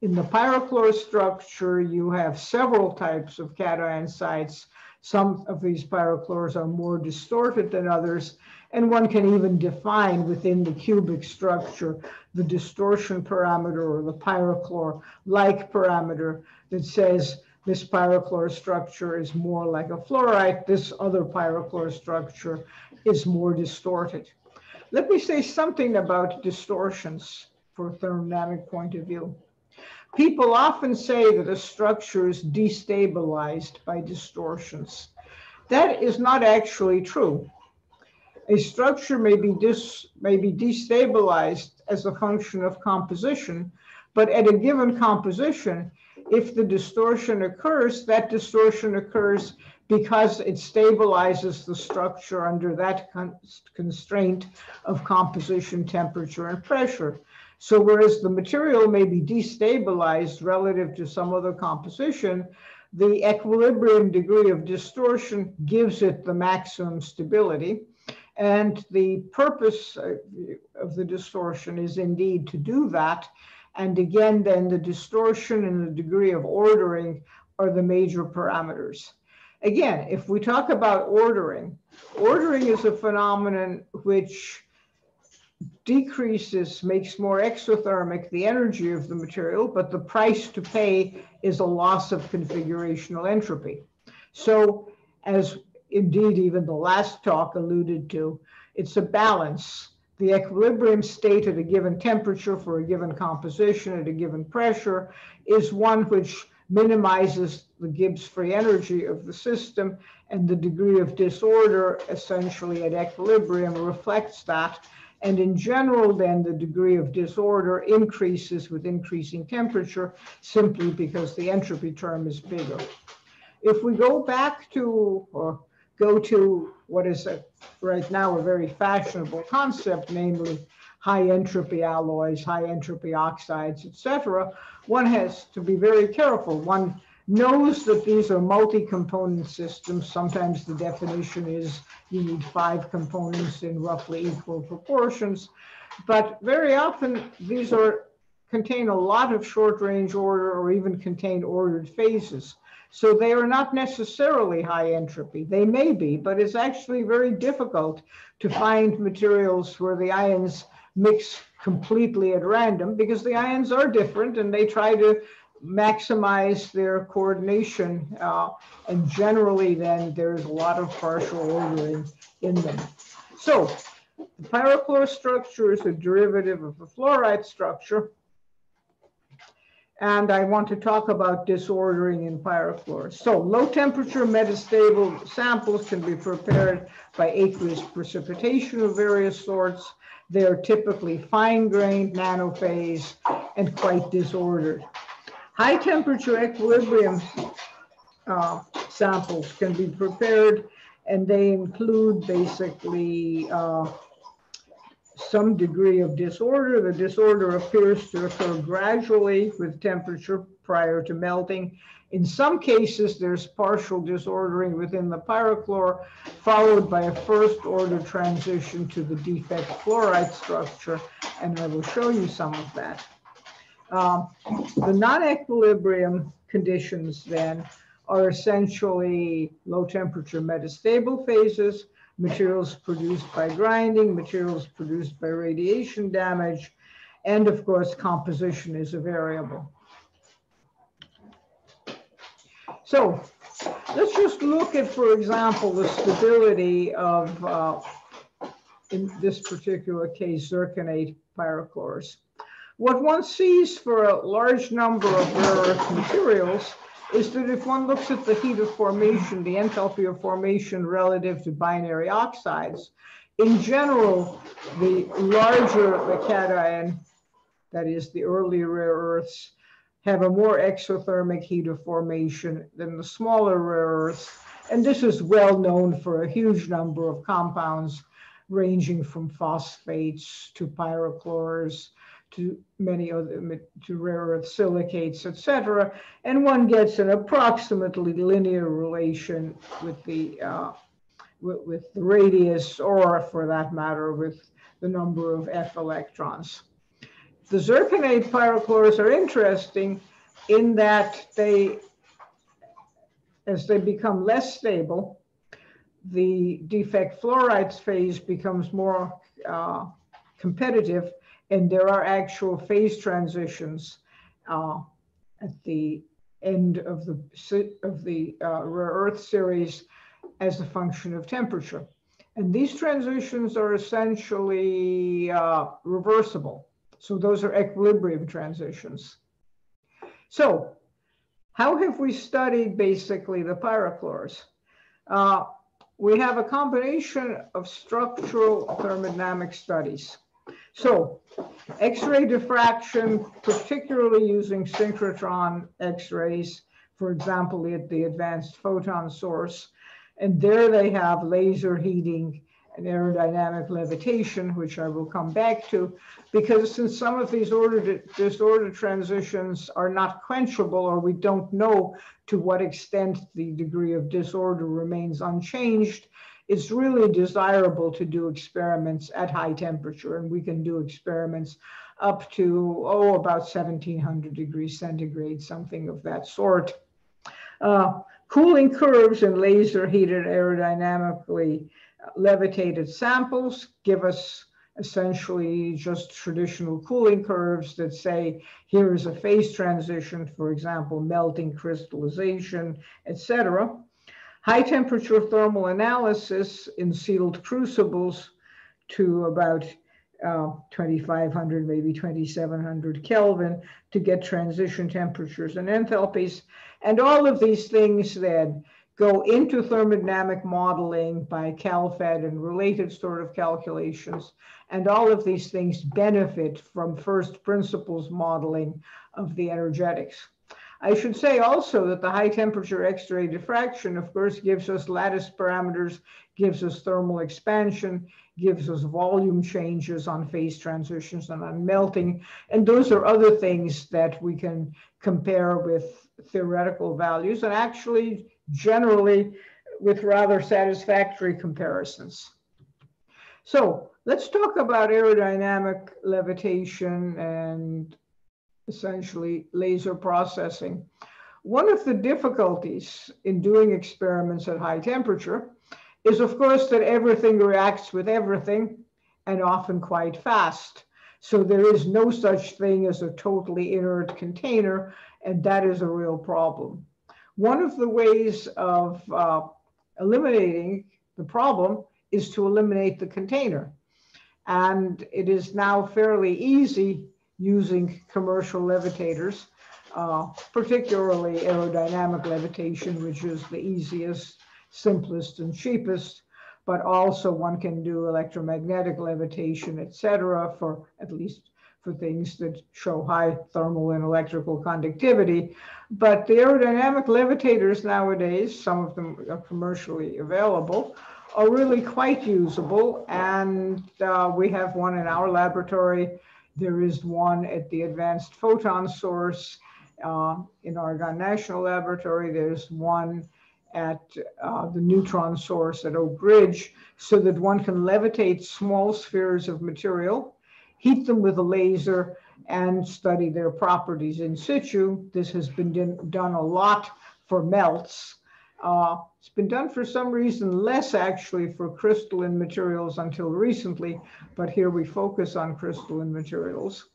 In the pyrochlore structure, you have several types of cation sites. Some of these pyrochlores are more distorted than others, and one can even define within the cubic structure the distortion parameter or the pyrochlore-like parameter that says this pyrochlore structure is more like a fluorite, this other pyrochlore structure is more distorted. Let me say something about distortions for a thermodynamic point of view. People often say that a structure is destabilized by distortions. That is not actually true. A structure may be, dis, may be destabilized as a function of composition, but at a given composition, if the distortion occurs, that distortion occurs because it stabilizes the structure under that con constraint of composition, temperature, and pressure. So whereas the material may be destabilized relative to some other composition, the equilibrium degree of distortion gives it the maximum stability. And the purpose of the distortion is indeed to do that. And again, then the distortion and the degree of ordering are the major parameters. Again, if we talk about ordering, ordering is a phenomenon which decreases, makes more exothermic the energy of the material, but the price to pay is a loss of configurational entropy. So as indeed even the last talk alluded to, it's a balance. The equilibrium state at a given temperature for a given composition at a given pressure is one which minimizes the Gibbs free energy of the system and the degree of disorder essentially at equilibrium reflects that and in general, then the degree of disorder increases with increasing temperature simply because the entropy term is bigger. If we go back to, or go to what is a, right now a very fashionable concept, namely high entropy alloys, high entropy oxides, etc., one has to be very careful. One knows that these are multi-component systems. Sometimes the definition is you need five components in roughly equal proportions. But very often these are contain a lot of short range order or even contain ordered phases. So they are not necessarily high entropy. They may be, but it's actually very difficult to find materials where the ions mix completely at random because the ions are different and they try to maximize their coordination. Uh, and generally then there's a lot of partial ordering in them. So the pyrochlore structure is a derivative of the fluorite structure. And I want to talk about disordering in pyrochlore. So low temperature metastable samples can be prepared by aqueous precipitation of various sorts. They are typically fine grained, nanophase, and quite disordered. High temperature equilibrium uh, samples can be prepared and they include basically uh, some degree of disorder. The disorder appears to occur gradually with temperature prior to melting. In some cases, there's partial disordering within the pyrochlore, followed by a first order transition to the defect fluorite structure, and I will show you some of that. Um, the non-equilibrium conditions then are essentially low temperature metastable phases, materials produced by grinding, materials produced by radiation damage, and of course, composition is a variable. So let's just look at, for example, the stability of, uh, in this particular case, zirconate pyrochlores. What one sees for a large number of rare earth materials is that if one looks at the heat of formation, the enthalpy of formation relative to binary oxides, in general, the larger the cation, that is the earlier rare earths, have a more exothermic heat of formation than the smaller rare earths. And this is well known for a huge number of compounds ranging from phosphates to pyrochlores to many other to rare earth silicates, etc. And one gets an approximately linear relation with the uh, with, with, the radius, or for that matter, with the number of f electrons. The zirconate pyrochlores are interesting in that they, as they become less stable, the defect fluorites phase becomes more uh, competitive and there are actual phase transitions uh, at the end of the of the uh, rare earth series as a function of temperature. And these transitions are essentially uh, reversible. So those are equilibrium transitions. So how have we studied basically the pyrochlores? Uh, we have a combination of structural thermodynamic studies. So X-ray diffraction, particularly using synchrotron X-rays, for example, at the advanced photon source. And there they have laser heating and aerodynamic levitation, which I will come back to, because since some of these order disorder transitions are not quenchable or we don't know to what extent the degree of disorder remains unchanged, it's really desirable to do experiments at high temperature, and we can do experiments up to, oh, about 1700 degrees centigrade, something of that sort. Uh, cooling curves and laser heated aerodynamically levitated samples give us essentially just traditional cooling curves that say here is a phase transition, for example, melting crystallization, etc. High temperature thermal analysis in sealed crucibles to about uh, 2500, maybe 2700 Kelvin to get transition temperatures and enthalpies. And all of these things then go into thermodynamic modeling by CALPHAD and related sort of calculations. And all of these things benefit from first principles modeling of the energetics. I should say also that the high temperature X-ray diffraction, of course, gives us lattice parameters, gives us thermal expansion, gives us volume changes on phase transitions and on melting. And those are other things that we can compare with theoretical values and actually generally with rather satisfactory comparisons. So let's talk about aerodynamic levitation and essentially laser processing. One of the difficulties in doing experiments at high temperature is of course that everything reacts with everything and often quite fast. So there is no such thing as a totally inert container, and that is a real problem. One of the ways of uh, eliminating the problem is to eliminate the container. And it is now fairly easy using commercial levitators, uh, particularly aerodynamic levitation, which is the easiest, simplest, and cheapest. But also one can do electromagnetic levitation, etc., for at least for things that show high thermal and electrical conductivity. But the aerodynamic levitators nowadays, some of them are commercially available, are really quite usable. And uh, we have one in our laboratory. There is one at the Advanced Photon Source uh, in Argonne National Laboratory. There's one at uh, the neutron source at Oak Ridge so that one can levitate small spheres of material heat them with a laser, and study their properties in situ. This has been done a lot for melts. Uh, it's been done for some reason less actually for crystalline materials until recently, but here we focus on crystalline materials.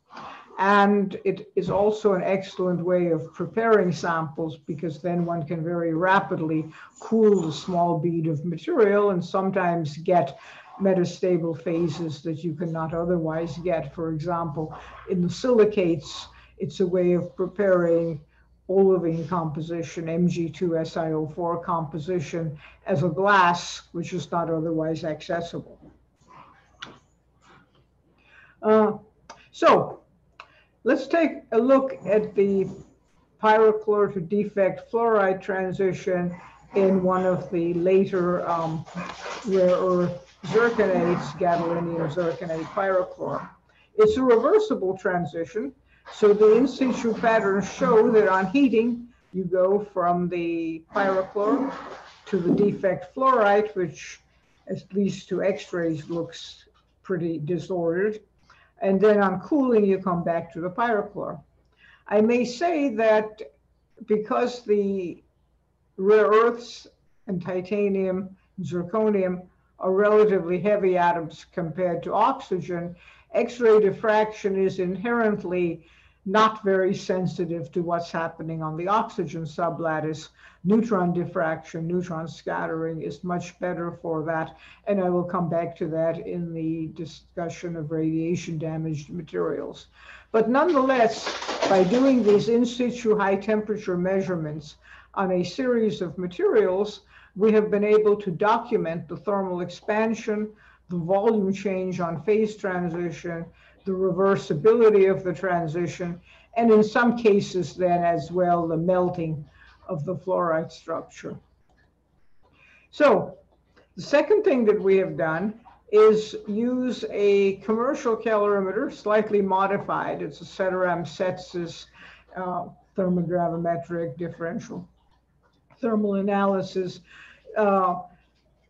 And it is also an excellent way of preparing samples because then one can very rapidly cool the small bead of material and sometimes get metastable phases that you cannot otherwise get. For example, in the silicates, it's a way of preparing olivine composition, Mg2SiO4 composition as a glass, which is not otherwise accessible. Uh, so let's take a look at the pyrochlore to defect fluorite transition in one of the later um, rare earth zirconates, gadolinium zirconate pyrochlore. It's a reversible transition. So the in situ patterns show that on heating, you go from the pyrochlore to the defect fluorite, which at least to x-rays looks pretty disordered. And then on cooling, you come back to the pyrochlore. I may say that because the rare earths and titanium, and zirconium are relatively heavy atoms compared to oxygen, X-ray diffraction is inherently not very sensitive to what's happening on the oxygen sublattice. Neutron diffraction, neutron scattering is much better for that. And I will come back to that in the discussion of radiation damaged materials. But nonetheless, by doing these in situ high temperature measurements on a series of materials, we have been able to document the thermal expansion, the volume change on phase transition, the reversibility of the transition, and in some cases then as well, the melting of the fluorite structure. So the second thing that we have done is use a commercial calorimeter, slightly modified. It's a Setaram Setsys uh, thermogravimetric differential thermal analysis uh,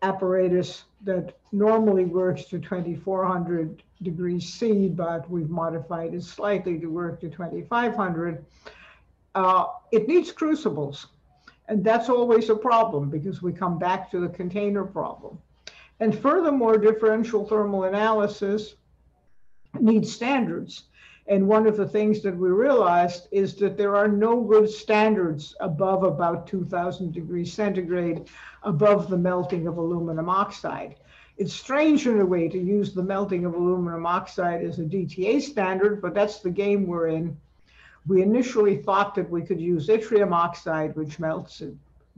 apparatus that normally works to 2400 degrees C, but we've modified it slightly to work to 2500. Uh, it needs crucibles. And that's always a problem because we come back to the container problem. And furthermore, differential thermal analysis needs standards. And one of the things that we realized is that there are no good standards above about 2000 degrees centigrade above the melting of aluminum oxide. It's strange in a way to use the melting of aluminum oxide as a DTA standard, but that's the game we're in. We initially thought that we could use yttrium oxide, which melts at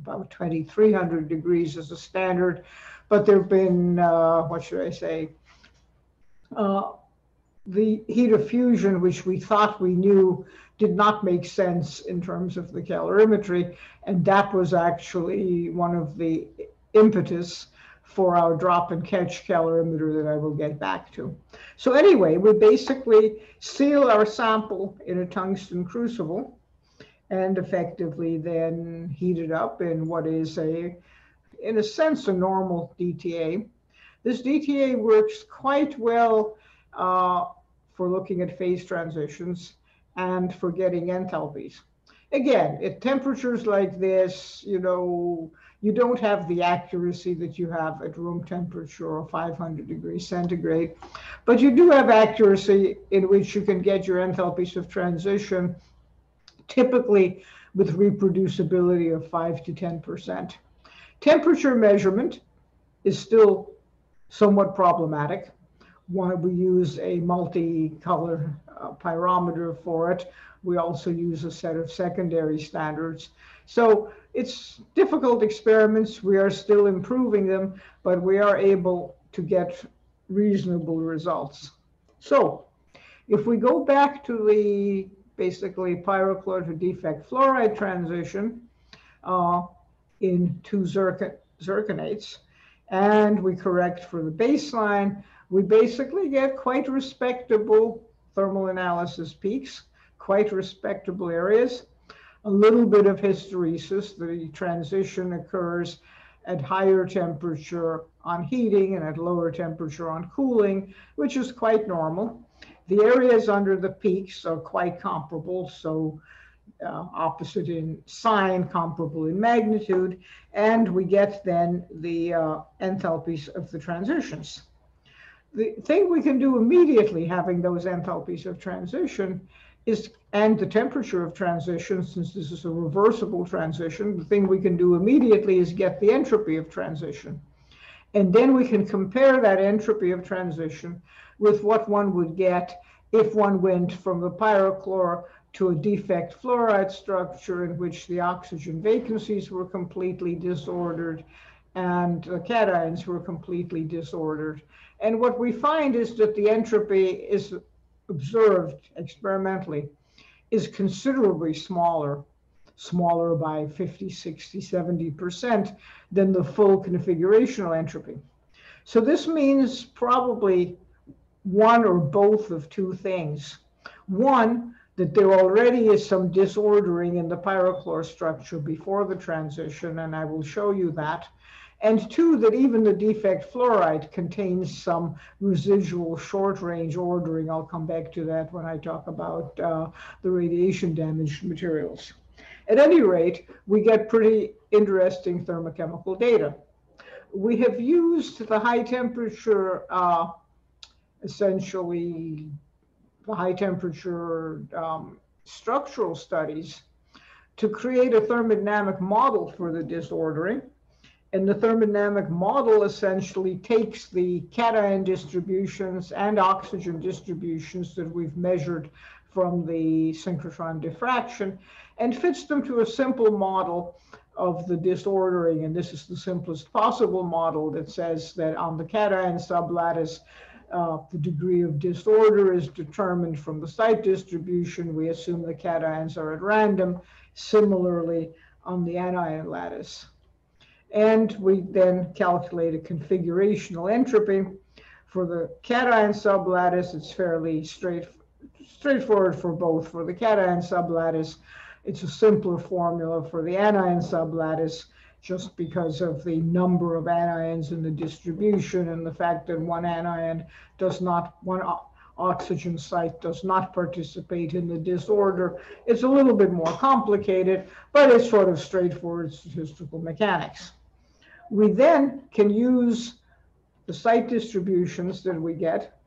about 2300 degrees as a standard, but there have been, uh, what should I say, uh, the heat of fusion, which we thought we knew, did not make sense in terms of the calorimetry. And that was actually one of the impetus for our drop and catch calorimeter that I will get back to. So anyway, we basically seal our sample in a tungsten crucible and effectively then heat it up in what is a, in a sense, a normal DTA. This DTA works quite well uh, for looking at phase transitions and for getting enthalpies. Again, at temperatures like this, you know, you don't have the accuracy that you have at room temperature or 500 degrees centigrade, but you do have accuracy in which you can get your enthalpies of transition typically with reproducibility of 5 to 10%. Temperature measurement is still somewhat problematic. One, we use a multi-color uh, pyrometer for it. We also use a set of secondary standards. So it's difficult experiments. We are still improving them, but we are able to get reasonable results. So if we go back to the basically pyrochlore to defect fluorite transition uh, in two zircon zirconates, and we correct for the baseline, we basically get quite respectable thermal analysis peaks, quite respectable areas a little bit of hysteresis. The transition occurs at higher temperature on heating and at lower temperature on cooling, which is quite normal. The areas under the peaks are quite comparable, so uh, opposite in sign, comparable in magnitude, and we get then the uh, enthalpies of the transitions. The thing we can do immediately having those enthalpies of transition is and the temperature of transition, since this is a reversible transition, the thing we can do immediately is get the entropy of transition. And then we can compare that entropy of transition with what one would get if one went from the pyrochlore to a defect fluorite structure in which the oxygen vacancies were completely disordered and cations were completely disordered. And what we find is that the entropy is observed experimentally is considerably smaller, smaller by 50, 60, 70% than the full configurational entropy. So this means probably one or both of two things. One, that there already is some disordering in the pyrochlore structure before the transition, and I will show you that. And two, that even the defect fluorite contains some residual short range ordering. I'll come back to that when I talk about uh, the radiation damaged materials. At any rate, we get pretty interesting thermochemical data. We have used the high temperature, uh, essentially the high temperature um, structural studies to create a thermodynamic model for the disordering. And the thermodynamic model essentially takes the cation distributions and oxygen distributions that we've measured from the synchrotron diffraction and fits them to a simple model of the disordering. And this is the simplest possible model that says that on the cation sublattice, uh, the degree of disorder is determined from the site distribution. We assume the cations are at random. Similarly, on the anion lattice. And we then calculate a configurational entropy. For the cation sublattice, it's fairly straight, straightforward for both. For the cation sublattice, it's a simpler formula for the anion sublattice just because of the number of anions in the distribution and the fact that one anion does not, one oxygen site does not participate in the disorder. It's a little bit more complicated, but it's sort of straightforward statistical mechanics. We then can use the site distributions that we get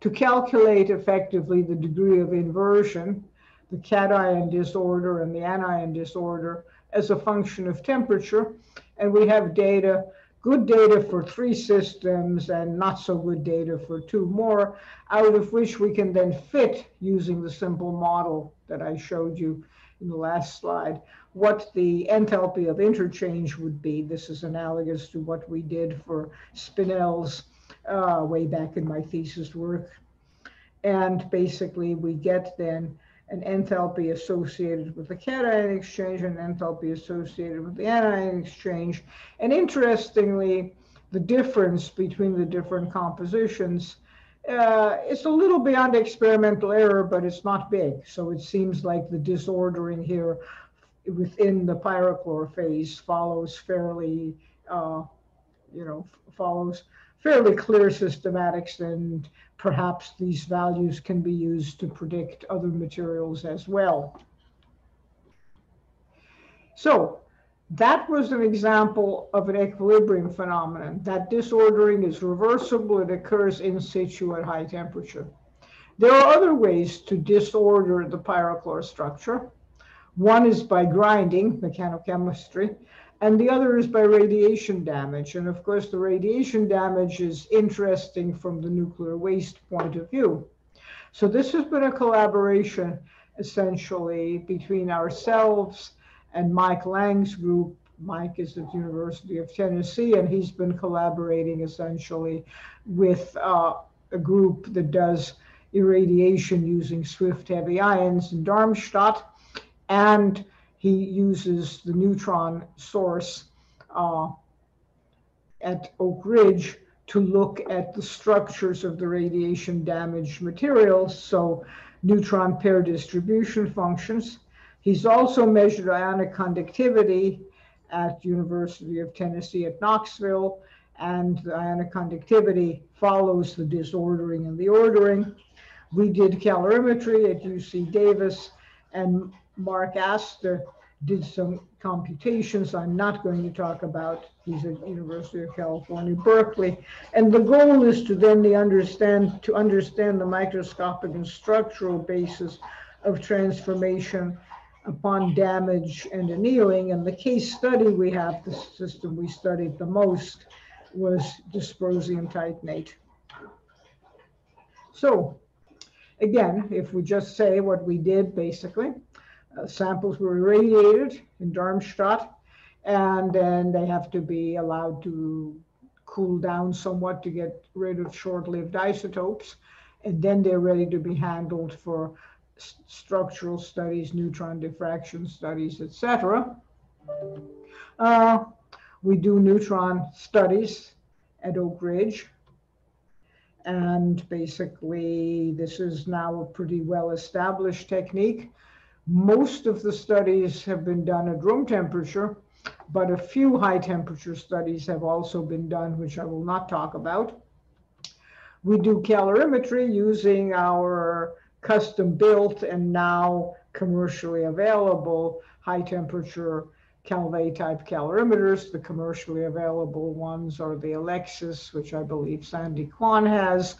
to calculate effectively the degree of inversion, the cation disorder and the anion disorder as a function of temperature. And we have data, good data for three systems and not so good data for two more, out of which we can then fit using the simple model that I showed you in the last slide, what the enthalpy of interchange would be. This is analogous to what we did for spinels uh, way back in my thesis work. And basically we get then an enthalpy associated with the cation exchange and enthalpy associated with the anion exchange. And interestingly, the difference between the different compositions uh, it's a little beyond experimental error, but it's not big. So it seems like the disordering here within the pyrochlore phase follows fairly, uh, you know, follows fairly clear systematics and perhaps these values can be used to predict other materials as well. So that was an example of an equilibrium phenomenon. That disordering is reversible. It occurs in situ at high temperature. There are other ways to disorder the pyrochlore structure. One is by grinding, mechanochemistry, and the other is by radiation damage. And of course, the radiation damage is interesting from the nuclear waste point of view. So this has been a collaboration essentially between ourselves and Maik Lang's group. Maik is at the University of Tennessee, and he's been collaborating essentially with uh, a group that does irradiation using swift heavy ions in Darmstadt. And he uses the neutron source uh, at Oak Ridge to look at the structures of the radiation damaged materials, so neutron pair distribution functions. He's also measured ionic conductivity at University of Tennessee at Knoxville, and the ionic conductivity follows the disordering and the ordering. We did calorimetry at UC Davis, and Mark Asta did some computations I'm not going to talk about. He's at University of California, Berkeley. And the goal is to then the understand to understand the microscopic and structural basis of transformation upon damage and annealing. And the case study we have, the system we studied the most, was dysprosium titanate. So again, if we just say what we did basically, uh, samples were irradiated in Darmstadt, and then they have to be allowed to cool down somewhat to get rid of short-lived isotopes, and then they're ready to be handled for structural studies, neutron diffraction studies, etc. Uh, we do neutron studies at Oak Ridge. And basically, this is now a pretty well established technique. Most of the studies have been done at room temperature, but a few high temperature studies have also been done, which I will not talk about. We do calorimetry using our custom built and now commercially available high temperature Calvet type calorimeters. The commercially available ones are the AlexSYS, which I believe Sandy Khvan has.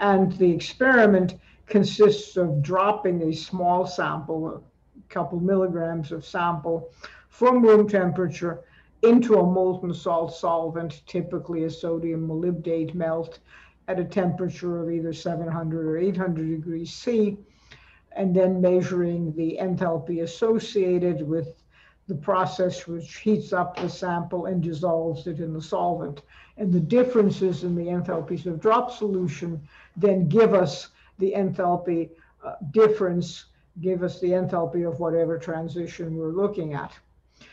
And the experiment consists of dropping a small sample, a couple milligrams of sample from room temperature into a molten salt solvent, typically a sodium molybdate melt at a temperature of either 700 or 800 degrees C, and then measuring the enthalpy associated with the process which heats up the sample and dissolves it in the solvent. And the differences in the enthalpies of drop solution then give us the enthalpy uh, difference, give us the enthalpy of whatever transition we're looking at.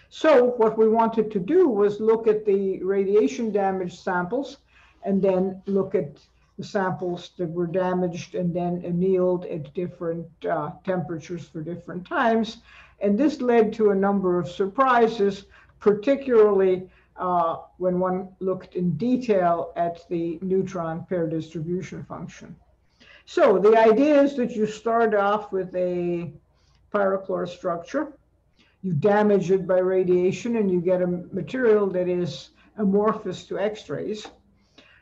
So what we wanted to do was look at the radiation damaged samples and then look at the samples that were damaged and then annealed at different uh, temperatures for different times and this led to a number of surprises, particularly uh, when one looked in detail at the neutron pair distribution function. So the idea is that you start off with a pyrochlore structure, you damage it by radiation, and you get a material that is amorphous to X-rays.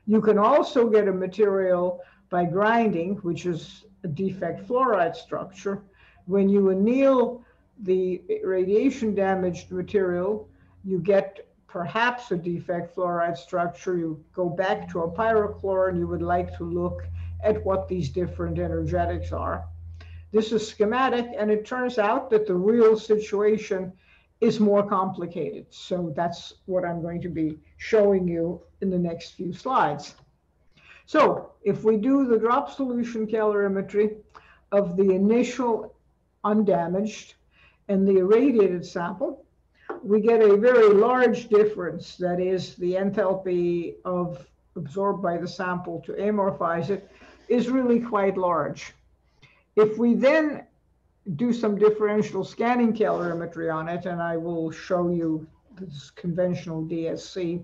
You can also get a material by grinding, which is a defect fluorite structure. When you anneal the radiation damaged material, you get perhaps a defect fluorite structure, you go back to a pyrochlore and you would like to look at what these different energetics are. This is schematic and it turns out that the real situation is more complicated. So that's what I'm going to be showing you in the next few slides. So if we do the drop solution calorimetry of the initial undamaged and the irradiated sample, we get a very large difference. That is, the enthalpy of absorbed by the sample to amorphize it is really quite large. If we then do some differential scanning calorimetry on it, and I will show you this conventional DSC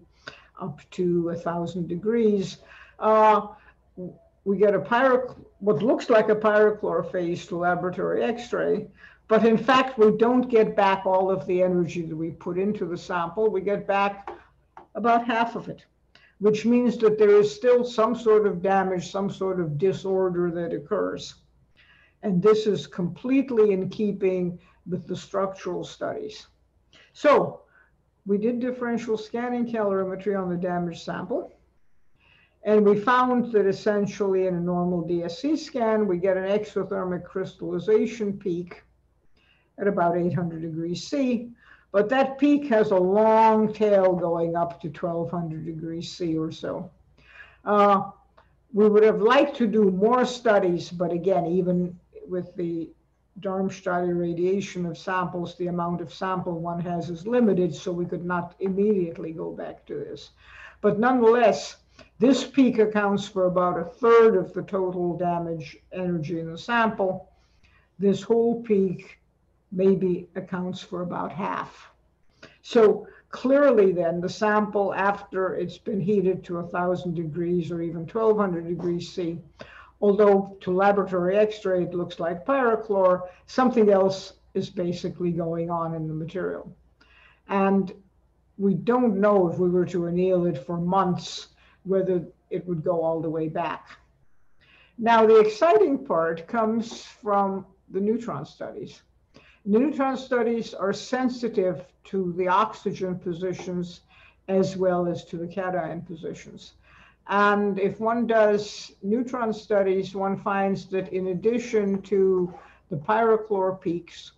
up to a thousand degrees, uh, we get a pyro, what looks like a pyrochlore phase to laboratory X-ray, but in fact, we don't get back all of the energy that we put into the sample. We get back about half of it, which means that there is still some sort of damage, some sort of disorder that occurs. And this is completely in keeping with the structural studies. So we did differential scanning calorimetry on the damaged sample. And we found that essentially in a normal DSC scan, we get an exothermic crystallization peak at about 800 degrees C. But that peak has a long tail going up to 1200 degrees C or so. Uh, we would have liked to do more studies, but again, even with the Darmstadt irradiation of samples, the amount of sample one has is limited, so we could not immediately go back to this. But nonetheless, this peak accounts for about a third of the total damage energy in the sample. This whole peak maybe accounts for about half. So clearly then the sample after it's been heated to 1000 degrees or even 1200 degrees C, although to laboratory x-ray it looks like pyrochlore, something else is basically going on in the material. And we don't know if we were to anneal it for months, whether it would go all the way back. Now, the exciting part comes from the neutron studies. Neutron studies are sensitive to the oxygen positions as well as to the cation positions. And if one does neutron studies, one finds that in addition to the pyrochlore peaks,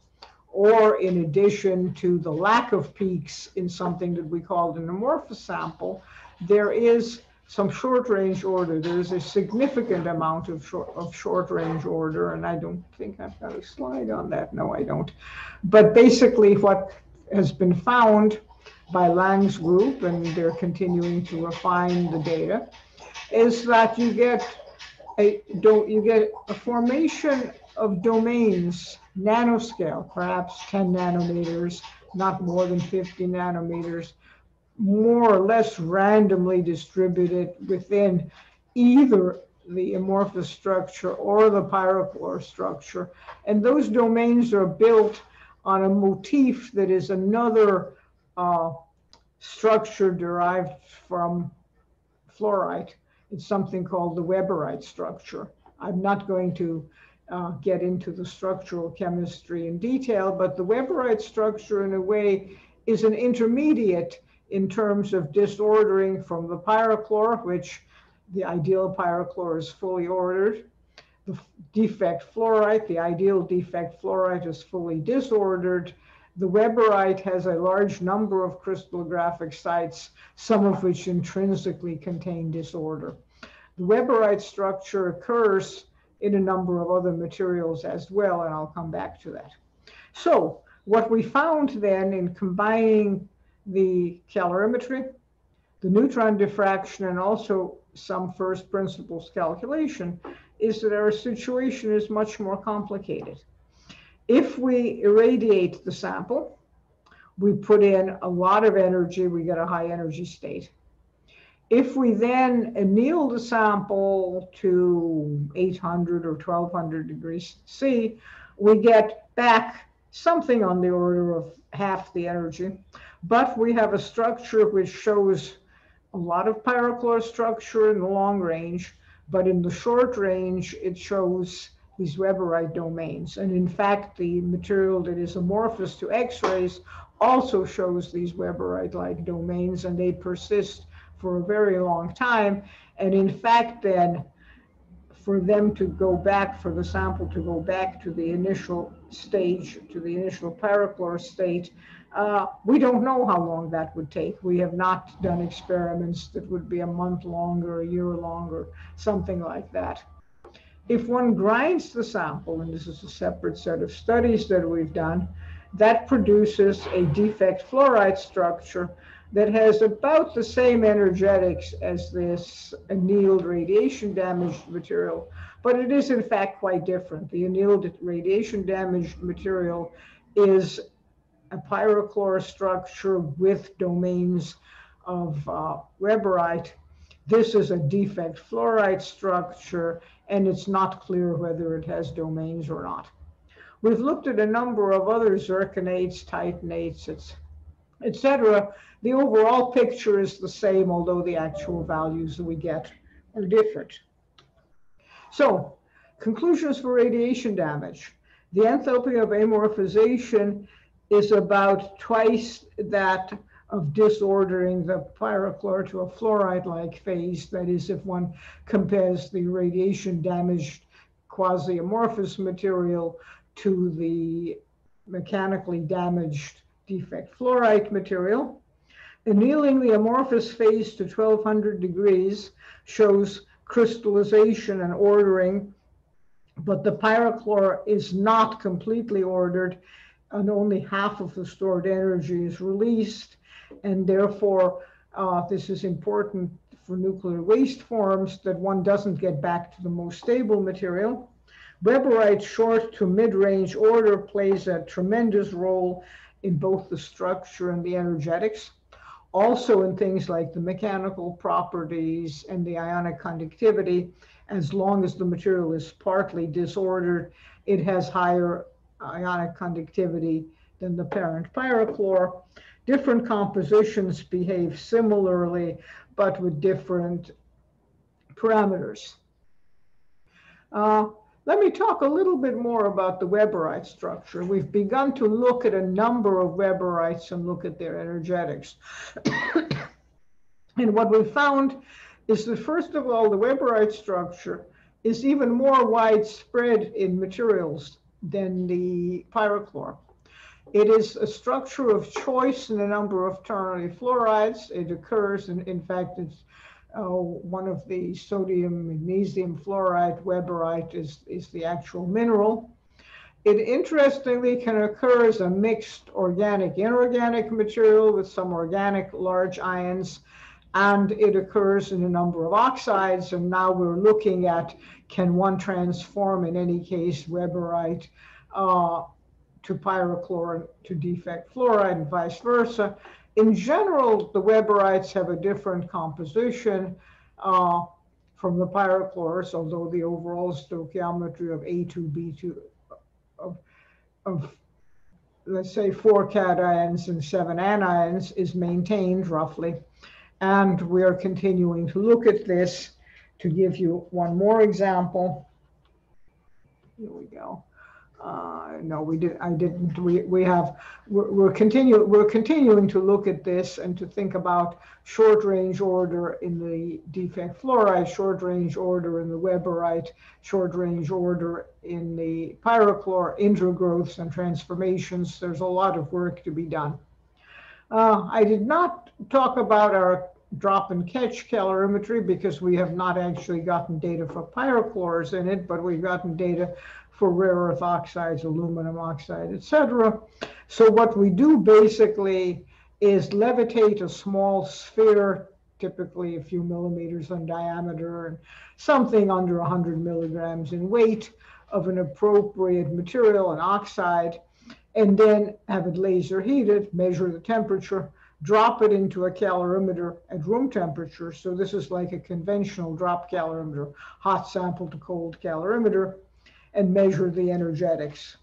or in addition to the lack of peaks in something that we called an amorphous sample, there is some short range order. There's a significant amount of short, of short range order, and I don't think I've got a slide on that. No, I don't. But basically, what has been found by Lang's group, and they're continuing to refine the data, is that you get a, don't you get a formation of domains, nanoscale, perhaps 10 nanometers, not more than 50 nanometers, more or less randomly distributed within either the amorphous structure or the pyrochlore structure. And those domains are built on a motif that is another uh, structure derived from fluorite. It's something called the Weberite structure. I'm not going to uh, get into the structural chemistry in detail, but the Weberite structure, in a way, is an intermediate in terms of disordering from the pyrochlore, which the ideal pyrochlore is fully ordered. The defect fluorite, the ideal defect fluorite is fully disordered. The Weberite has a large number of crystallographic sites, some of which intrinsically contain disorder. The Weberite structure occurs in a number of other materials as well, and I'll come back to that. So what we found then in combining the calorimetry, the neutron diffraction, and also some first principles calculation is that our situation is much more complicated. If we irradiate the sample, we put in a lot of energy, we get a high energy state. If we then anneal the sample to 800 or 1200 degrees C, we get back something on the order of half the energy, but we have a structure which shows a lot of pyrochlore structure in the long range, but in the short range, it shows these Weberite domains. And in fact, the material that is amorphous to X-rays also shows these Weberite-like domains, and they persist for a very long time. And in fact, then, for them to go back, for the sample to go back to the initial stage, to the initial pyrochlore state, uh, we don't know how long that would take. We have not done experiments that would be a month longer, a year longer, something like that. If one grinds the sample, and this is a separate set of studies that we've done, that produces a defect fluorite structure that has about the same energetics as this annealed radiation damaged material, but it is in fact quite different. The annealed radiation damaged material is a pyrochlore structure with domains of uh, Weberite. This is a defect fluorite structure, and it's not clear whether it has domains or not. We've looked at a number of other zirconates, titanates, etc. The overall picture is the same, although the actual values that we get are different. So, conclusions for radiation damage. The enthalpy of amorphization is about twice that of disordering the pyrochlore to a fluorite-like phase. That is, if one compares the radiation damaged quasi-amorphous material to the mechanically damaged defect fluorite material. Annealing the amorphous phase to 1200 degrees shows crystallization and ordering, but the pyrochlore is not completely ordered and only half of the stored energy is released. And therefore, uh, this is important for nuclear waste forms that one doesn't get back to the most stable material. Weberite short to mid-range order plays a tremendous role in both the structure and the energetics. Also in things like the mechanical properties and the ionic conductivity, as long as the material is partly disordered, it has higher ionic conductivity than the parent pyrochlore. Different compositions behave similarly, but with different parameters. Uh, let me talk a little bit more about the Weberite structure. We've begun to look at a number of Weberites and look at their energetics. and what we found is that, first of all, the Weberite structure is even more widespread in materials than the pyrochlore. It is a structure of choice in a number of ternary fluorides. It occurs, in, in fact, it's uh, one of the sodium magnesium fluoride weberite is, is the actual mineral. It interestingly can occur as a mixed organic inorganic material with some organic large ions. and it occurs in a number of oxides. And now we're looking at can one transform, in any case, Weberite uh, to pyrochlore to defect fluorite and vice versa. In general, the Weberites have a different composition uh, from the pyrochlores, although the overall stoichiometry of A2B2 of, of let's say four cations and seven anions is maintained roughly. And we are continuing to look at this to give you one more example. Here we go. Uh, no, we did. I didn't. We we have. We're, we're continue. We're continuing to look at this and to think about short range order in the defect fluorite, short range order in the Weberite, short range order in the pyrochlore, intergrowths and transformations. There's a lot of work to be done. Uh, I did not talk about our drop and catch calorimetry because we have not actually gotten data for pyrochlores in it, but we've gotten data for rare earth oxides, aluminum oxide, etc. So what we do basically is levitate a small sphere, typically a few millimeters in diameter and something under 100 milligrams in weight of an appropriate material, an oxide, and then have it laser heated, measure the temperature, drop it into a calorimeter at room temperature. So this is like a conventional drop calorimeter, hot sample to cold calorimeter and measure the energetics.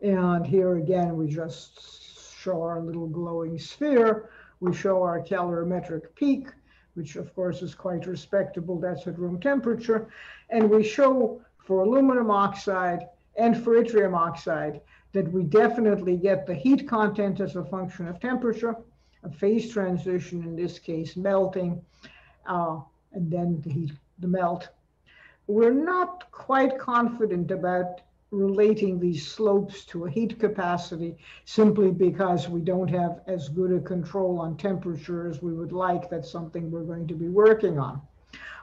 And here again, we just show our little glowing sphere. We show our calorimetric peak, which of course is quite respectable. That's at room temperature. And we show for aluminum oxide and for yttrium oxide that we definitely get the heat content as a function of temperature, a phase transition, in this case, melting, uh, and then the heat, the melt we're not quite confident about relating these slopes to a heat capacity simply because we don't have as good a control on temperature as we would like. That's something we're going to be working on.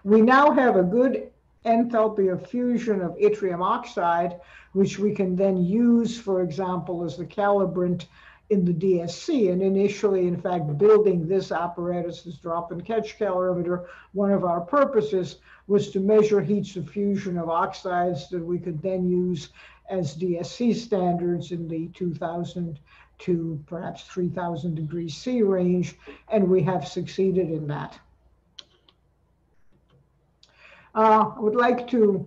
We now have a good enthalpy of fusion of yttrium oxide, which we can then use, for example, as the calibrant in the DSC. And initially, in fact, building this apparatus, this drop and catch calorimeter, one of our purposes was to measure heat diffusion of oxides that we could then use as DSC standards in the 2000 to perhaps 3000 degrees C range, and we have succeeded in that. Uh, I would like to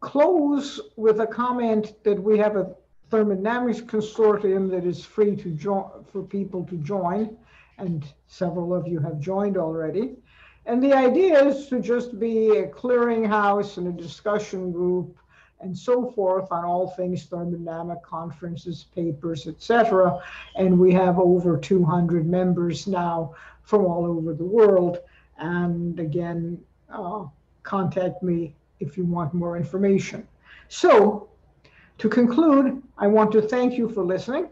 close with a comment that we have a thermodynamics consortium that is free to join for people to join, and several of you have joined already. And the idea is to just be a clearinghouse and a discussion group and so forth on all things thermodynamic conferences, papers, etc. And we have over 200 members now from all over the world. And again, uh, contact me if you want more information. So to conclude, I want to thank you for listening.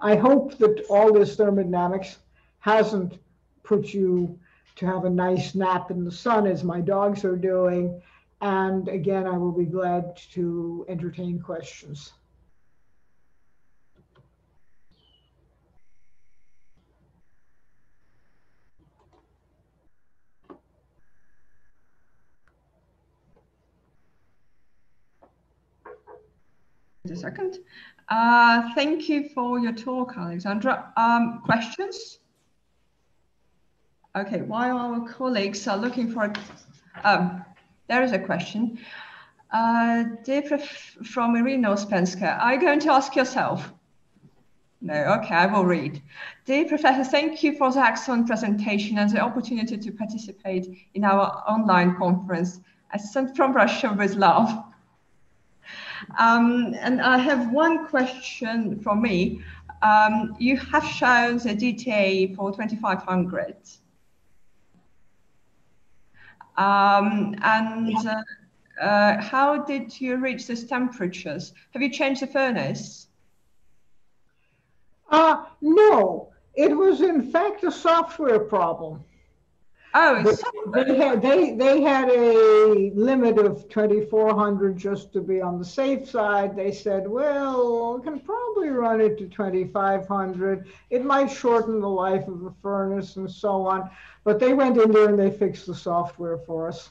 I hope that all this thermodynamics hasn't put you to have a nice nap in the sun as my dogs are doing. And again, I will be glad to entertain questions. A second. Uh, thank you for your talk, Alexandra. Um, questions? Okay, while our colleagues are looking for, um, there is a question. Uh, dear from Irina Uspenskaya, are you going to ask yourself? No, okay, I will read. Dear Professor, thank you for the excellent presentation and the opportunity to participate in our online conference. I sent from Russia with love. Um, and I have one question from me. Um, you have shown the DTA for 2500. Um, and uh, uh, how did you reach these temperatures? Have you changed the furnace? Uh, no, it was in fact a software problem. Oh, they, they had they they had a limit of 2400 just to be on the safe side. They said, well, we can probably run it to 2500. It might shorten the life of the furnace and so on. But they went in there and they fixed the software for us.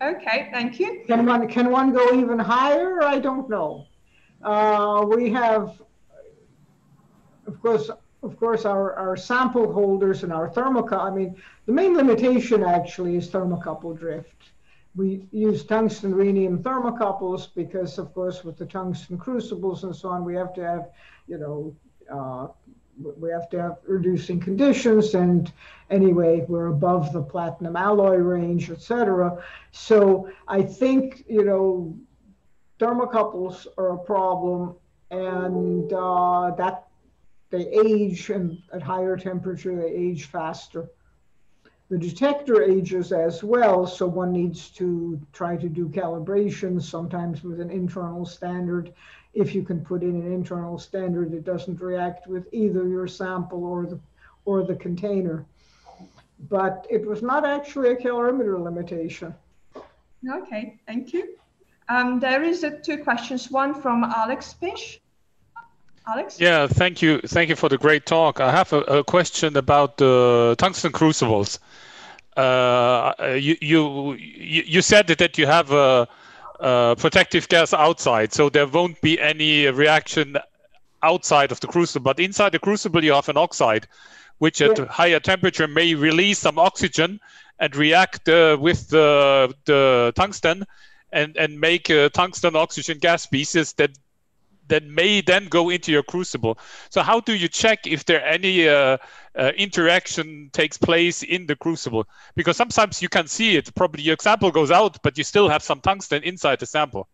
Okay, thank you. Can one can one go even higher? I don't know. Uh, we have, of course, of course, our, our sample holders and our thermocouple, I mean, the main limitation actually is thermocouple drift. We use tungsten rhenium thermocouples because, of course, with the tungsten crucibles and so on, we have to have, you know, uh, we have to have reducing conditions and anyway we're above the platinum alloy range etc so i think you know thermocouples are a problem and uh, that they age and at higher temperature, they age faster. The detector ages as well, so one needs to try to do calibrations, sometimes with an internal standard. If you can put in an internal standard, it doesn't react with either your sample or the, or the container. But it was not actually a calorimeter limitation. Okay, thank you. Um, there is two questions, one from Alex Pisch. Alex? Yeah, thank you. Thank you for the great talk. I have a, a question about the tungsten crucibles. Uh, you, you, you said that you have a, a, protective gas outside, so there won't be any reaction outside of the crucible. But inside the crucible, you have an oxide, which at yeah. higher temperature may release some oxygen and react uh, with the, the tungsten and, and make uh, tungsten oxygen gas species that that may then go into your crucible. So how do you check if there any uh, uh, interaction takes place in the crucible? Because sometimes you can see it. Probably your sample goes out, but you still have some tungsten inside the sample.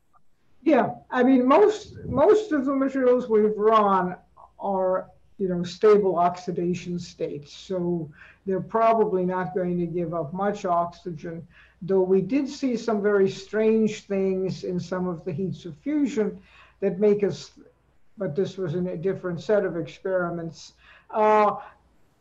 Yeah, I mean most most of the materials we've run are you know stable oxidation states, so they're probably not going to give up much oxygen. Though we did see some very strange things in some of the heats of fusion that make us, but this was in a different set of experiments. Uh,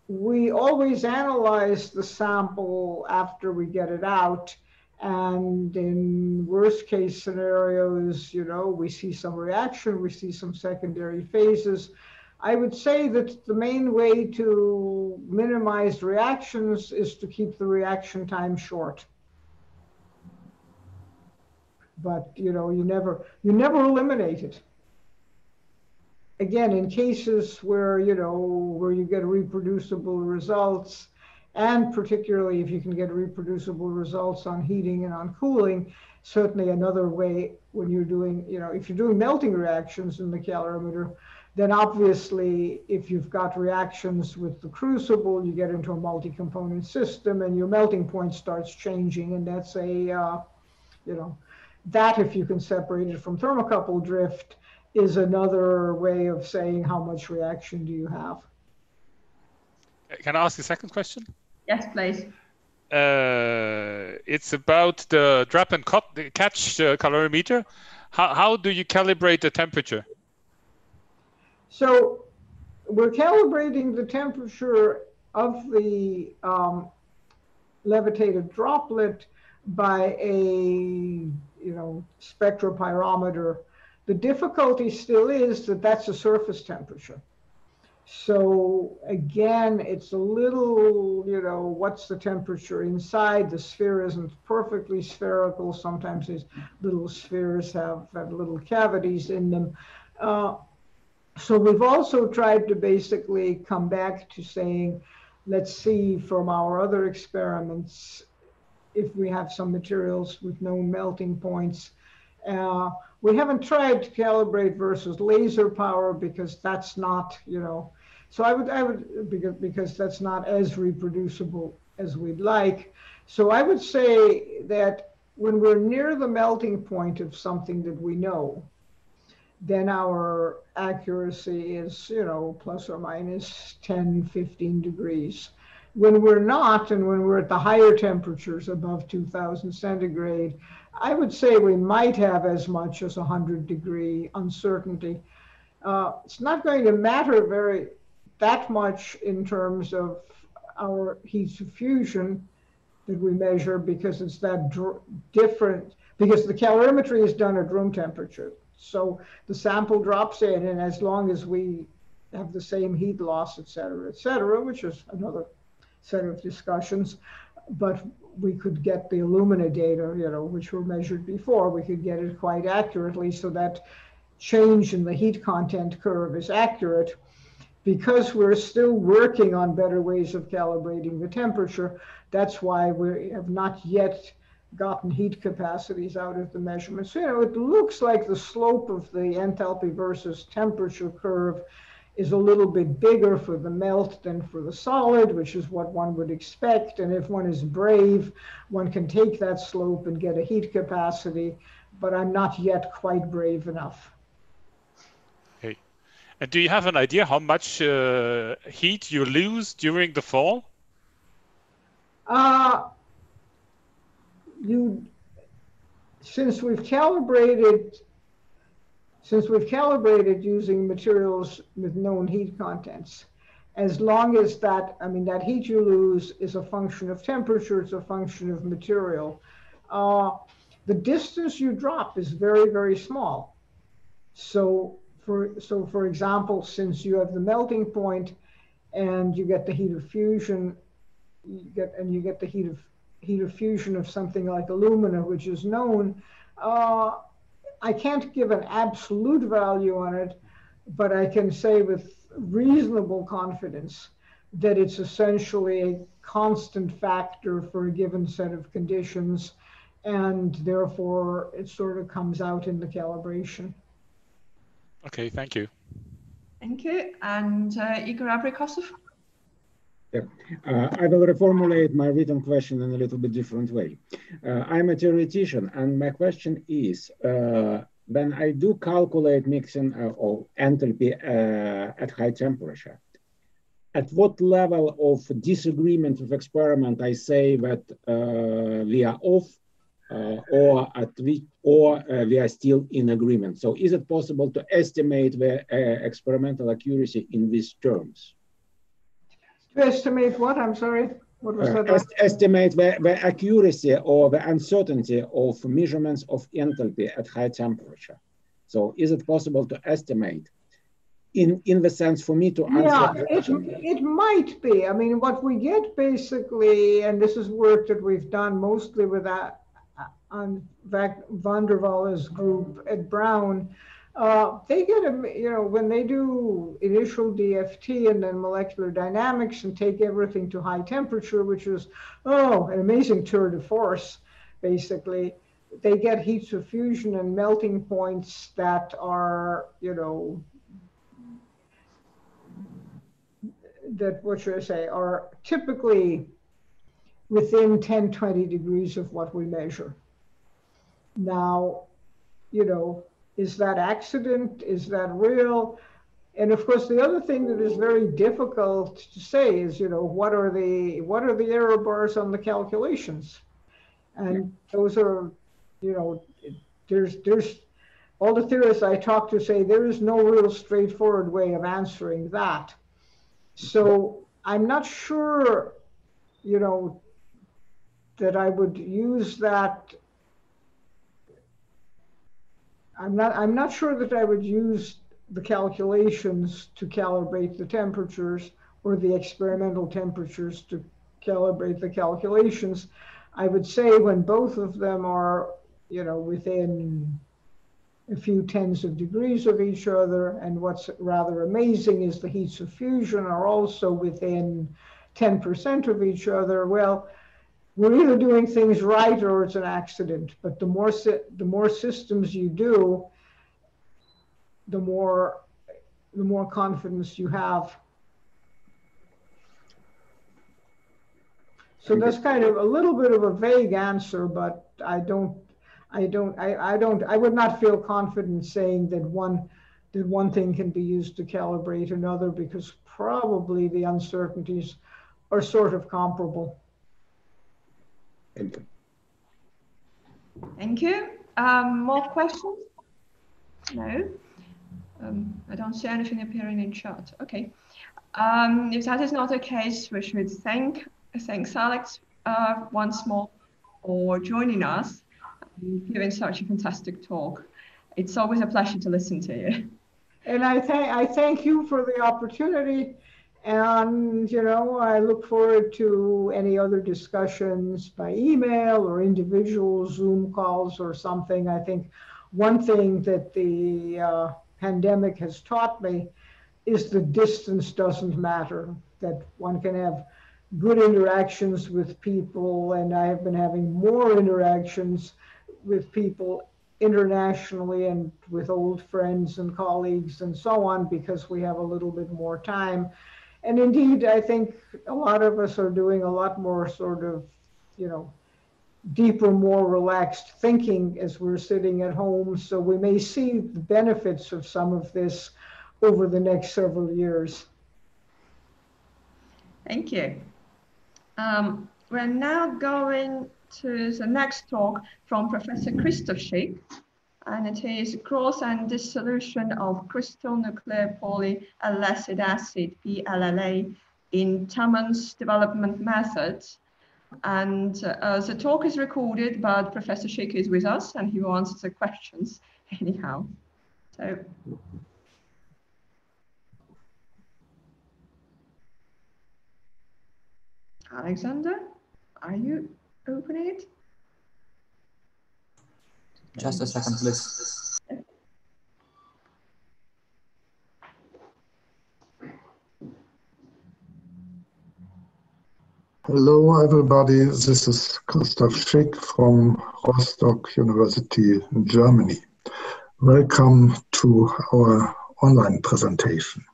we always analyze the sample after we get it out. And in worst case scenarios, you know, we see some reaction, we see some secondary phases. I would say that the main way to minimize reactions is to keep the reaction time short but you know you never you never eliminate it. Again in cases where you know where you get reproducible results and particularly if you can get reproducible results on heating and on cooling certainly another way when you're doing you know if you're doing melting reactions in the calorimeter then obviously if you've got reactions with the crucible you get into a multi-component system and your melting point starts changing and that's a uh, you know that, if you can separate it from thermocouple drift, is another way of saying how much reaction do you have. Can I ask a second question? Yes, please. Uh, it's about the drop and cut, catch uh, calorimeter. How, how do you calibrate the temperature? So we're calibrating the temperature of the um, levitated droplet by a you know, spectropyrometer. The difficulty still is that that's a surface temperature. So again, it's a little, you know, what's the temperature inside? The sphere isn't perfectly spherical. Sometimes these little spheres have, have little cavities in them. Uh, so we've also tried to basically come back to saying, let's see from our other experiments if we have some materials with known melting points. Uh, we haven't tried to calibrate versus laser power because that's not, you know, so I would, I would, because, because that's not as reproducible as we'd like. So I would say that when we're near the melting point of something that we know, then our accuracy is, you know, plus or minus 10, 15 degrees. When we're not, and when we're at the higher temperatures above 2000 centigrade, I would say we might have as much as 100 degree uncertainty. Uh, it's not going to matter very that much in terms of our heat fusion that we measure because it's that different, because the calorimetry is done at room temperature. So the sample drops in, and as long as we have the same heat loss, et cetera, et cetera, which is another set of discussions, but we could get the alumina data, you know, which were measured before, we could get it quite accurately so that change in the heat content curve is accurate. Because we're still working on better ways of calibrating the temperature, that's why we have not yet gotten heat capacities out of the measurements. You know, it looks like the slope of the enthalpy versus temperature curve is a little bit bigger for the melt than for the solid, which is what one would expect. And if one is brave, one can take that slope and get a heat capacity, but I'm not yet quite brave enough. Okay. And do you have an idea how much uh, heat you lose during the fall? Uh, you, since we've calibrated since we've calibrated using materials with known heat contents, as long as that, I mean, that heat you lose is a function of temperature, it's a function of material. Uh, the distance you drop is very, very small. So for, so for example, since you have the melting point and you get the heat of fusion, you get, and you get the heat of heat of fusion of something like alumina, which is known, uh, I can't give an absolute value on it, but I can say with reasonable confidence that it's essentially a constant factor for a given set of conditions, and therefore it sort of comes out in the calibration. Okay, thank you. Thank you. And uh, Igor Abrikosov? Yeah. Uh, I will reformulate my written question in a little bit different way. Uh, I'm a theoretician, and my question is, uh, when I do calculate mixing uh, or enthalpy uh, at high temperature, at what level of disagreement of experiment I say that uh, we are off or at we, or we are still in agreement? So is it possible to estimate the experimental accuracy in these terms? To estimate what? I'm sorry. What was uh, that? estimate the, the accuracy or the uncertainty of measurements of enthalpy at high temperature. So is it possible to estimate in, in the sense for me to answer? Yeah, it, it might be. I mean, what we get basically, and this is work that we've done mostly with that uh, on Van de Walle's group at Brown, uh, they get a, you know, when they do initial DFT and then molecular dynamics and take everything to high temperature, which is, oh, an amazing tour de force, basically, they get heats of fusion and melting points that are, you know, that, what should I say, are typically within 10, 20 degrees of what we measure. Now, you know, is that accident? Is that real? And of course, the other thing that is very difficult to say is, you know, what are the what are the error bars on the calculations? And those are, you know, there's there's all the theorists I talk to say there is no real straightforward way of answering that. So I'm not sure, you know, that I would use that I'm not, I'm not sure that I would use the calculations to calibrate the temperatures or the experimental temperatures to calibrate the calculations. I would say when both of them are, you know, within a few tens of degrees of each other, and what's rather amazing is the heats of fusion are also within 10% of each other. Well, we're either doing things right or it's an accident. But the more the more systems you do, the more the more confidence you have. So that's kind of a little bit of a vague answer, but I don't, I don't, I, I don't, I would not feel confident saying that one, that one thing can be used to calibrate another because probably the uncertainties are sort of comparable. Thank you. Thank you. Um, more questions? No. Um, I don't see anything appearing in chat. Okay. Um, if that is not the case, we should thank thanks Alex uh, once more for joining us and giving such a fantastic talk. It's always a pleasure to listen to you. And I thank I thank you for the opportunity. And you know, I look forward to any other discussions by email or individual Zoom calls or something. I think one thing that the uh, pandemic has taught me is the distance doesn't matter, that one can have good interactions with people. And I have been having more interactions with people internationally and with old friends and colleagues and so on because we have a little bit more time. And indeed, I think a lot of us are doing a lot more sort of, you know, deeper, more relaxed thinking as we're sitting at home. So we may see the benefits of some of this over the next several years. Thank you. Um, we're now going to the next talk from Professor Christoph Schick, and it is growth and dissolution of crystal nuclear polylactic acid, PLLA, in Tammann's development methods. And uh, the talk is recorded, but Professor Schick is with us and he will answer the questions anyhow. So Alexander, are you opening it? Just a second, please. Hello, everybody. This is Christoph Schick from Rostock University in Germany. Welcome to our online presentation.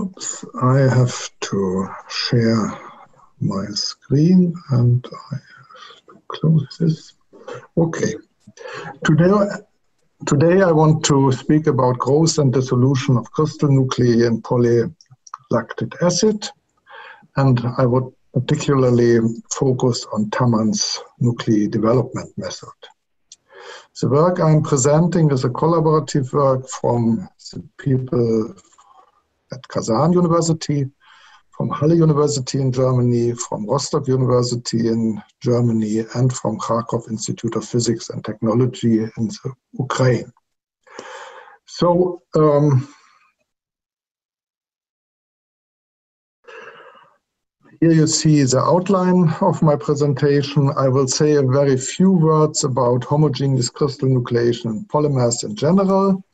Oops, I have to share my screen and I close this. Okay. Today, today I want to speak about growth and dissolution of crystal nuclei in polylactic acid. And I would particularly focus on Tammann's nuclei development method. The work I'm presenting is a collaborative work from the people at Kazan University, from Halle University in Germany, from Rostock University in Germany, and from Kharkov Institute of Physics and Technology in the Ukraine. So, um, Here you see the outline of my presentation. I will say a very few words about homogeneous crystal nucleation and polymers in general.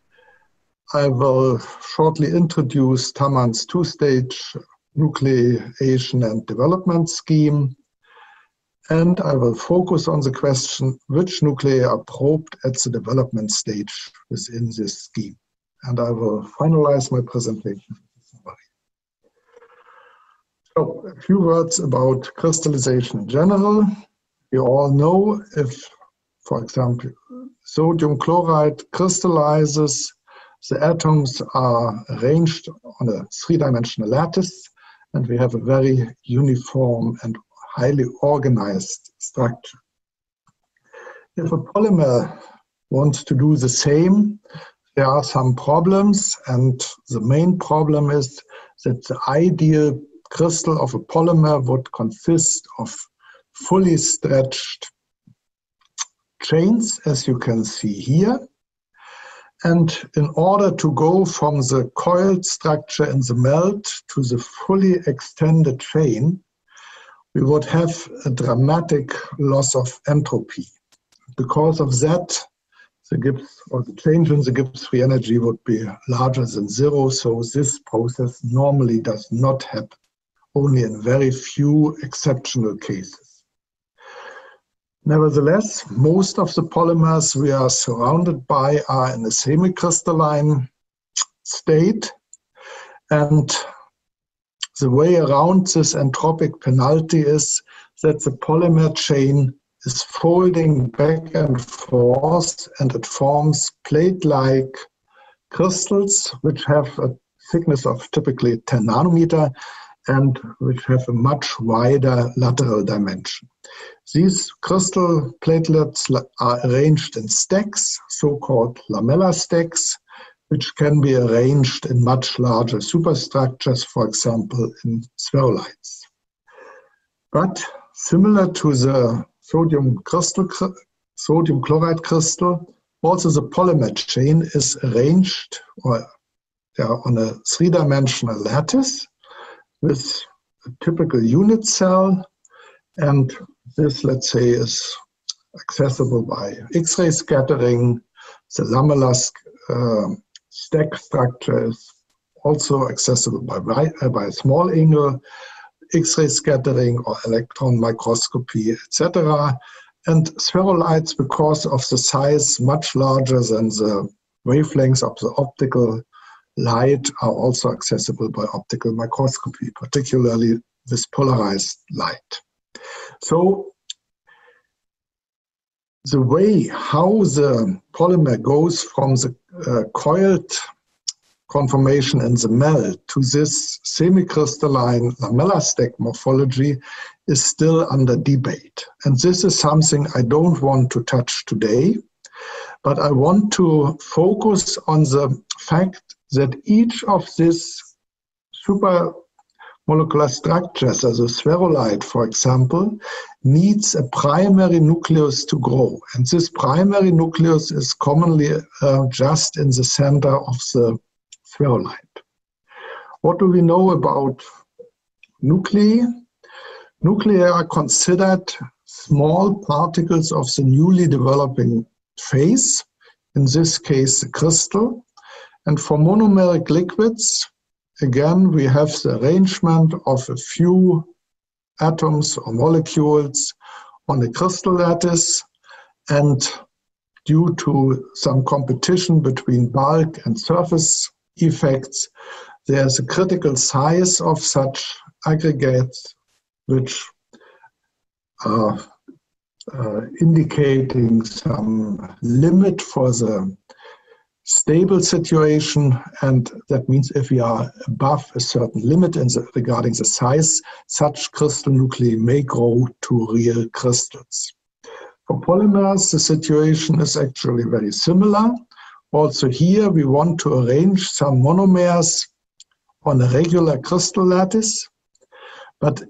I will shortly introduce Tammann's two-stage nucleation and development scheme. And I will focus on the question which nuclei are probed at the development stage within this scheme. And I will finalize my presentation. So a few words about crystallization in general. You all know if, for example, sodium chloride crystallizes the atoms are arranged on a three-dimensional lattice, and we have a very uniform and highly organized structure. If a polymer wants to do the same, there are some problems, and the main problem is that the ideal crystal of a polymer would consist of fully stretched chains, as you can see here, and in order to go from the coiled structure in the melt to the fully extended chain, we would have a dramatic loss of entropy. Because of that, the Gibbs or the change in the Gibbs free energy would be larger than zero. So this process normally does not happen, only in very few exceptional cases. Nevertheless, most of the polymers we are surrounded by are in a semicrystalline state. And the way around this entropic penalty is that the polymer chain is folding back and forth and it forms plate-like crystals which have a thickness of typically 10 nanometer and which have a much wider lateral dimension. These crystal platelets are arranged in stacks, so-called lamella stacks, which can be arranged in much larger superstructures, for example, in spherulites. But similar to the sodium crystal, sodium chloride crystal, also the polymer chain is arranged or on a three-dimensional lattice with a typical unit cell. And this, let's say, is accessible by X-ray scattering. The lamellar uh, stack structure is also accessible by, uh, by small angle X-ray scattering or electron microscopy, etc. And spherulites, because of the size much larger than the wavelengths of the optical light, are also accessible by optical microscopy, particularly with polarized light. So the way how the polymer goes from the uh, coiled conformation in the melt to this semi-crystalline lamellar stack morphology is still under debate. And this is something I don't want to touch today, but I want to focus on the fact that each of these super molecular structures, as a spherulite, for example, needs a primary nucleus to grow. And this primary nucleus is commonly uh, just in the center of the spherulite. What do we know about nuclei? Nuclei are considered small particles of the newly developing phase, in this case the crystal. And for monomeric liquids, again, we have the arrangement of a few atoms or molecules on a crystal lattice. And due to some competition between bulk and surface effects, there's a critical size of such aggregates which are uh, indicating some limit for the stable situation, and that means if we are above a certain limit in the, regarding the size, such crystal nuclei may grow to real crystals. For polymers, the situation is actually very similar. Also here, we want to arrange some monomers on a regular crystal lattice, but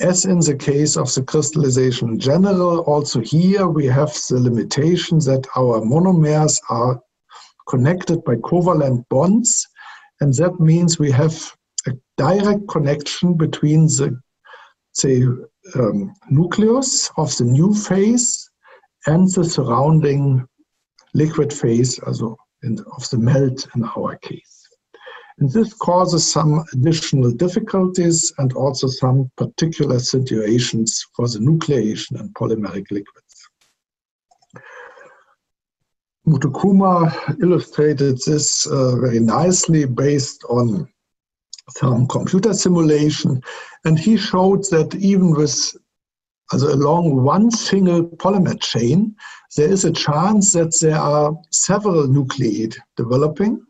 as in the case of the crystallization in general, also here we have the limitation that our monomers are connected by covalent bonds. And that means we have a direct connection between the, say, um, nucleus of the new phase and the surrounding liquid phase, also in, of the melt in our case. And this causes some additional difficulties and also some particular situations for the nucleation and polymeric liquids. Muthukumar illustrated this uh, very nicely based on some computer simulation. And he showed that even with also along one single polymer chain, there is a chance that there are several nuclei developing.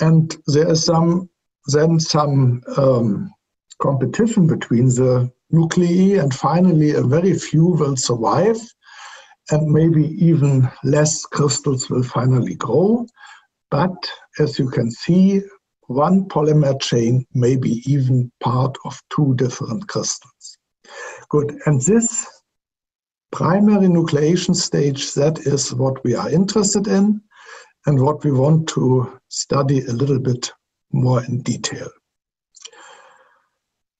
And there is some then some um, competition between the nuclei, and finally, a very few will survive and maybe even less crystals will finally grow. But as you can see, one polymer chain may be even part of two different crystals. Good, and this primary nucleation stage, that is what we are interested in and what we want to study a little bit more in detail.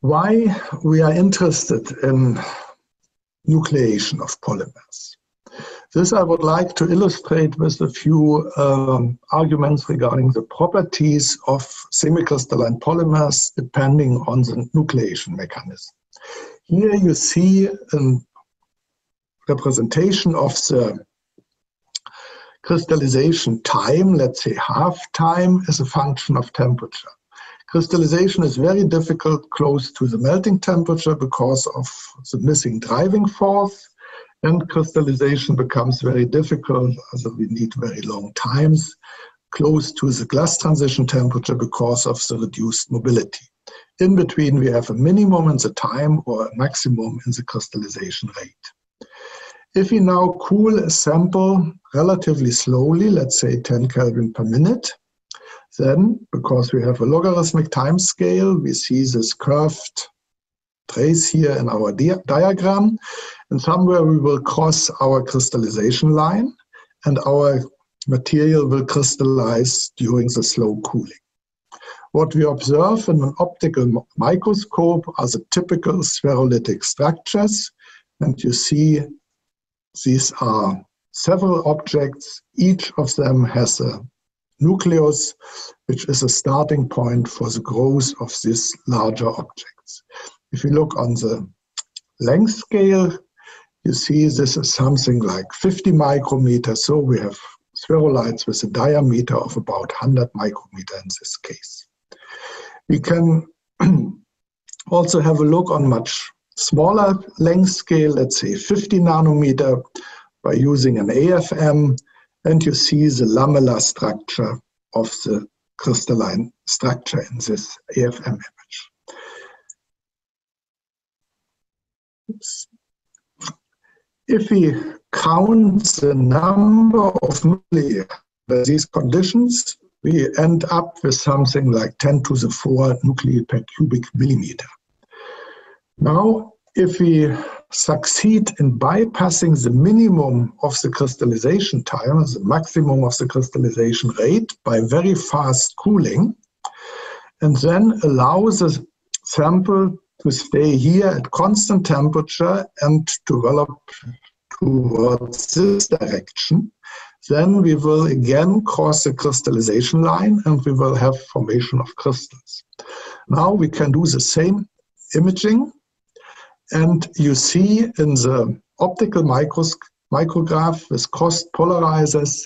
Why we are interested in nucleation of polymers. This I would like to illustrate with a few um, arguments regarding the properties of semicrystalline polymers depending on the nucleation mechanism. Here you see a representation of the crystallization time, let's say half time, is a function of temperature. Crystallization is very difficult close to the melting temperature because of the missing driving force and crystallization becomes very difficult, so we need very long times close to the glass transition temperature because of the reduced mobility. In between, we have a minimum in the time or a maximum in the crystallization rate. If we now cool a sample relatively slowly, let's say 10 Kelvin per minute, Then, because we have a logarithmic time scale, we see this curved trace here in our di diagram. And somewhere we will cross our crystallization line and our material will crystallize during the slow cooling. What we observe in an optical microscope are the typical spherulitic structures. And you see these are several objects. Each of them has a nucleus, which is a starting point for the growth of these larger objects. If you look on the length scale, you see this is something like 50 micrometers. So we have spherulites with a diameter of about 100 micrometer in this case. We can also have a look on much smaller length scale, let's say 50 nanometer, by using an AFM, and you see the lamellar structure of the crystalline structure in this AFM image. Oops. If we count the number of nuclei by these conditions, we end up with something like 10 to the 4 nuclei per cubic millimeter. Now, if we succeed in bypassing the minimum of the crystallization time, the maximum of the crystallization rate by very fast cooling, and then allow the sample to stay here at constant temperature and develop towards this direction, then we will again cross the crystallization line and we will have formation of crystals. Now we can do the same imaging and you see in the optical micrograph with crossed polarizers,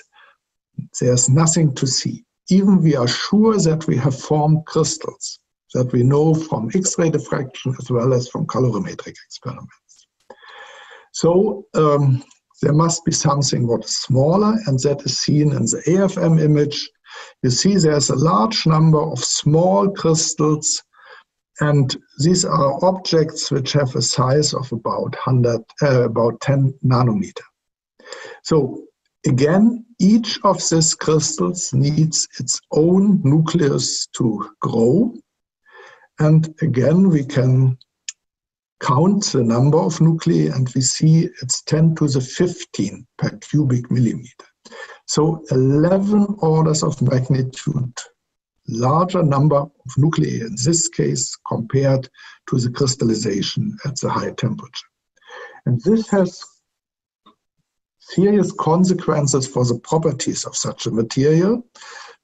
there's nothing to see. Even we are sure that we have formed crystals that we know from X-ray diffraction as well as from calorimetric experiments. So um, there must be something what is smaller and that is seen in the AFM image. You see there's a large number of small crystals and these are objects which have a size of about 100, uh, about 10 nanometer. So again, each of these crystals needs its own nucleus to grow. And again, we can count the number of nuclei and we see it's 10 to the 15 per cubic millimeter. So 11 orders of magnitude larger number of nuclei in this case compared to the crystallization at the high temperature. And this has serious consequences for the properties of such a material.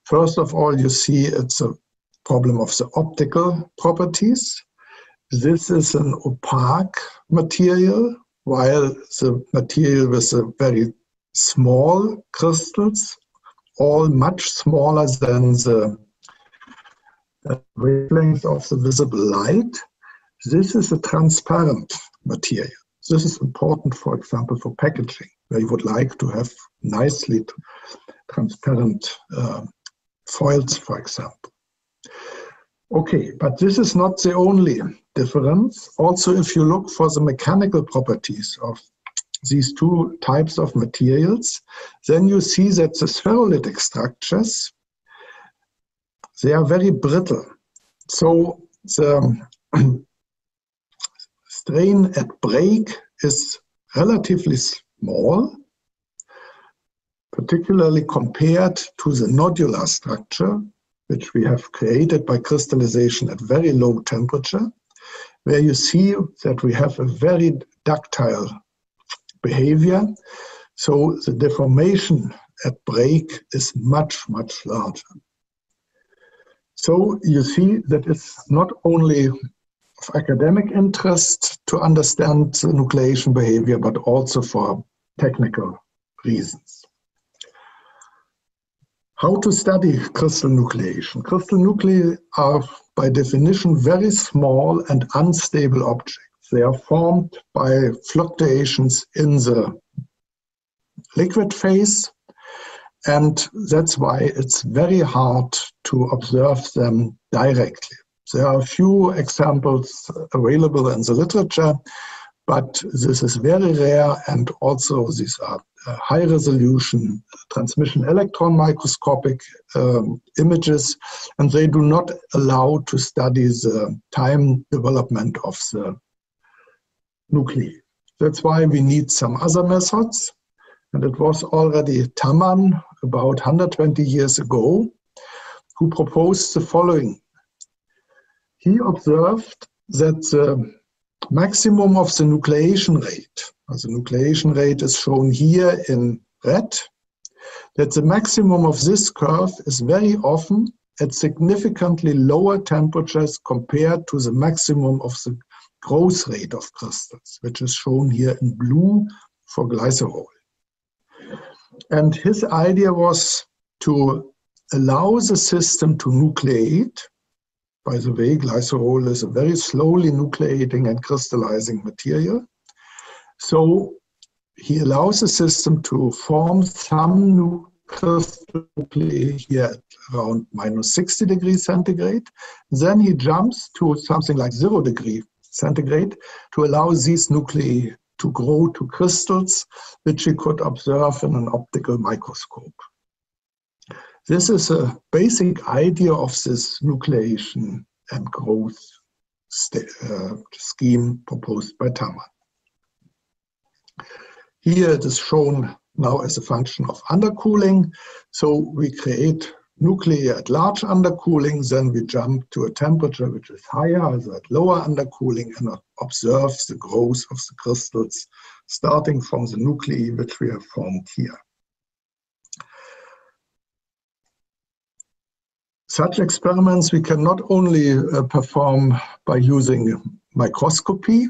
First of all, you see it's a problem of the optical properties. This is an opaque material, while the material with a very small crystals, all much smaller than the wavelength of the visible light. This is a transparent material. This is important, for example, for packaging, where you would like to have nicely transparent uh, foils, for example. Okay, but this is not the only difference. Also, if you look for the mechanical properties of these two types of materials, then you see that the spherulitic structures they are very brittle. So the strain at break is relatively small, particularly compared to the nodular structure, which we have created by crystallization at very low temperature, where you see that we have a very ductile behavior. So the deformation at break is much, much larger. So you see that it's not only of academic interest to understand nucleation behavior, but also for technical reasons. How to study crystal nucleation? Crystal nuclei are by definition very small and unstable objects. They are formed by fluctuations in the liquid phase and that's why it's very hard to observe them directly. There are a few examples available in the literature, but this is very rare and also these are uh, high resolution transmission electron microscopic um, images and they do not allow to study the time development of the nuclei. That's why we need some other methods and it was already Tammann about 120 years ago who proposed the following. He observed that the maximum of the nucleation rate, the nucleation rate is shown here in red, that the maximum of this curve is very often at significantly lower temperatures compared to the maximum of the growth rate of crystals, which is shown here in blue for glycerol. And his idea was to allow the system to nucleate by the way, glycerol is a very slowly nucleating and crystallizing material. So he allows the system to form some new crystal nuclei here at around minus 60 degrees centigrade. Then he jumps to something like zero degree centigrade to allow these nuclei to grow to crystals, which he could observe in an optical microscope. This is a basic idea of this nucleation and growth uh, scheme proposed by Tammann. Here it is shown now as a function of undercooling. So we create nuclei at large undercooling, then we jump to a temperature which is higher, so at lower undercooling, and observe the growth of the crystals starting from the nuclei which we have formed here. Such experiments we can not only uh, perform by using microscopy,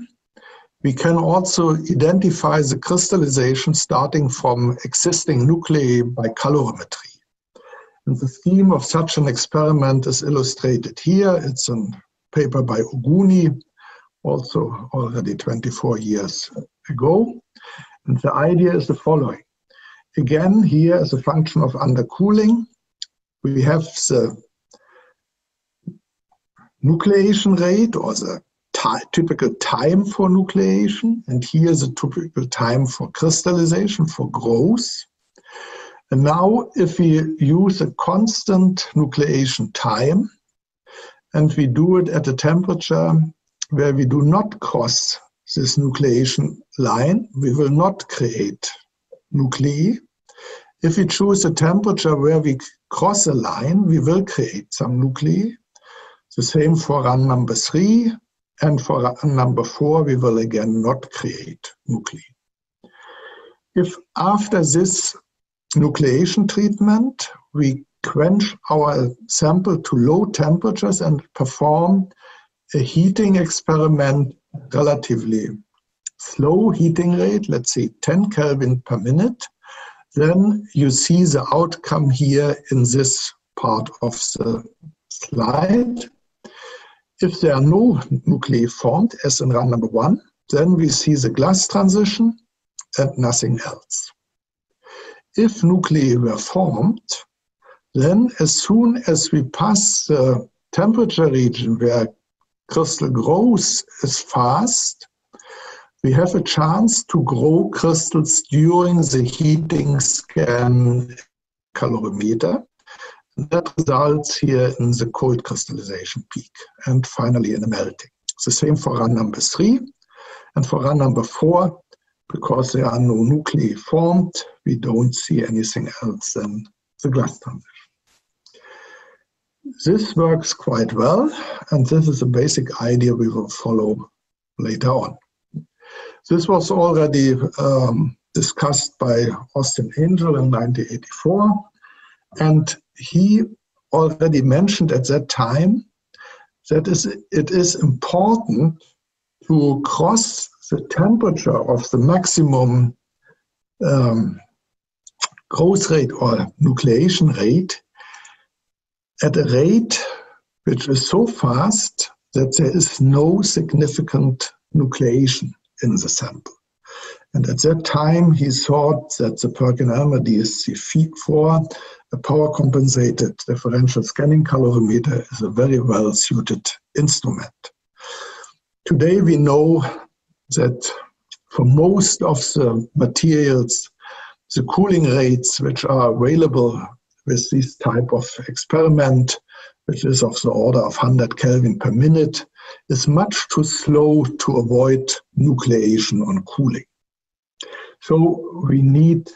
we can also identify the crystallization starting from existing nuclei by calorimetry. And the scheme of such an experiment is illustrated here. It's a paper by Oguni, also already 24 years ago. And the idea is the following. Again, here as a function of undercooling, we have the nucleation rate or the typical time for nucleation, and here the typical time for crystallization, for growth. And now if we use a constant nucleation time, and we do it at a temperature where we do not cross this nucleation line, we will not create nuclei. If we choose a temperature where we cross a line, we will create some nuclei. The same for run number three, and for run number four, we will again not create nuclei. If after this nucleation treatment, we quench our sample to low temperatures and perform a heating experiment relatively slow heating rate, let's say 10 Kelvin per minute, then you see the outcome here in this part of the slide. If there are no nuclei formed, as in run number one, then we see the glass transition and nothing else. If nuclei were formed, then as soon as we pass the temperature region where crystal growth is fast, we have a chance to grow crystals during the heating scan calorimeter. That results here in the cold crystallization peak and finally in a melting. The same for run number three. And for run number four, because there are no nuclei formed, we don't see anything else than the glass transition. This works quite well, and this is a basic idea we will follow later on. This was already um, discussed by Austen Angell in 1984, and he already mentioned at that time that is, it is important to cross the temperature of the maximum um, growth rate or nucleation rate at a rate which is so fast that there is no significant nucleation in the sample. And at that time, he thought that the Perkin-Elmer DSC-4 a power compensated differential scanning calorimeter is a very well suited instrument. Today we know that for most of the materials, the cooling rates which are available with this type of experiment, which is of the order of 100 Kelvin per minute, is much too slow to avoid nucleation on cooling. So we need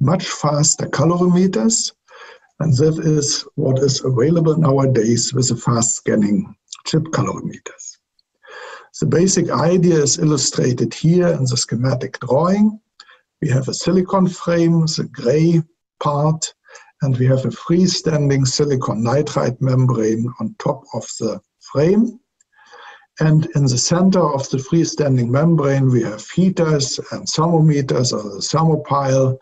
much faster calorimeters, and that is what is available nowadays with the fast scanning chip calorimeters. The basic idea is illustrated here in the schematic drawing. We have a silicon frame, the gray part, and we have a freestanding silicon nitride membrane on top of the frame. And in the center of the freestanding membrane, we have heaters and thermometers or the thermopile.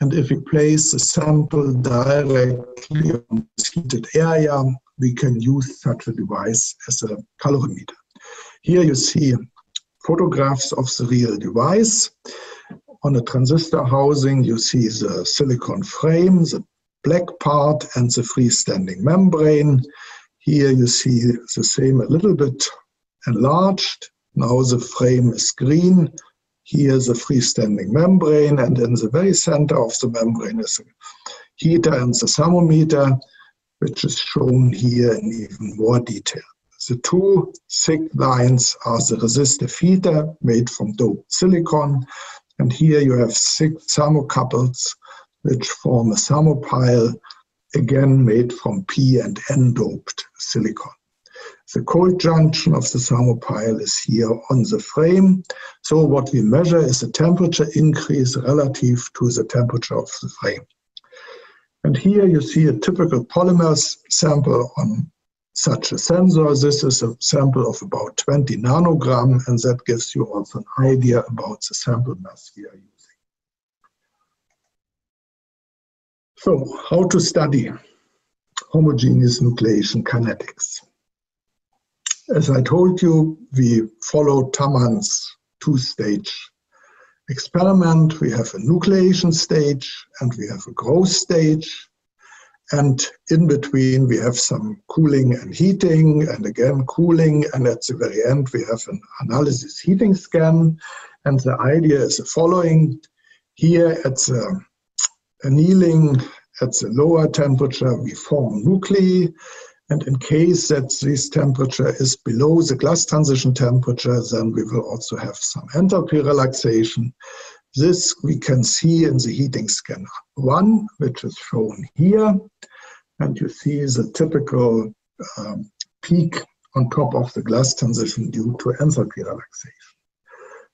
And if we place the sample directly on this heated area, we can use such a device as a calorimeter. Here you see photographs of the real device. On the transistor housing, you see the silicon frame, the black part and the freestanding membrane. Here you see the same a little bit enlarged. Now the frame is green. Here the freestanding membrane and in the very center of the membrane is a heater and the thermometer, which is shown here in even more detail. The two thick lines are the resistive heater made from doped silicon. And here you have six thermocouples which form a thermopile, again made from P and N doped silicon. The cold junction of the thermopile is here on the frame. So what we measure is the temperature increase relative to the temperature of the frame. And here you see a typical polymer sample on such a sensor. This is a sample of about 20 nanogram, and that gives you also an idea about the sample mass we are using. So, how to study homogeneous nucleation kinetics? As I told you, we follow Tammann's two-stage experiment. We have a nucleation stage and we have a growth stage. And in between, we have some cooling and heating, and again cooling. And at the very end, we have an analysis heating scan. And the idea is the following. Here at the annealing at the lower temperature, we form nuclei. And in case that this temperature is below the glass transition temperature, then we will also have some enthalpy relaxation. This we can see in the heating scanner one, which is shown here. And you see the typical um, peak on top of the glass transition due to enthalpy relaxation.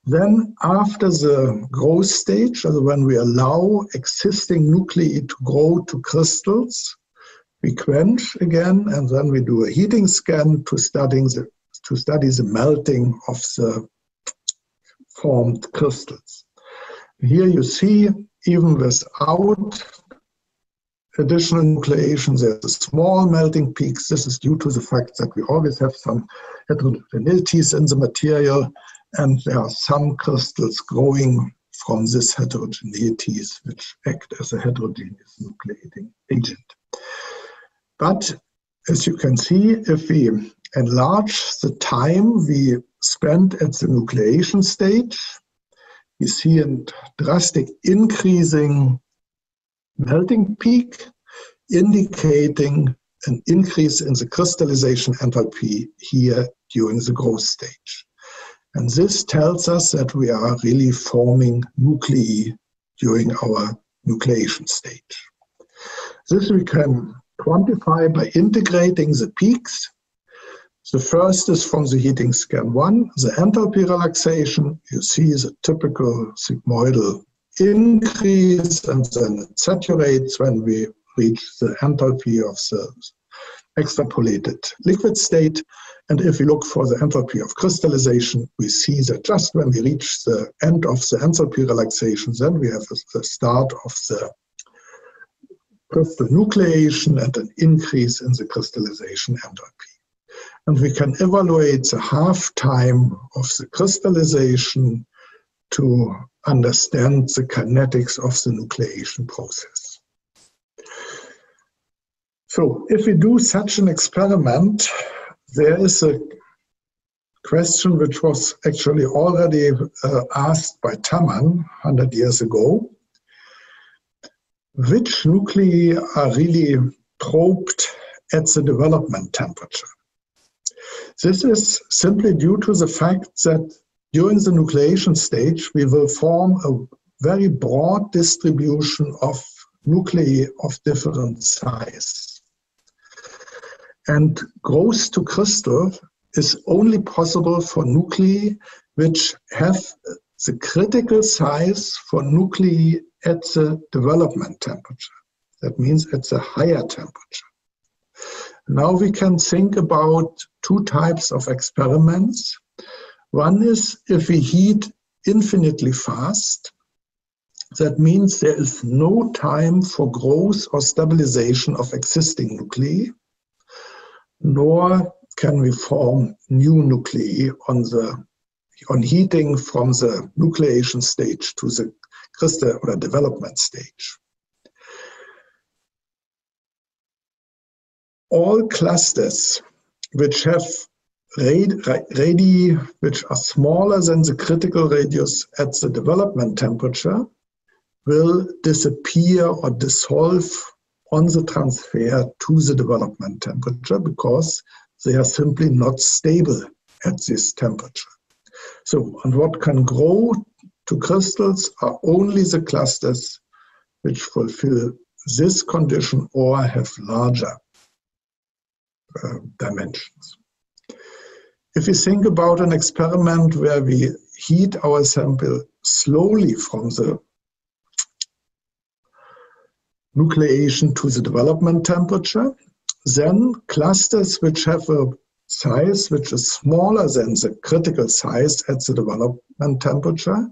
Then after the growth stage, when we allow existing nuclei to grow to crystals, we quench again, and then we do a heating scan to studying the to study the melting of the formed crystals. Here you see, even without additional nucleation, there's a small melting peaks. This is due to the fact that we always have some heterogeneities in the material and there are some crystals growing from this heterogeneities which act as a heterogeneous nucleating agent. But as you can see, if we enlarge the time we spend at the nucleation stage, you see a drastic increasing melting peak, indicating an increase in the crystallization enthalpy here during the growth stage. And this tells us that we are really forming nuclei during our nucleation stage. This we can quantify by integrating the peaks. The first is from the heating scan one, the enthalpy relaxation. You see the typical sigmoidal increase and then it saturates when we reach the enthalpy of the extrapolated liquid state. And if we look for the enthalpy of crystallization, we see that just when we reach the end of the enthalpy relaxation, then we have the start of the crystal nucleation and an increase in the crystallization enthalpy. And we can evaluate the half time of the crystallization to understand the kinetics of the nucleation process. So if we do such an experiment, there is a question which was actually already uh, asked by Tammann 100 years ago. Which nuclei are really probed at the development temperature? This is simply due to the fact that during the nucleation stage, we will form a very broad distribution of nuclei of different size. And growth to crystal is only possible for nuclei which have the critical size for nuclei at the development temperature. That means at the higher temperature. Now we can think about two types of experiments. One is if we heat infinitely fast, that means there is no time for growth or stabilization of existing nuclei, nor can we form new nuclei on the on heating from the nucleation stage to the crystal or development stage. All clusters which have radii which are smaller than the critical radius at the development temperature will disappear or dissolve on the transfer to the development temperature because they are simply not stable at this temperature. So, and what can grow to crystals are only the clusters which fulfill this condition or have larger uh, dimensions. If we think about an experiment where we heat our sample slowly from the nucleation to the development temperature, then clusters which have a size which is smaller than the critical size at the development temperature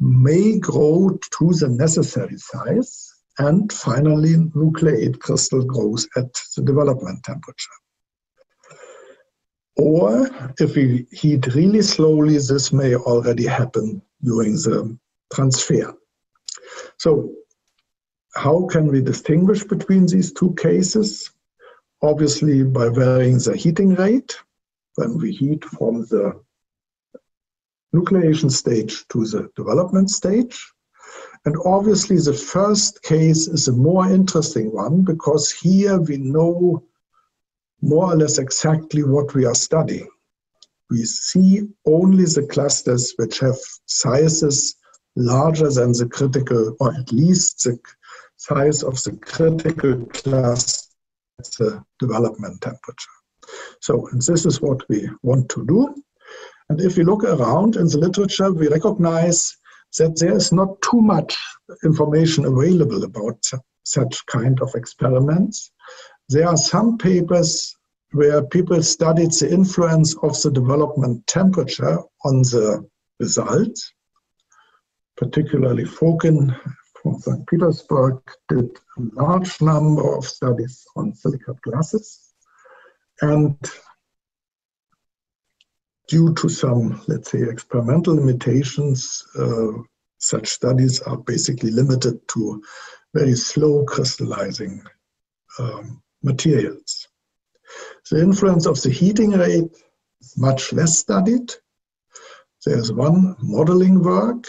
may grow to the necessary size and finally nucleate crystal grows at the development temperature. Or if we heat really slowly, this may already happen during the transfer. So how can we distinguish between these two cases? Obviously by varying the heating rate when we heat from the nucleation stage to the development stage. And obviously the first case is a more interesting one because here we know more or less exactly what we are studying. We see only the clusters which have sizes larger than the critical, or at least the size of the critical cluster at the development temperature. So this is what we want to do. And if we look around in the literature, we recognize that there is not too much information available about such kind of experiments. There are some papers where people studied the influence of the development temperature on the results. Particularly Fokin from St. Petersburg did a large number of studies on silicate glasses. And due to some, let's say, experimental limitations, uh, such studies are basically limited to very slow crystallizing um, materials. The influence of the heating rate is much less studied. There's one modeling work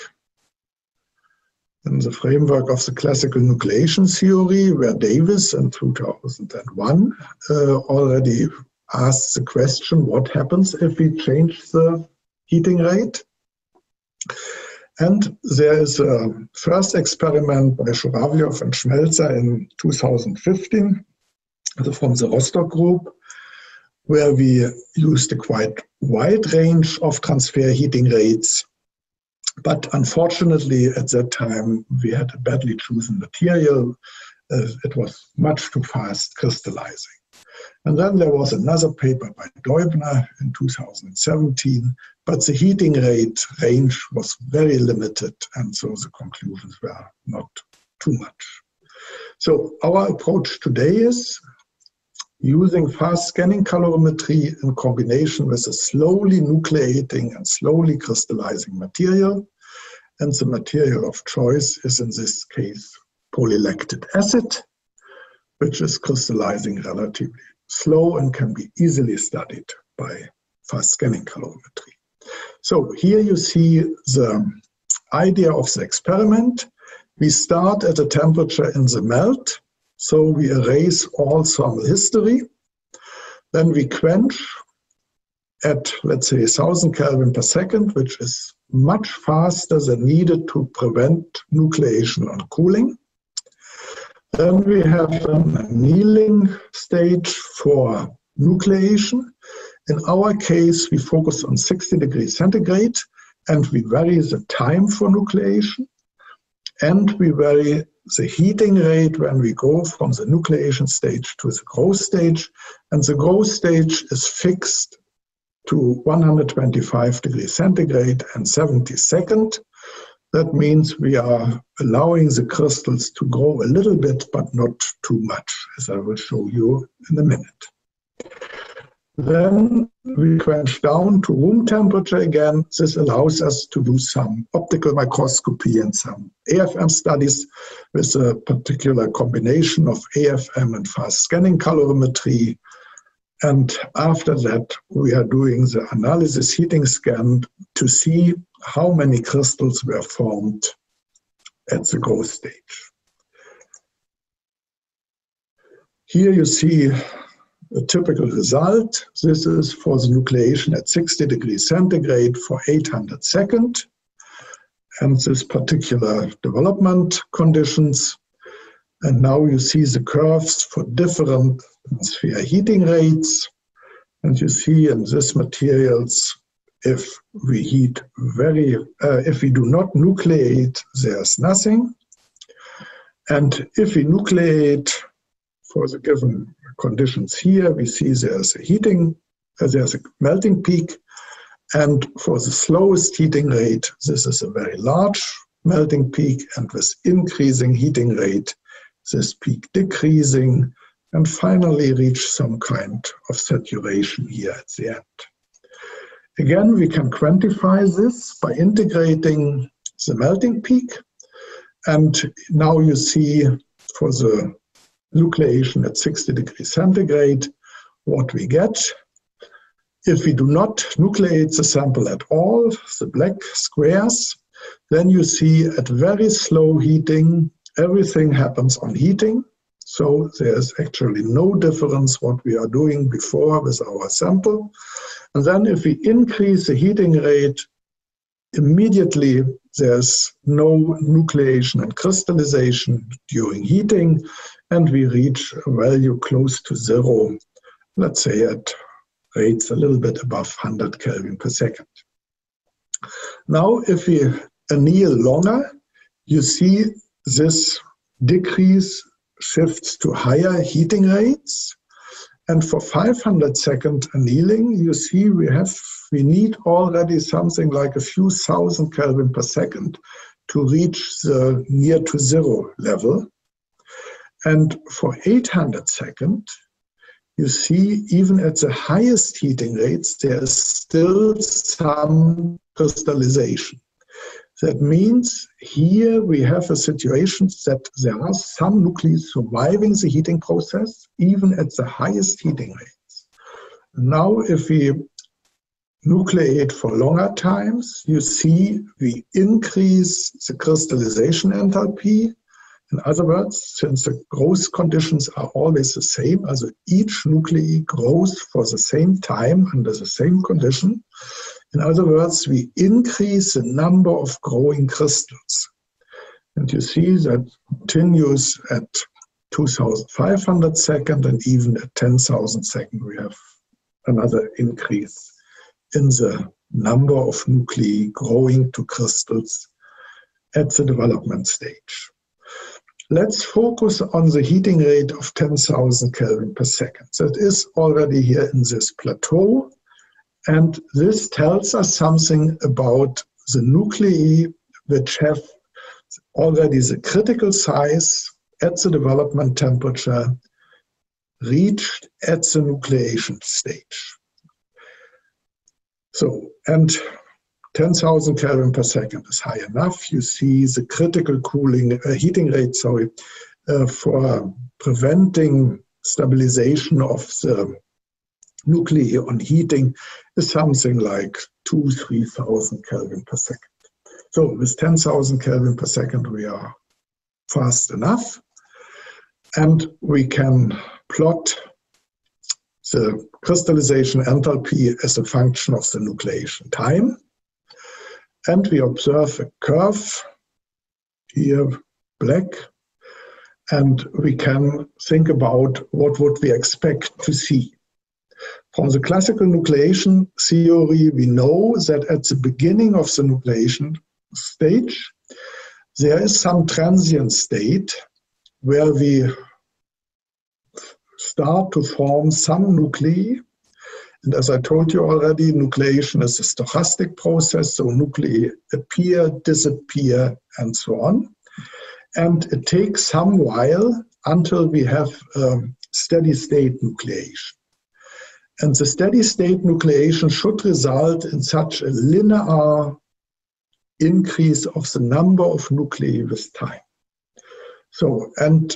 in the framework of the classical nucleation theory, where Davis in 2001 uh, already asked the question, what happens if we change the heating rate? And there is a first experiment by Zhuravlev and Schmelzer in 2015 from the Rostock group, where we used a quite wide range of transfer heating rates but unfortunately, at that time, we had a badly chosen material. Uh, it was much too fast crystallizing. And then there was another paper by Deubener in 2017, but the heating rate range was very limited, and so the conclusions were not too much. So our approach today is using fast scanning calorimetry in combination with a slowly nucleating and slowly crystallizing material. And the material of choice is in this case polylactic acid, which is crystallizing relatively slow and can be easily studied by fast scanning calorimetry. So here you see the idea of the experiment. We start at a temperature in the melt, so we erase all thermal history. Then we quench at, let's say, 1000 Kelvin per second, which is much faster than needed to prevent nucleation and cooling. Then we have an annealing stage for nucleation. In our case, we focus on 60 degrees centigrade and we vary the time for nucleation and we vary the heating rate when we go from the nucleation stage to the growth stage. And the growth stage is fixed to 125 degrees centigrade and 70 second. That means we are allowing the crystals to grow a little bit, but not too much, as I will show you in a minute. Then we quench down to room temperature again. This allows us to do some optical microscopy and some AFM studies with a particular combination of AFM and fast scanning calorimetry. And after that, we are doing the analysis heating scan to see how many crystals were formed at the growth stage. Here you see a typical result. This is for the nucleation at 60 degrees centigrade for 800 second. And this particular development conditions. And now you see the curves for different atmosphere heating rates. And you see in this materials, if we heat very, uh, if we do not nucleate, there's nothing. And if we nucleate for the given conditions here, we see there's a heating, uh, there's a melting peak. And for the slowest heating rate, this is a very large melting peak. And with increasing heating rate, this peak decreasing and finally reach some kind of saturation here at the end. Again, we can quantify this by integrating the melting peak. And now you see for the nucleation at 60 degrees centigrade, what we get. If we do not nucleate the sample at all, the black squares, then you see at very slow heating, everything happens on heating. So there's actually no difference what we are doing before with our sample. And then if we increase the heating rate, immediately there's no nucleation and crystallization during heating and we reach a value close to zero, let's say at rates a little bit above 100 Kelvin per second. Now, if we anneal longer, you see this decrease shifts to higher heating rates. And for 500 second annealing, you see we have we need already something like a few thousand Kelvin per second to reach the near to zero level. And for 800 second, you see even at the highest heating rates, there is still some crystallization. That means here we have a situation that there are some nuclei surviving the heating process, even at the highest heating rates. Now, if we nucleate for longer times, you see we increase the crystallization enthalpy in other words, since the growth conditions are always the same, also each nuclei grows for the same time under the same condition. In other words, we increase the number of growing crystals. And you see that continues at 2,500 second and even at 10,000 second, we have another increase in the number of nuclei growing to crystals at the development stage. Let's focus on the heating rate of 10,000 Kelvin per second. That is already here in this plateau. And this tells us something about the nuclei which have already the critical size at the development temperature reached at the nucleation stage. So, and 10,000 Kelvin per second is high enough. You see the critical cooling, uh, heating rate, sorry, uh, for preventing stabilization of the nuclei on heating is something like two, 3,000 Kelvin per second. So with 10,000 Kelvin per second, we are fast enough. And we can plot the crystallization enthalpy as a function of the nucleation time. And we observe a curve here, black, and we can think about what would we expect to see. From the classical nucleation theory, we know that at the beginning of the nucleation stage, there is some transient state where we start to form some nuclei. And as I told you already, nucleation is a stochastic process, so nuclei appear, disappear, and so on. And it takes some while until we have um, steady state nucleation. And the steady state nucleation should result in such a linear increase of the number of nuclei with time. So, and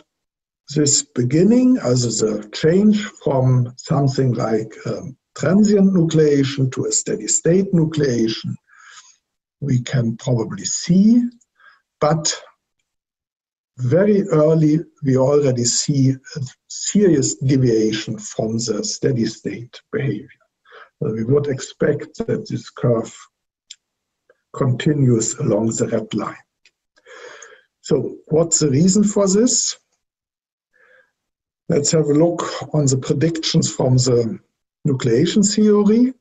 this beginning, as the change from something like um, transient nucleation to a steady state nucleation, we can probably see, but very early we already see a serious deviation from the steady state behavior. we would expect that this curve continues along the red line. So what's the reason for this? Let's have a look on the predictions from the nucleation theory.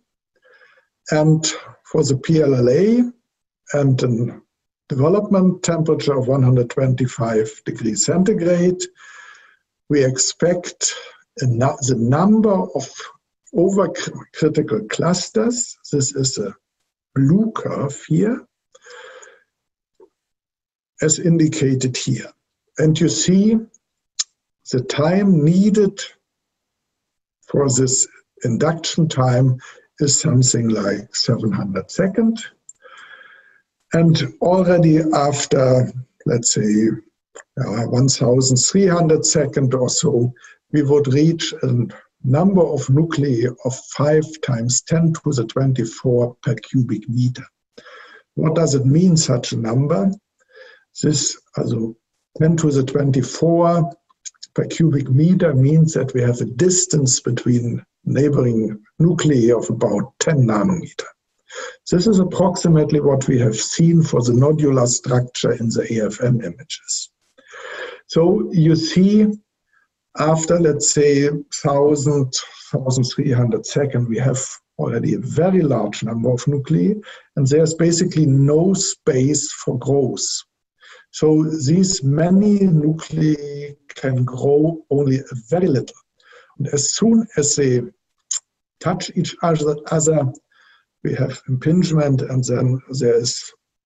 And for the PLLA and a development temperature of 125 degrees centigrade, we expect the number of overcritical clusters. This is a blue curve here, as indicated here. And you see the time needed for this induction time is something like 700 seconds. And already after, let's say, uh, 1300 seconds or so, we would reach a number of nuclei of 5 times 10 to the 24 per cubic meter. What does it mean, such a number? This, also 10 to the 24 per cubic meter means that we have a distance between neighboring nuclei of about 10 nanometer. This is approximately what we have seen for the nodular structure in the AFM images. So you see, after let's say 1000, 1300 seconds, we have already a very large number of nuclei, and there's basically no space for growth. So these many nuclei can grow only very little. And as soon as they touch each other, we have impingement, and then there is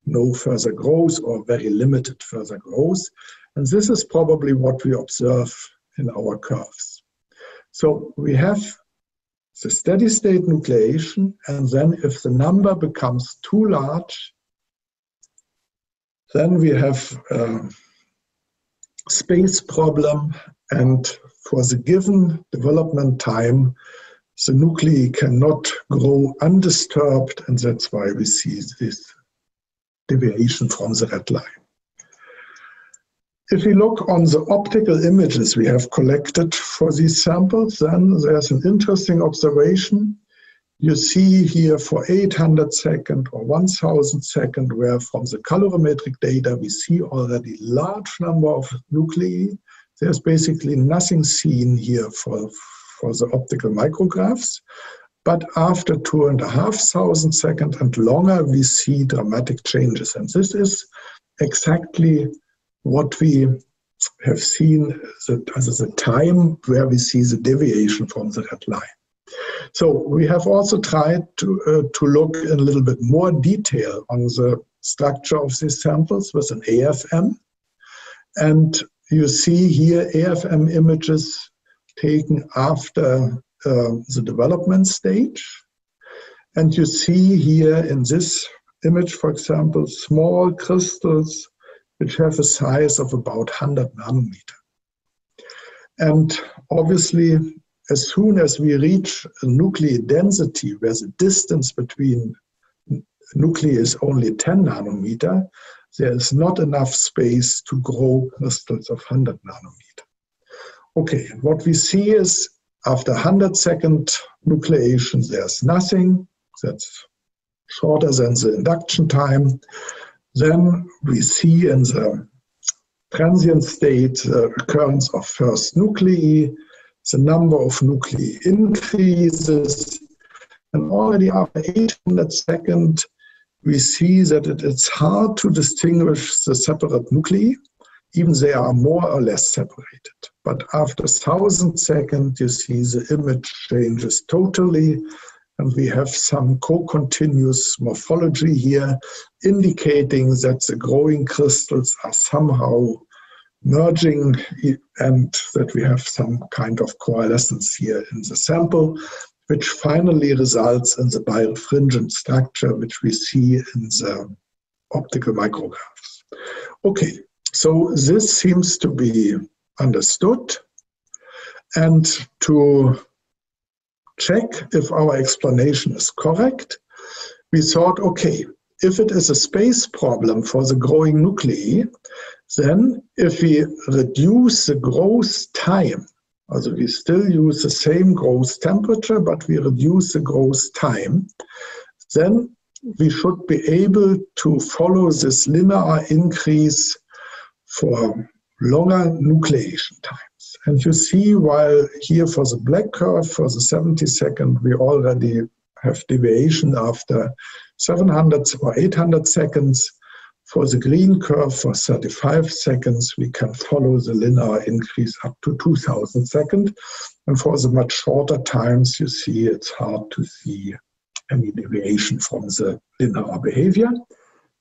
no further growth or very limited further growth. And this is probably what we observe in our curves. So we have the steady state nucleation, and then if the number becomes too large, then we have a space problem, and for the given development time, the nuclei cannot grow undisturbed, and that's why we see this deviation from the red line. If we look on the optical images we have collected for these samples, then there's an interesting observation you see here for 800 second or 1000 second, where from the calorimetric data we see already large number of nuclei. There's basically nothing seen here for, for the optical micrographs. But after two and a half thousand seconds and longer, we see dramatic changes. And this is exactly what we have seen as the time where we see the deviation from the red line. So we have also tried to, uh, to look in a little bit more detail on the structure of these samples with an AFM. And you see here AFM images taken after uh, the development stage. And you see here in this image, for example, small crystals which have a size of about 100 nanometer. And obviously, as soon as we reach a nuclear density where the distance between nuclei is only 10 nanometer, there is not enough space to grow crystals of 100 nanometer. Okay, what we see is after 100 second nucleation, there's nothing. That's shorter than the induction time. Then we see in the transient state the occurrence of first nuclei, the number of nuclei increases, and already after 800 seconds, we see that it is hard to distinguish the separate nuclei, even they are more or less separated. But after 1000 seconds, you see the image changes totally, and we have some co-continuous morphology here, indicating that the growing crystals are somehow merging and that we have some kind of coalescence here in the sample which finally results in the birefringent structure, which we see in the optical micrographs. Okay, so this seems to be understood. And to check if our explanation is correct, we thought, okay, if it is a space problem for the growing nuclei, then if we reduce the growth time Also we still use the same growth temperature, but we reduce the growth time. Then we should be able to follow this linear increase for longer nucleation times. And you see while here for the black curve, for the 70 second, we already have deviation after 700 or 800 seconds. For the green curve for 35 seconds, we can follow the linear increase up to 2000 seconds. And for the much shorter times, you see it's hard to see any deviation from the linear behavior.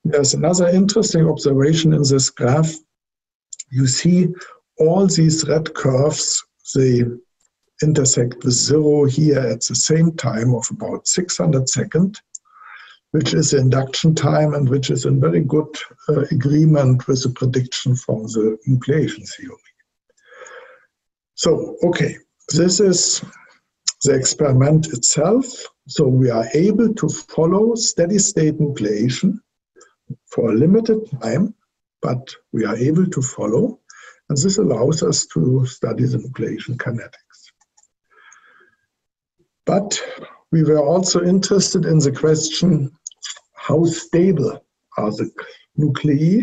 There's another interesting observation in this graph. You see all these red curves, they intersect with zero here at the same time of about 600 seconds which is induction time and which is in very good uh, agreement with the prediction from the nucleation theory. So, okay, this is the experiment itself. So we are able to follow steady state nucleation for a limited time, but we are able to follow, and this allows us to study the nucleation kinetics. But we were also interested in the question how stable are the nuclei,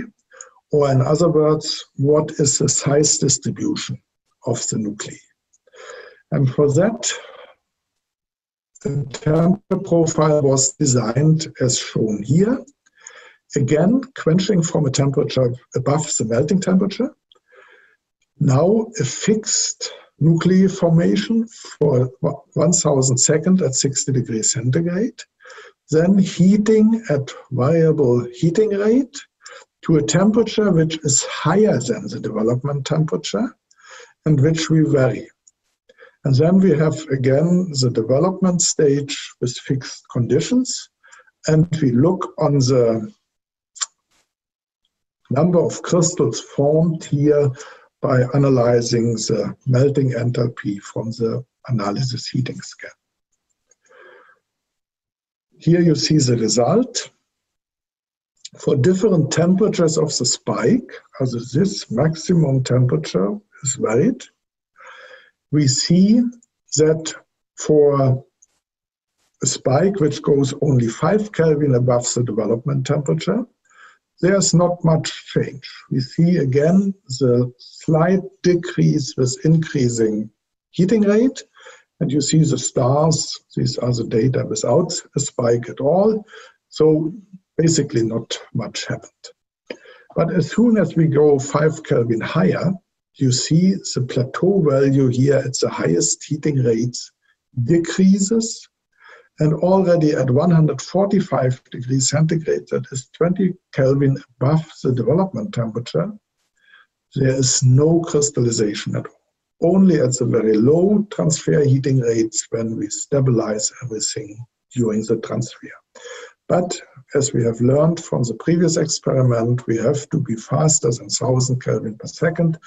or in other words, what is the size distribution of the nuclei. And for that, the temperature profile was designed as shown here. Again, quenching from a temperature above the melting temperature. Now a fixed nuclei formation for 1000 seconds at 60 degrees centigrade then heating at variable heating rate to a temperature which is higher than the development temperature and which we vary. And then we have again the development stage with fixed conditions and we look on the number of crystals formed here by analyzing the melting enthalpy from the analysis heating scan. Here you see the result. For different temperatures of the spike, as this maximum temperature is varied, we see that for a spike which goes only 5 Kelvin above the development temperature, there's not much change. We see again the slight decrease with increasing heating rate, and you see the stars, these are the data without a spike at all. So basically not much happened. But as soon as we go 5 Kelvin higher, you see the plateau value here at the highest heating rates decreases. And already at 145 degrees centigrade, that is 20 Kelvin above the development temperature, there is no crystallization at all only at the very low transfer heating rates when we stabilize everything during the transfer. But as we have learned from the previous experiment, we have to be faster than 1000 Kelvin per second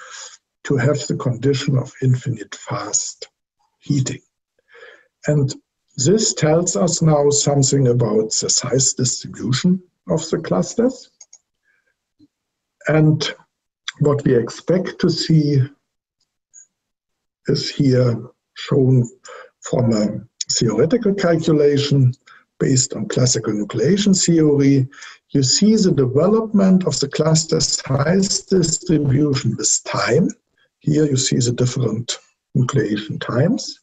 to have the condition of infinite fast heating. And this tells us now something about the size distribution of the clusters. And what we expect to see is here shown from a theoretical calculation based on classical nucleation theory. You see the development of the cluster size distribution with time. Here you see the different nucleation times.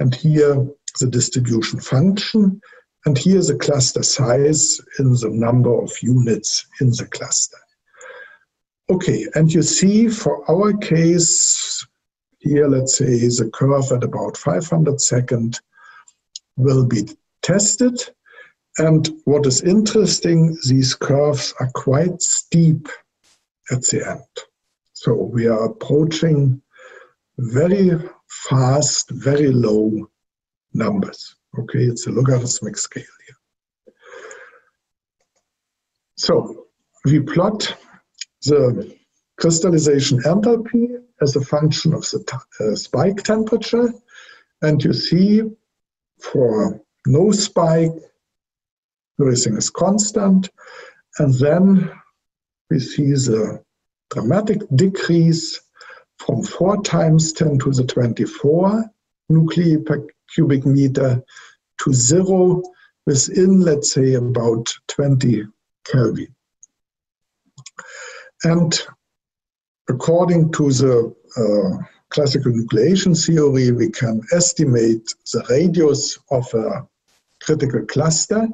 And here the distribution function. And here the cluster size in the number of units in the cluster. Okay, and you see for our case, here, let's say the curve at about 500 second will be tested. And what is interesting, these curves are quite steep at the end. So we are approaching very fast, very low numbers. Okay, it's a logarithmic scale here. So we plot the crystallization enthalpy as a function of the uh, spike temperature. And you see for no spike, everything is constant. And then we see the dramatic decrease from 4 times 10 to the 24 nuclei per cubic meter to zero within, let's say, about 20 Kelvin. And according to the uh, classical nucleation theory, we can estimate the radius of a critical cluster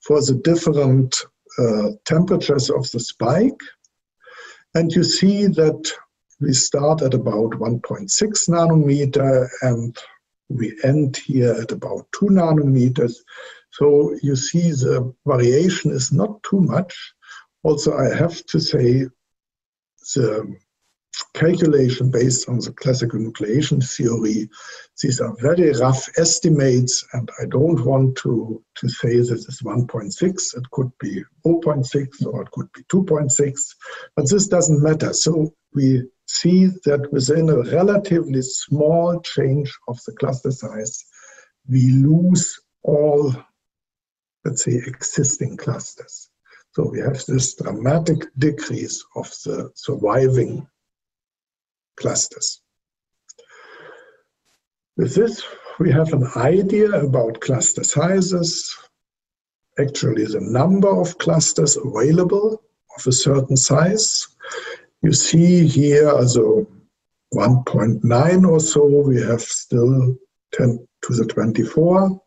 for the different uh, temperatures of the spike. And you see that we start at about 1.6 nanometer and we end here at about 2 nanometers. So you see the variation is not too much. Also, I have to say the calculation based on the classical nucleation theory. These are very rough estimates, and I don't want to, to say this is 1.6. It could be 0.6 or it could be 2.6, but this doesn't matter. So we see that within a relatively small change of the cluster size, we lose all, let's say, existing clusters. So we have this dramatic decrease of the surviving clusters. With this, we have an idea about cluster sizes, actually the number of clusters available of a certain size. You see here, also 1.9 or so, we have still 10 to the 24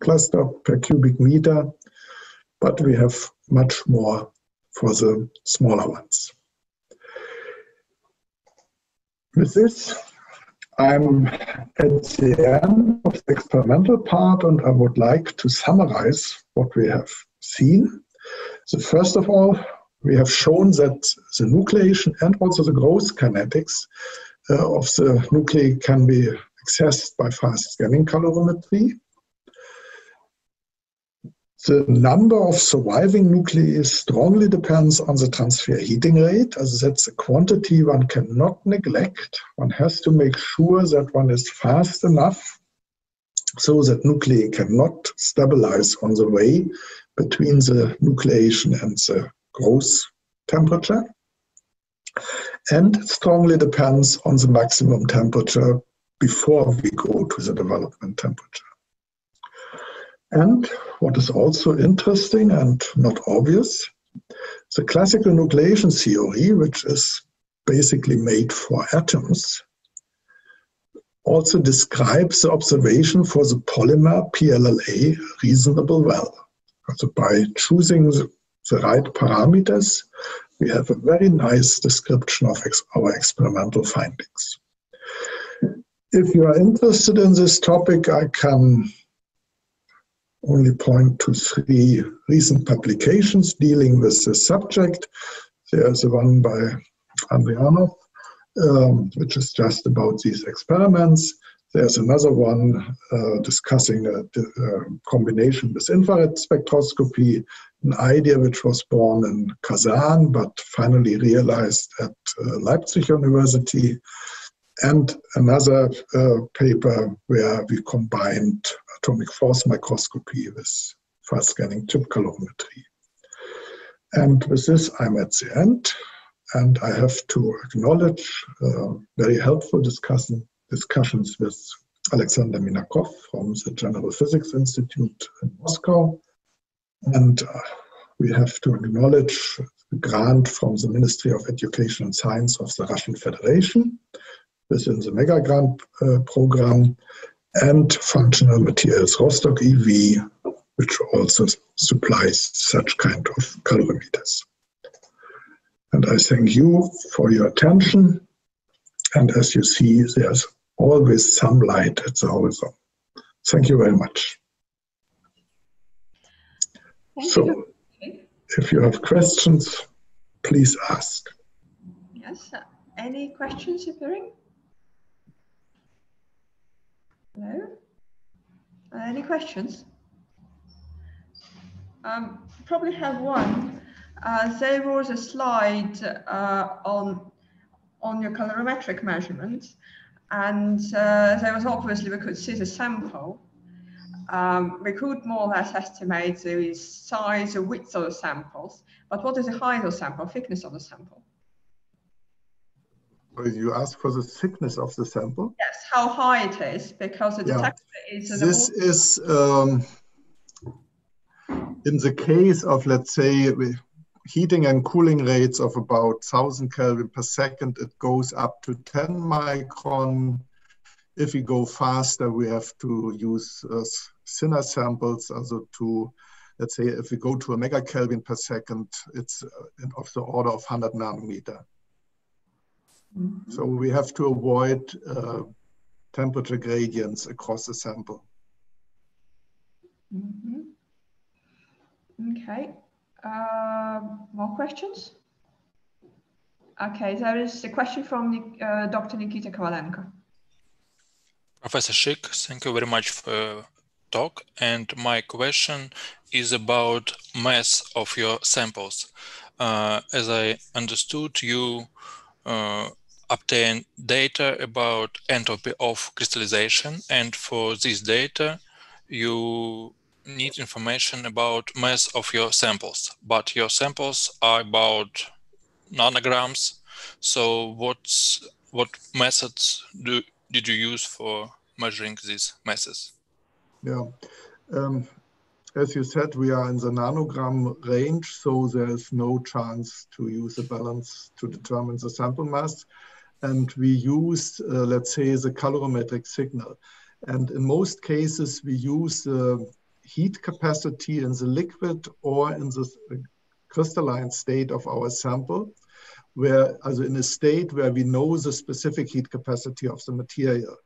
cluster per cubic meter, but we have much more for the smaller ones. With this, I'm at the end of the experimental part and I would like to summarize what we have seen. So first of all, we have shown that the nucleation and also the growth kinetics uh, of the nuclei can be accessed by fast scanning calorimetry. The number of surviving nuclei strongly depends on the transfer heating rate, as that's a quantity one cannot neglect. One has to make sure that one is fast enough so that nuclei cannot stabilize on the way between the nucleation and the growth temperature. And strongly depends on the maximum temperature before we go to the development temperature. And what is also interesting and not obvious, the classical nucleation theory, which is basically made for atoms, also describes the observation for the polymer PLLA reasonable well. So by choosing the, the right parameters, we have a very nice description of ex our experimental findings. If you are interested in this topic, I can only point to three recent publications dealing with the subject. There's the one by Andrianov, um, which is just about these experiments. There's another one uh, discussing a, a, combination with infrared spectroscopy, an idea which was born in Kazan but finally realized at uh, Leipzig University. and another uh, paper where we combined atomic force microscopy with fast scanning chip calorimetry. And with this, I'm at the end, and I have to acknowledge uh, very helpful discussion, discussions with Alexander Minakov from the General Physics Institute in Moscow. And uh, we have to acknowledge the grant from the Ministry of Education and Science of the Russian Federation within the Mega Grant uh, program and Functional Materials Rostock EV, which also supplies such kind of calorimeters. And I thank you for your attention. And as you see, there's always some light at the horizon. Thank you very much. Thank so, you. if you have questions, please ask. Yes, uh, any questions appearing? Hello? Uh, any questions? Um, probably have one. Uh, there was a slide uh, on on your calorimetric measurements, and uh, there was obviously we could see the sample. Um, we could more or less estimate the size or width of the samples, but what is the height of the sample, thickness of the sample? You ask for the thickness of the sample? Yes, how high it is, because the Yeah. detector is... This is um, in the case of, let's say, we- heating and cooling rates of about 1000 Kelvin per second, it goes up to 10 micron. If we go faster, we have to use uh, thinner samples, also to, let's say, if we go to a mega Kelvin per second, it's uh, of the order of 100 nanometer. So we have to avoid uh, temperature gradients across the sample. Mhm. Okay, uh, more questions? Okay, there is a question from uh, Dr. Nikita Kovalenko. Professor Schick, thank you very much for talk. And my question is about mass of your samples. Uh, as I understood, you uh, obtain data about entropy of crystallization, and for this data, you need information about mass of your samples. But your samples are about nanograms. So, what's what methods do did you use for measuring these masses? Yeah. Um, as you said, we are in the nanogram range, so there is no chance to use a balance to determine the sample mass. And we use, uh, let's say, the calorimetric signal. And in most cases, we use the heat capacity in the liquid or in the crystalline state of our sample, where, also in a state where we know the specific heat capacity of the material.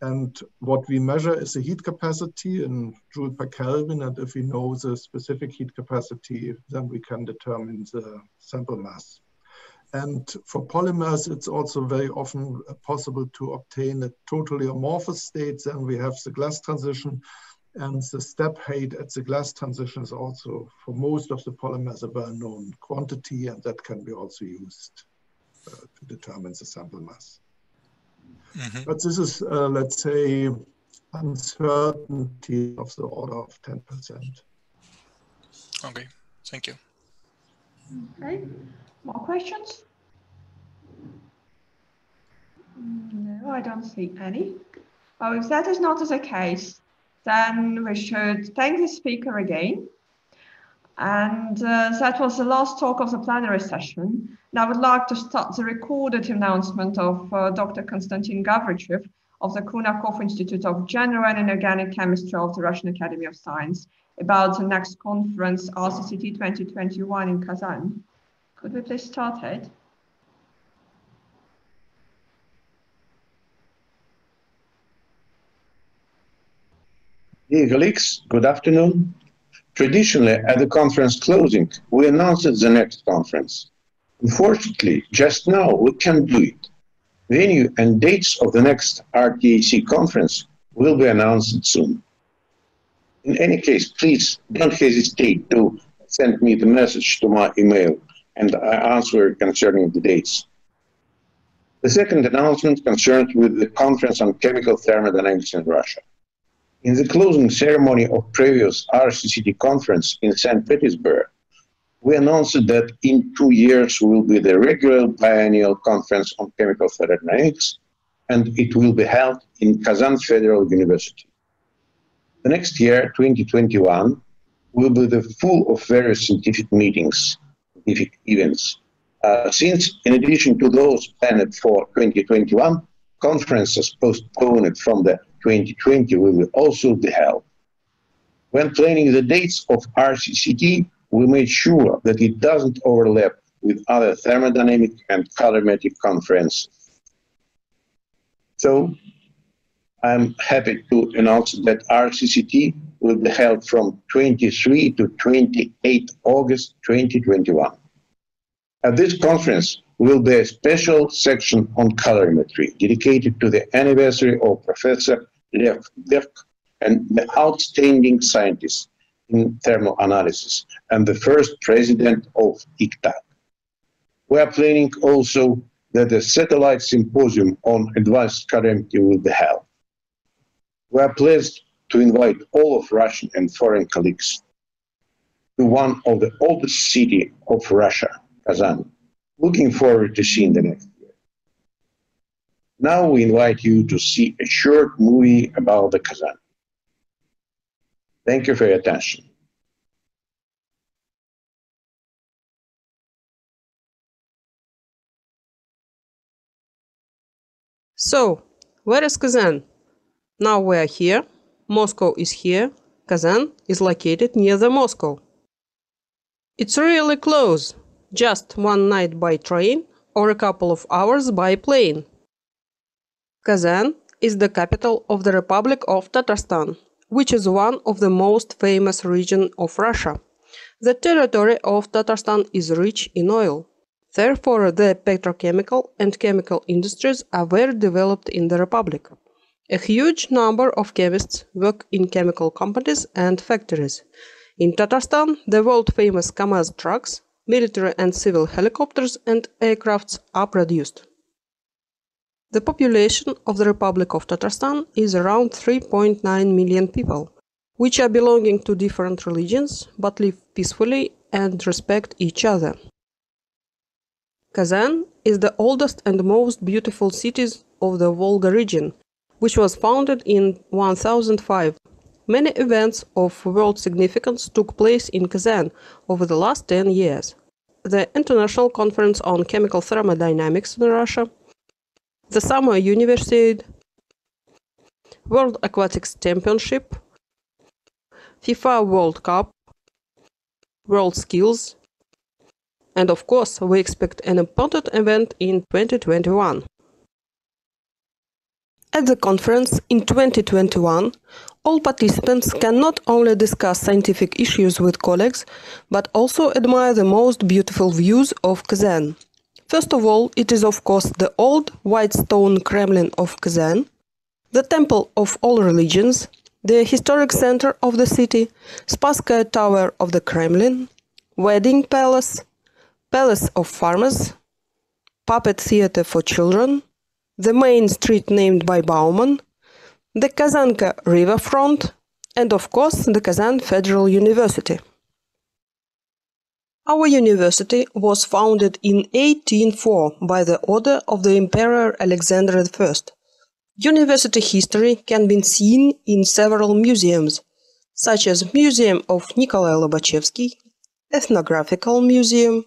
And what we measure is the heat capacity in joule per Kelvin. And if we know the specific heat capacity, then we can determine the sample mass. And for polymers, it's also very often possible to obtain a totally amorphous state. Then we have the glass transition. And the step height at the glass transition is also, for most of the polymers, a well-known quantity. And that can be also used uh, to determine the sample mass. Mhm. But this is, uh, let's say, uncertainty of the order of 10%. Okay, thank you. Okay, more questions? No, I don't see any. Well, if that is not the case, then we should thank the speaker again. And uh, that was the last talk of the plenary session. Now I would like to start the recorded announcement of uh, Dr. Konstantin Gavrichev of the Kurnakov Institute of General and Organic Chemistry of the Russian Academy of Science about the next conference, RCCT 2021 in Kazan. Could we please start it? Dear colleagues, good afternoon. Traditionally, at the conference closing, we announce the next conference. Unfortunately, just now we can't do it. Venue and dates of the next RTAC conference will be announced soon. In any case, please don't hesitate to send me the message to my email and I answer concerning the dates. The second announcement concerns with the Conference on Chemical Thermodynamics in Russia. In the closing ceremony of previous RCCT conference in St. Petersburg, we announced that in two years will be the regular biennial conference on chemical thermodynamics, and it will be held in Kazan Federal University. The next year, 2021, will be the full of various scientific meetings, scientific events. Uh, since, in addition to those planned for 2021, conferences postponed from the 2020 will also be held. When planning the dates of RCCT, we made sure that it doesn't overlap with other thermodynamic and calorimetric conferences. So I'm happy to announce that RCCT will be held from 23 to 28 August 2021. At this conference will be a special section on calorimetry dedicated to the anniversary of Professor And the outstanding scientist in thermal analysis and the first president of ICTAC. We are planning also that a satellite symposium on advanced calorimetry will be held. We are pleased to invite all of Russian and foreign colleagues to one of the oldest city of Russia, Kazan. Looking forward to seeing the next. Now we invite you to see a short movie about the Kazan. Thank you for your attention. So, where is Kazan? Now we are here, Moscow is here, Kazan is located near the Moscow. It's really close, just one night by train or a couple of hours by plane. Kazan is the capital of the Republic of Tatarstan, which is one of the most famous regions of Russia. The territory of Tatarstan is rich in oil. Therefore, the petrochemical and chemical industries are very developed in the Republic. A huge number of chemists work in chemical companies and factories. In Tatarstan, the world-famous KAMAZ trucks, military and civil helicopters and aircrafts are produced. The population of the Republic of Tatarstan is around 3.9 million people, which are belonging to different religions but live peacefully and respect each other. Kazan is the oldest and most beautiful city of the Volga region which was founded in 1005. Many events of world significance took place in Kazan over the last 10 years. The International Conference on Chemical Thermodynamics in Russia, the Summer Universiade, World Aquatics Championship, FIFA World Cup, World Skills, and of course, we expect an important event in 2021. At the conference in 2021, all participants can not only discuss scientific issues with colleagues, but also admire the most beautiful views of Kazan. First of all, it is of course the old white stone Kremlin of Kazan, the temple of all religions, the historic center of the city, Spasskaya Tower of the Kremlin, wedding palace, palace of farmers, puppet theater for children, the main street named by Bauman, the Kazanka riverfront, and of course the Kazan Federal University. Our university was founded in 1804 by the order of the Emperor Alexander I. University history can be seen in several museums, such as Museum of Nikolai Lobachevsky, Ethnographical Museum,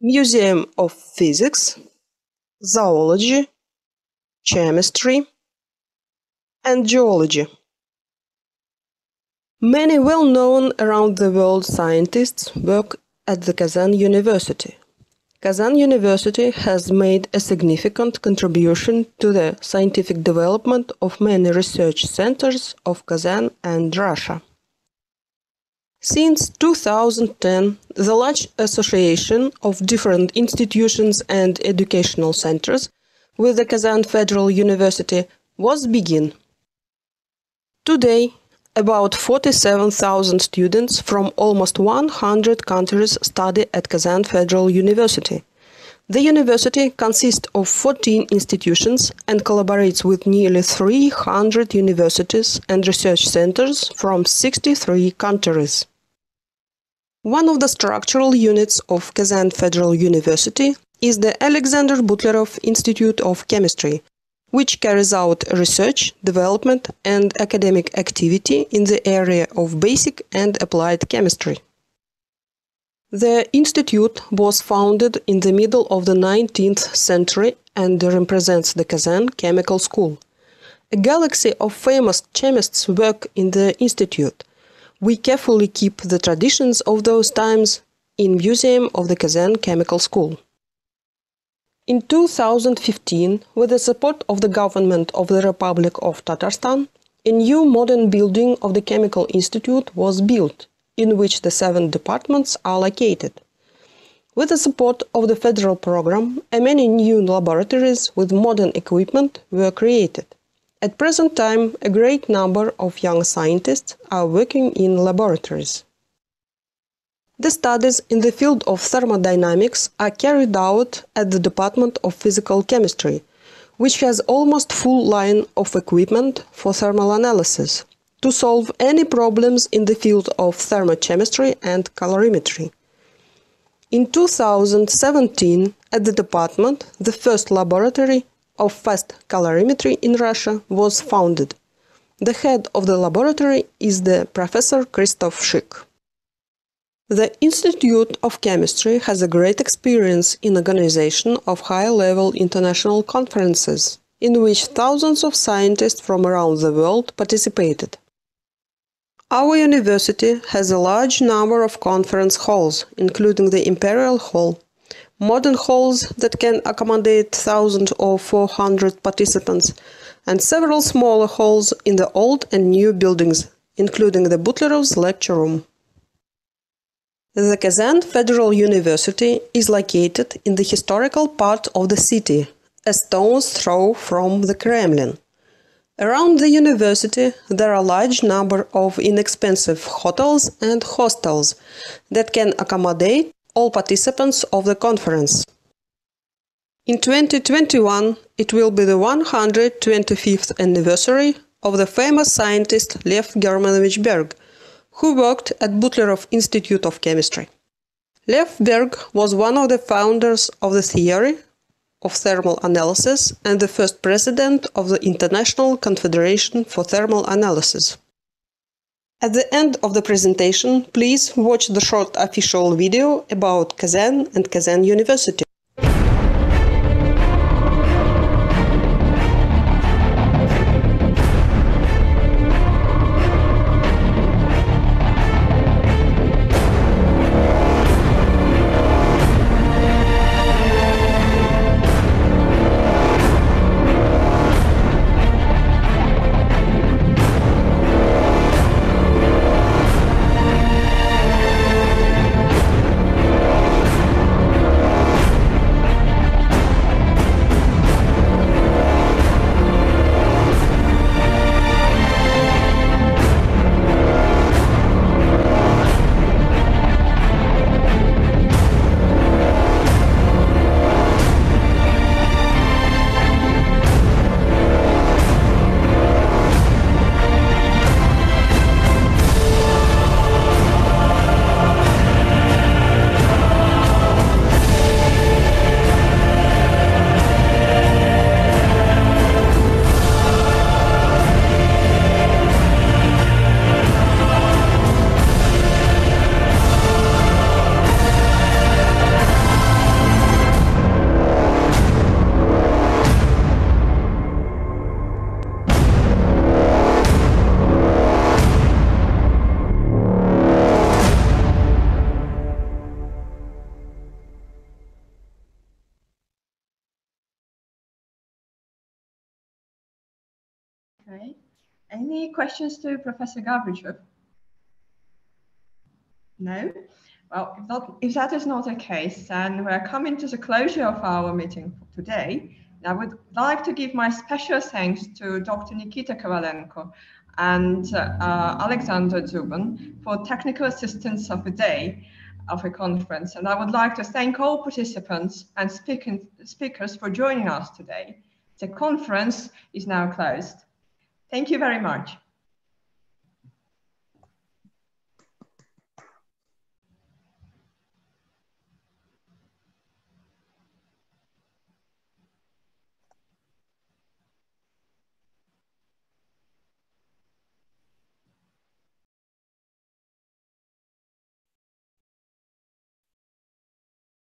Museum of Physics, Zoology, chemistry, and geology. Many well-known around the world scientists work at the Kazan University. Kazan University has made a significant contribution to the scientific development of many research centers of Kazan and Russia. Since 2010, the large association of different institutions and educational centers with the Kazan Federal University was begin. Today, about 47,000 students from almost 100 countries study at Kazan Federal University. The university consists of 14 institutions and collaborates with nearly 300 universities and research centers from 63 countries. One of the structural units of Kazan Federal University is the Alexander Butlerov Institute of Chemistry, which carries out research, development, and academic activity in the area of basic and applied chemistry. The institute was founded in the middle of the 19th century and represents the Kazan Chemical School. A galaxy of famous chemists work in the institute. We carefully keep the traditions of those times in Museum of the Kazan Chemical School. In 2015, with the support of the government of the Republic of Tatarstan, a new modern building of the Chemical Institute was built, in which the seven departments are located. With the support of the federal program, many new laboratories with modern equipment were created. At present time, a great number of young scientists are working in laboratories. The studies in the field of thermodynamics are carried out at the Department of Physical Chemistry, which has almost full line of equipment for thermal analysis to solve any problems in the field of thermochemistry and calorimetry. In 2017, at the department, the first laboratory of fast calorimetry in Russia was founded. The head of the laboratory is the Professor Christoph Schick. The Institute of Chemistry has a great experience in organization of high-level international conferences, in which thousands of scientists from around the world participated. Our university has a large number of conference halls, including the Imperial Hall, modern halls that can accommodate 1,000 or 400 participants, and several smaller halls in the old and new buildings, including the Butlerov's lecture room. The Kazan Federal University is located in the historical part of the city, a stone's throw from the Kremlin. Around the university there are a large number of inexpensive hotels and hostels that can accommodate all participants of the conference. In 2021, it will be the 125th anniversary of the famous scientist Lev Germanovich Berg, who worked at Butlerov Institute of Chemistry. Lev Berg was one of the founders of the theory of thermal analysis and the first president of the International Confederation for Thermal Analysis. At the end of the presentation, please watch the short official video about Kazan and Kazan University. Questions to Professor Gavrichev? No? Well, if that, if that is not the case, then we're coming to the closure of our meeting for today. I would like to give my special thanks to Dr. Nikita Kovalenko and uh, Alexander Zubin for technical assistance of the day. of the conference, and I would like to thank all participants and speakers for joining us today. The conference is now closed. Thank you very much.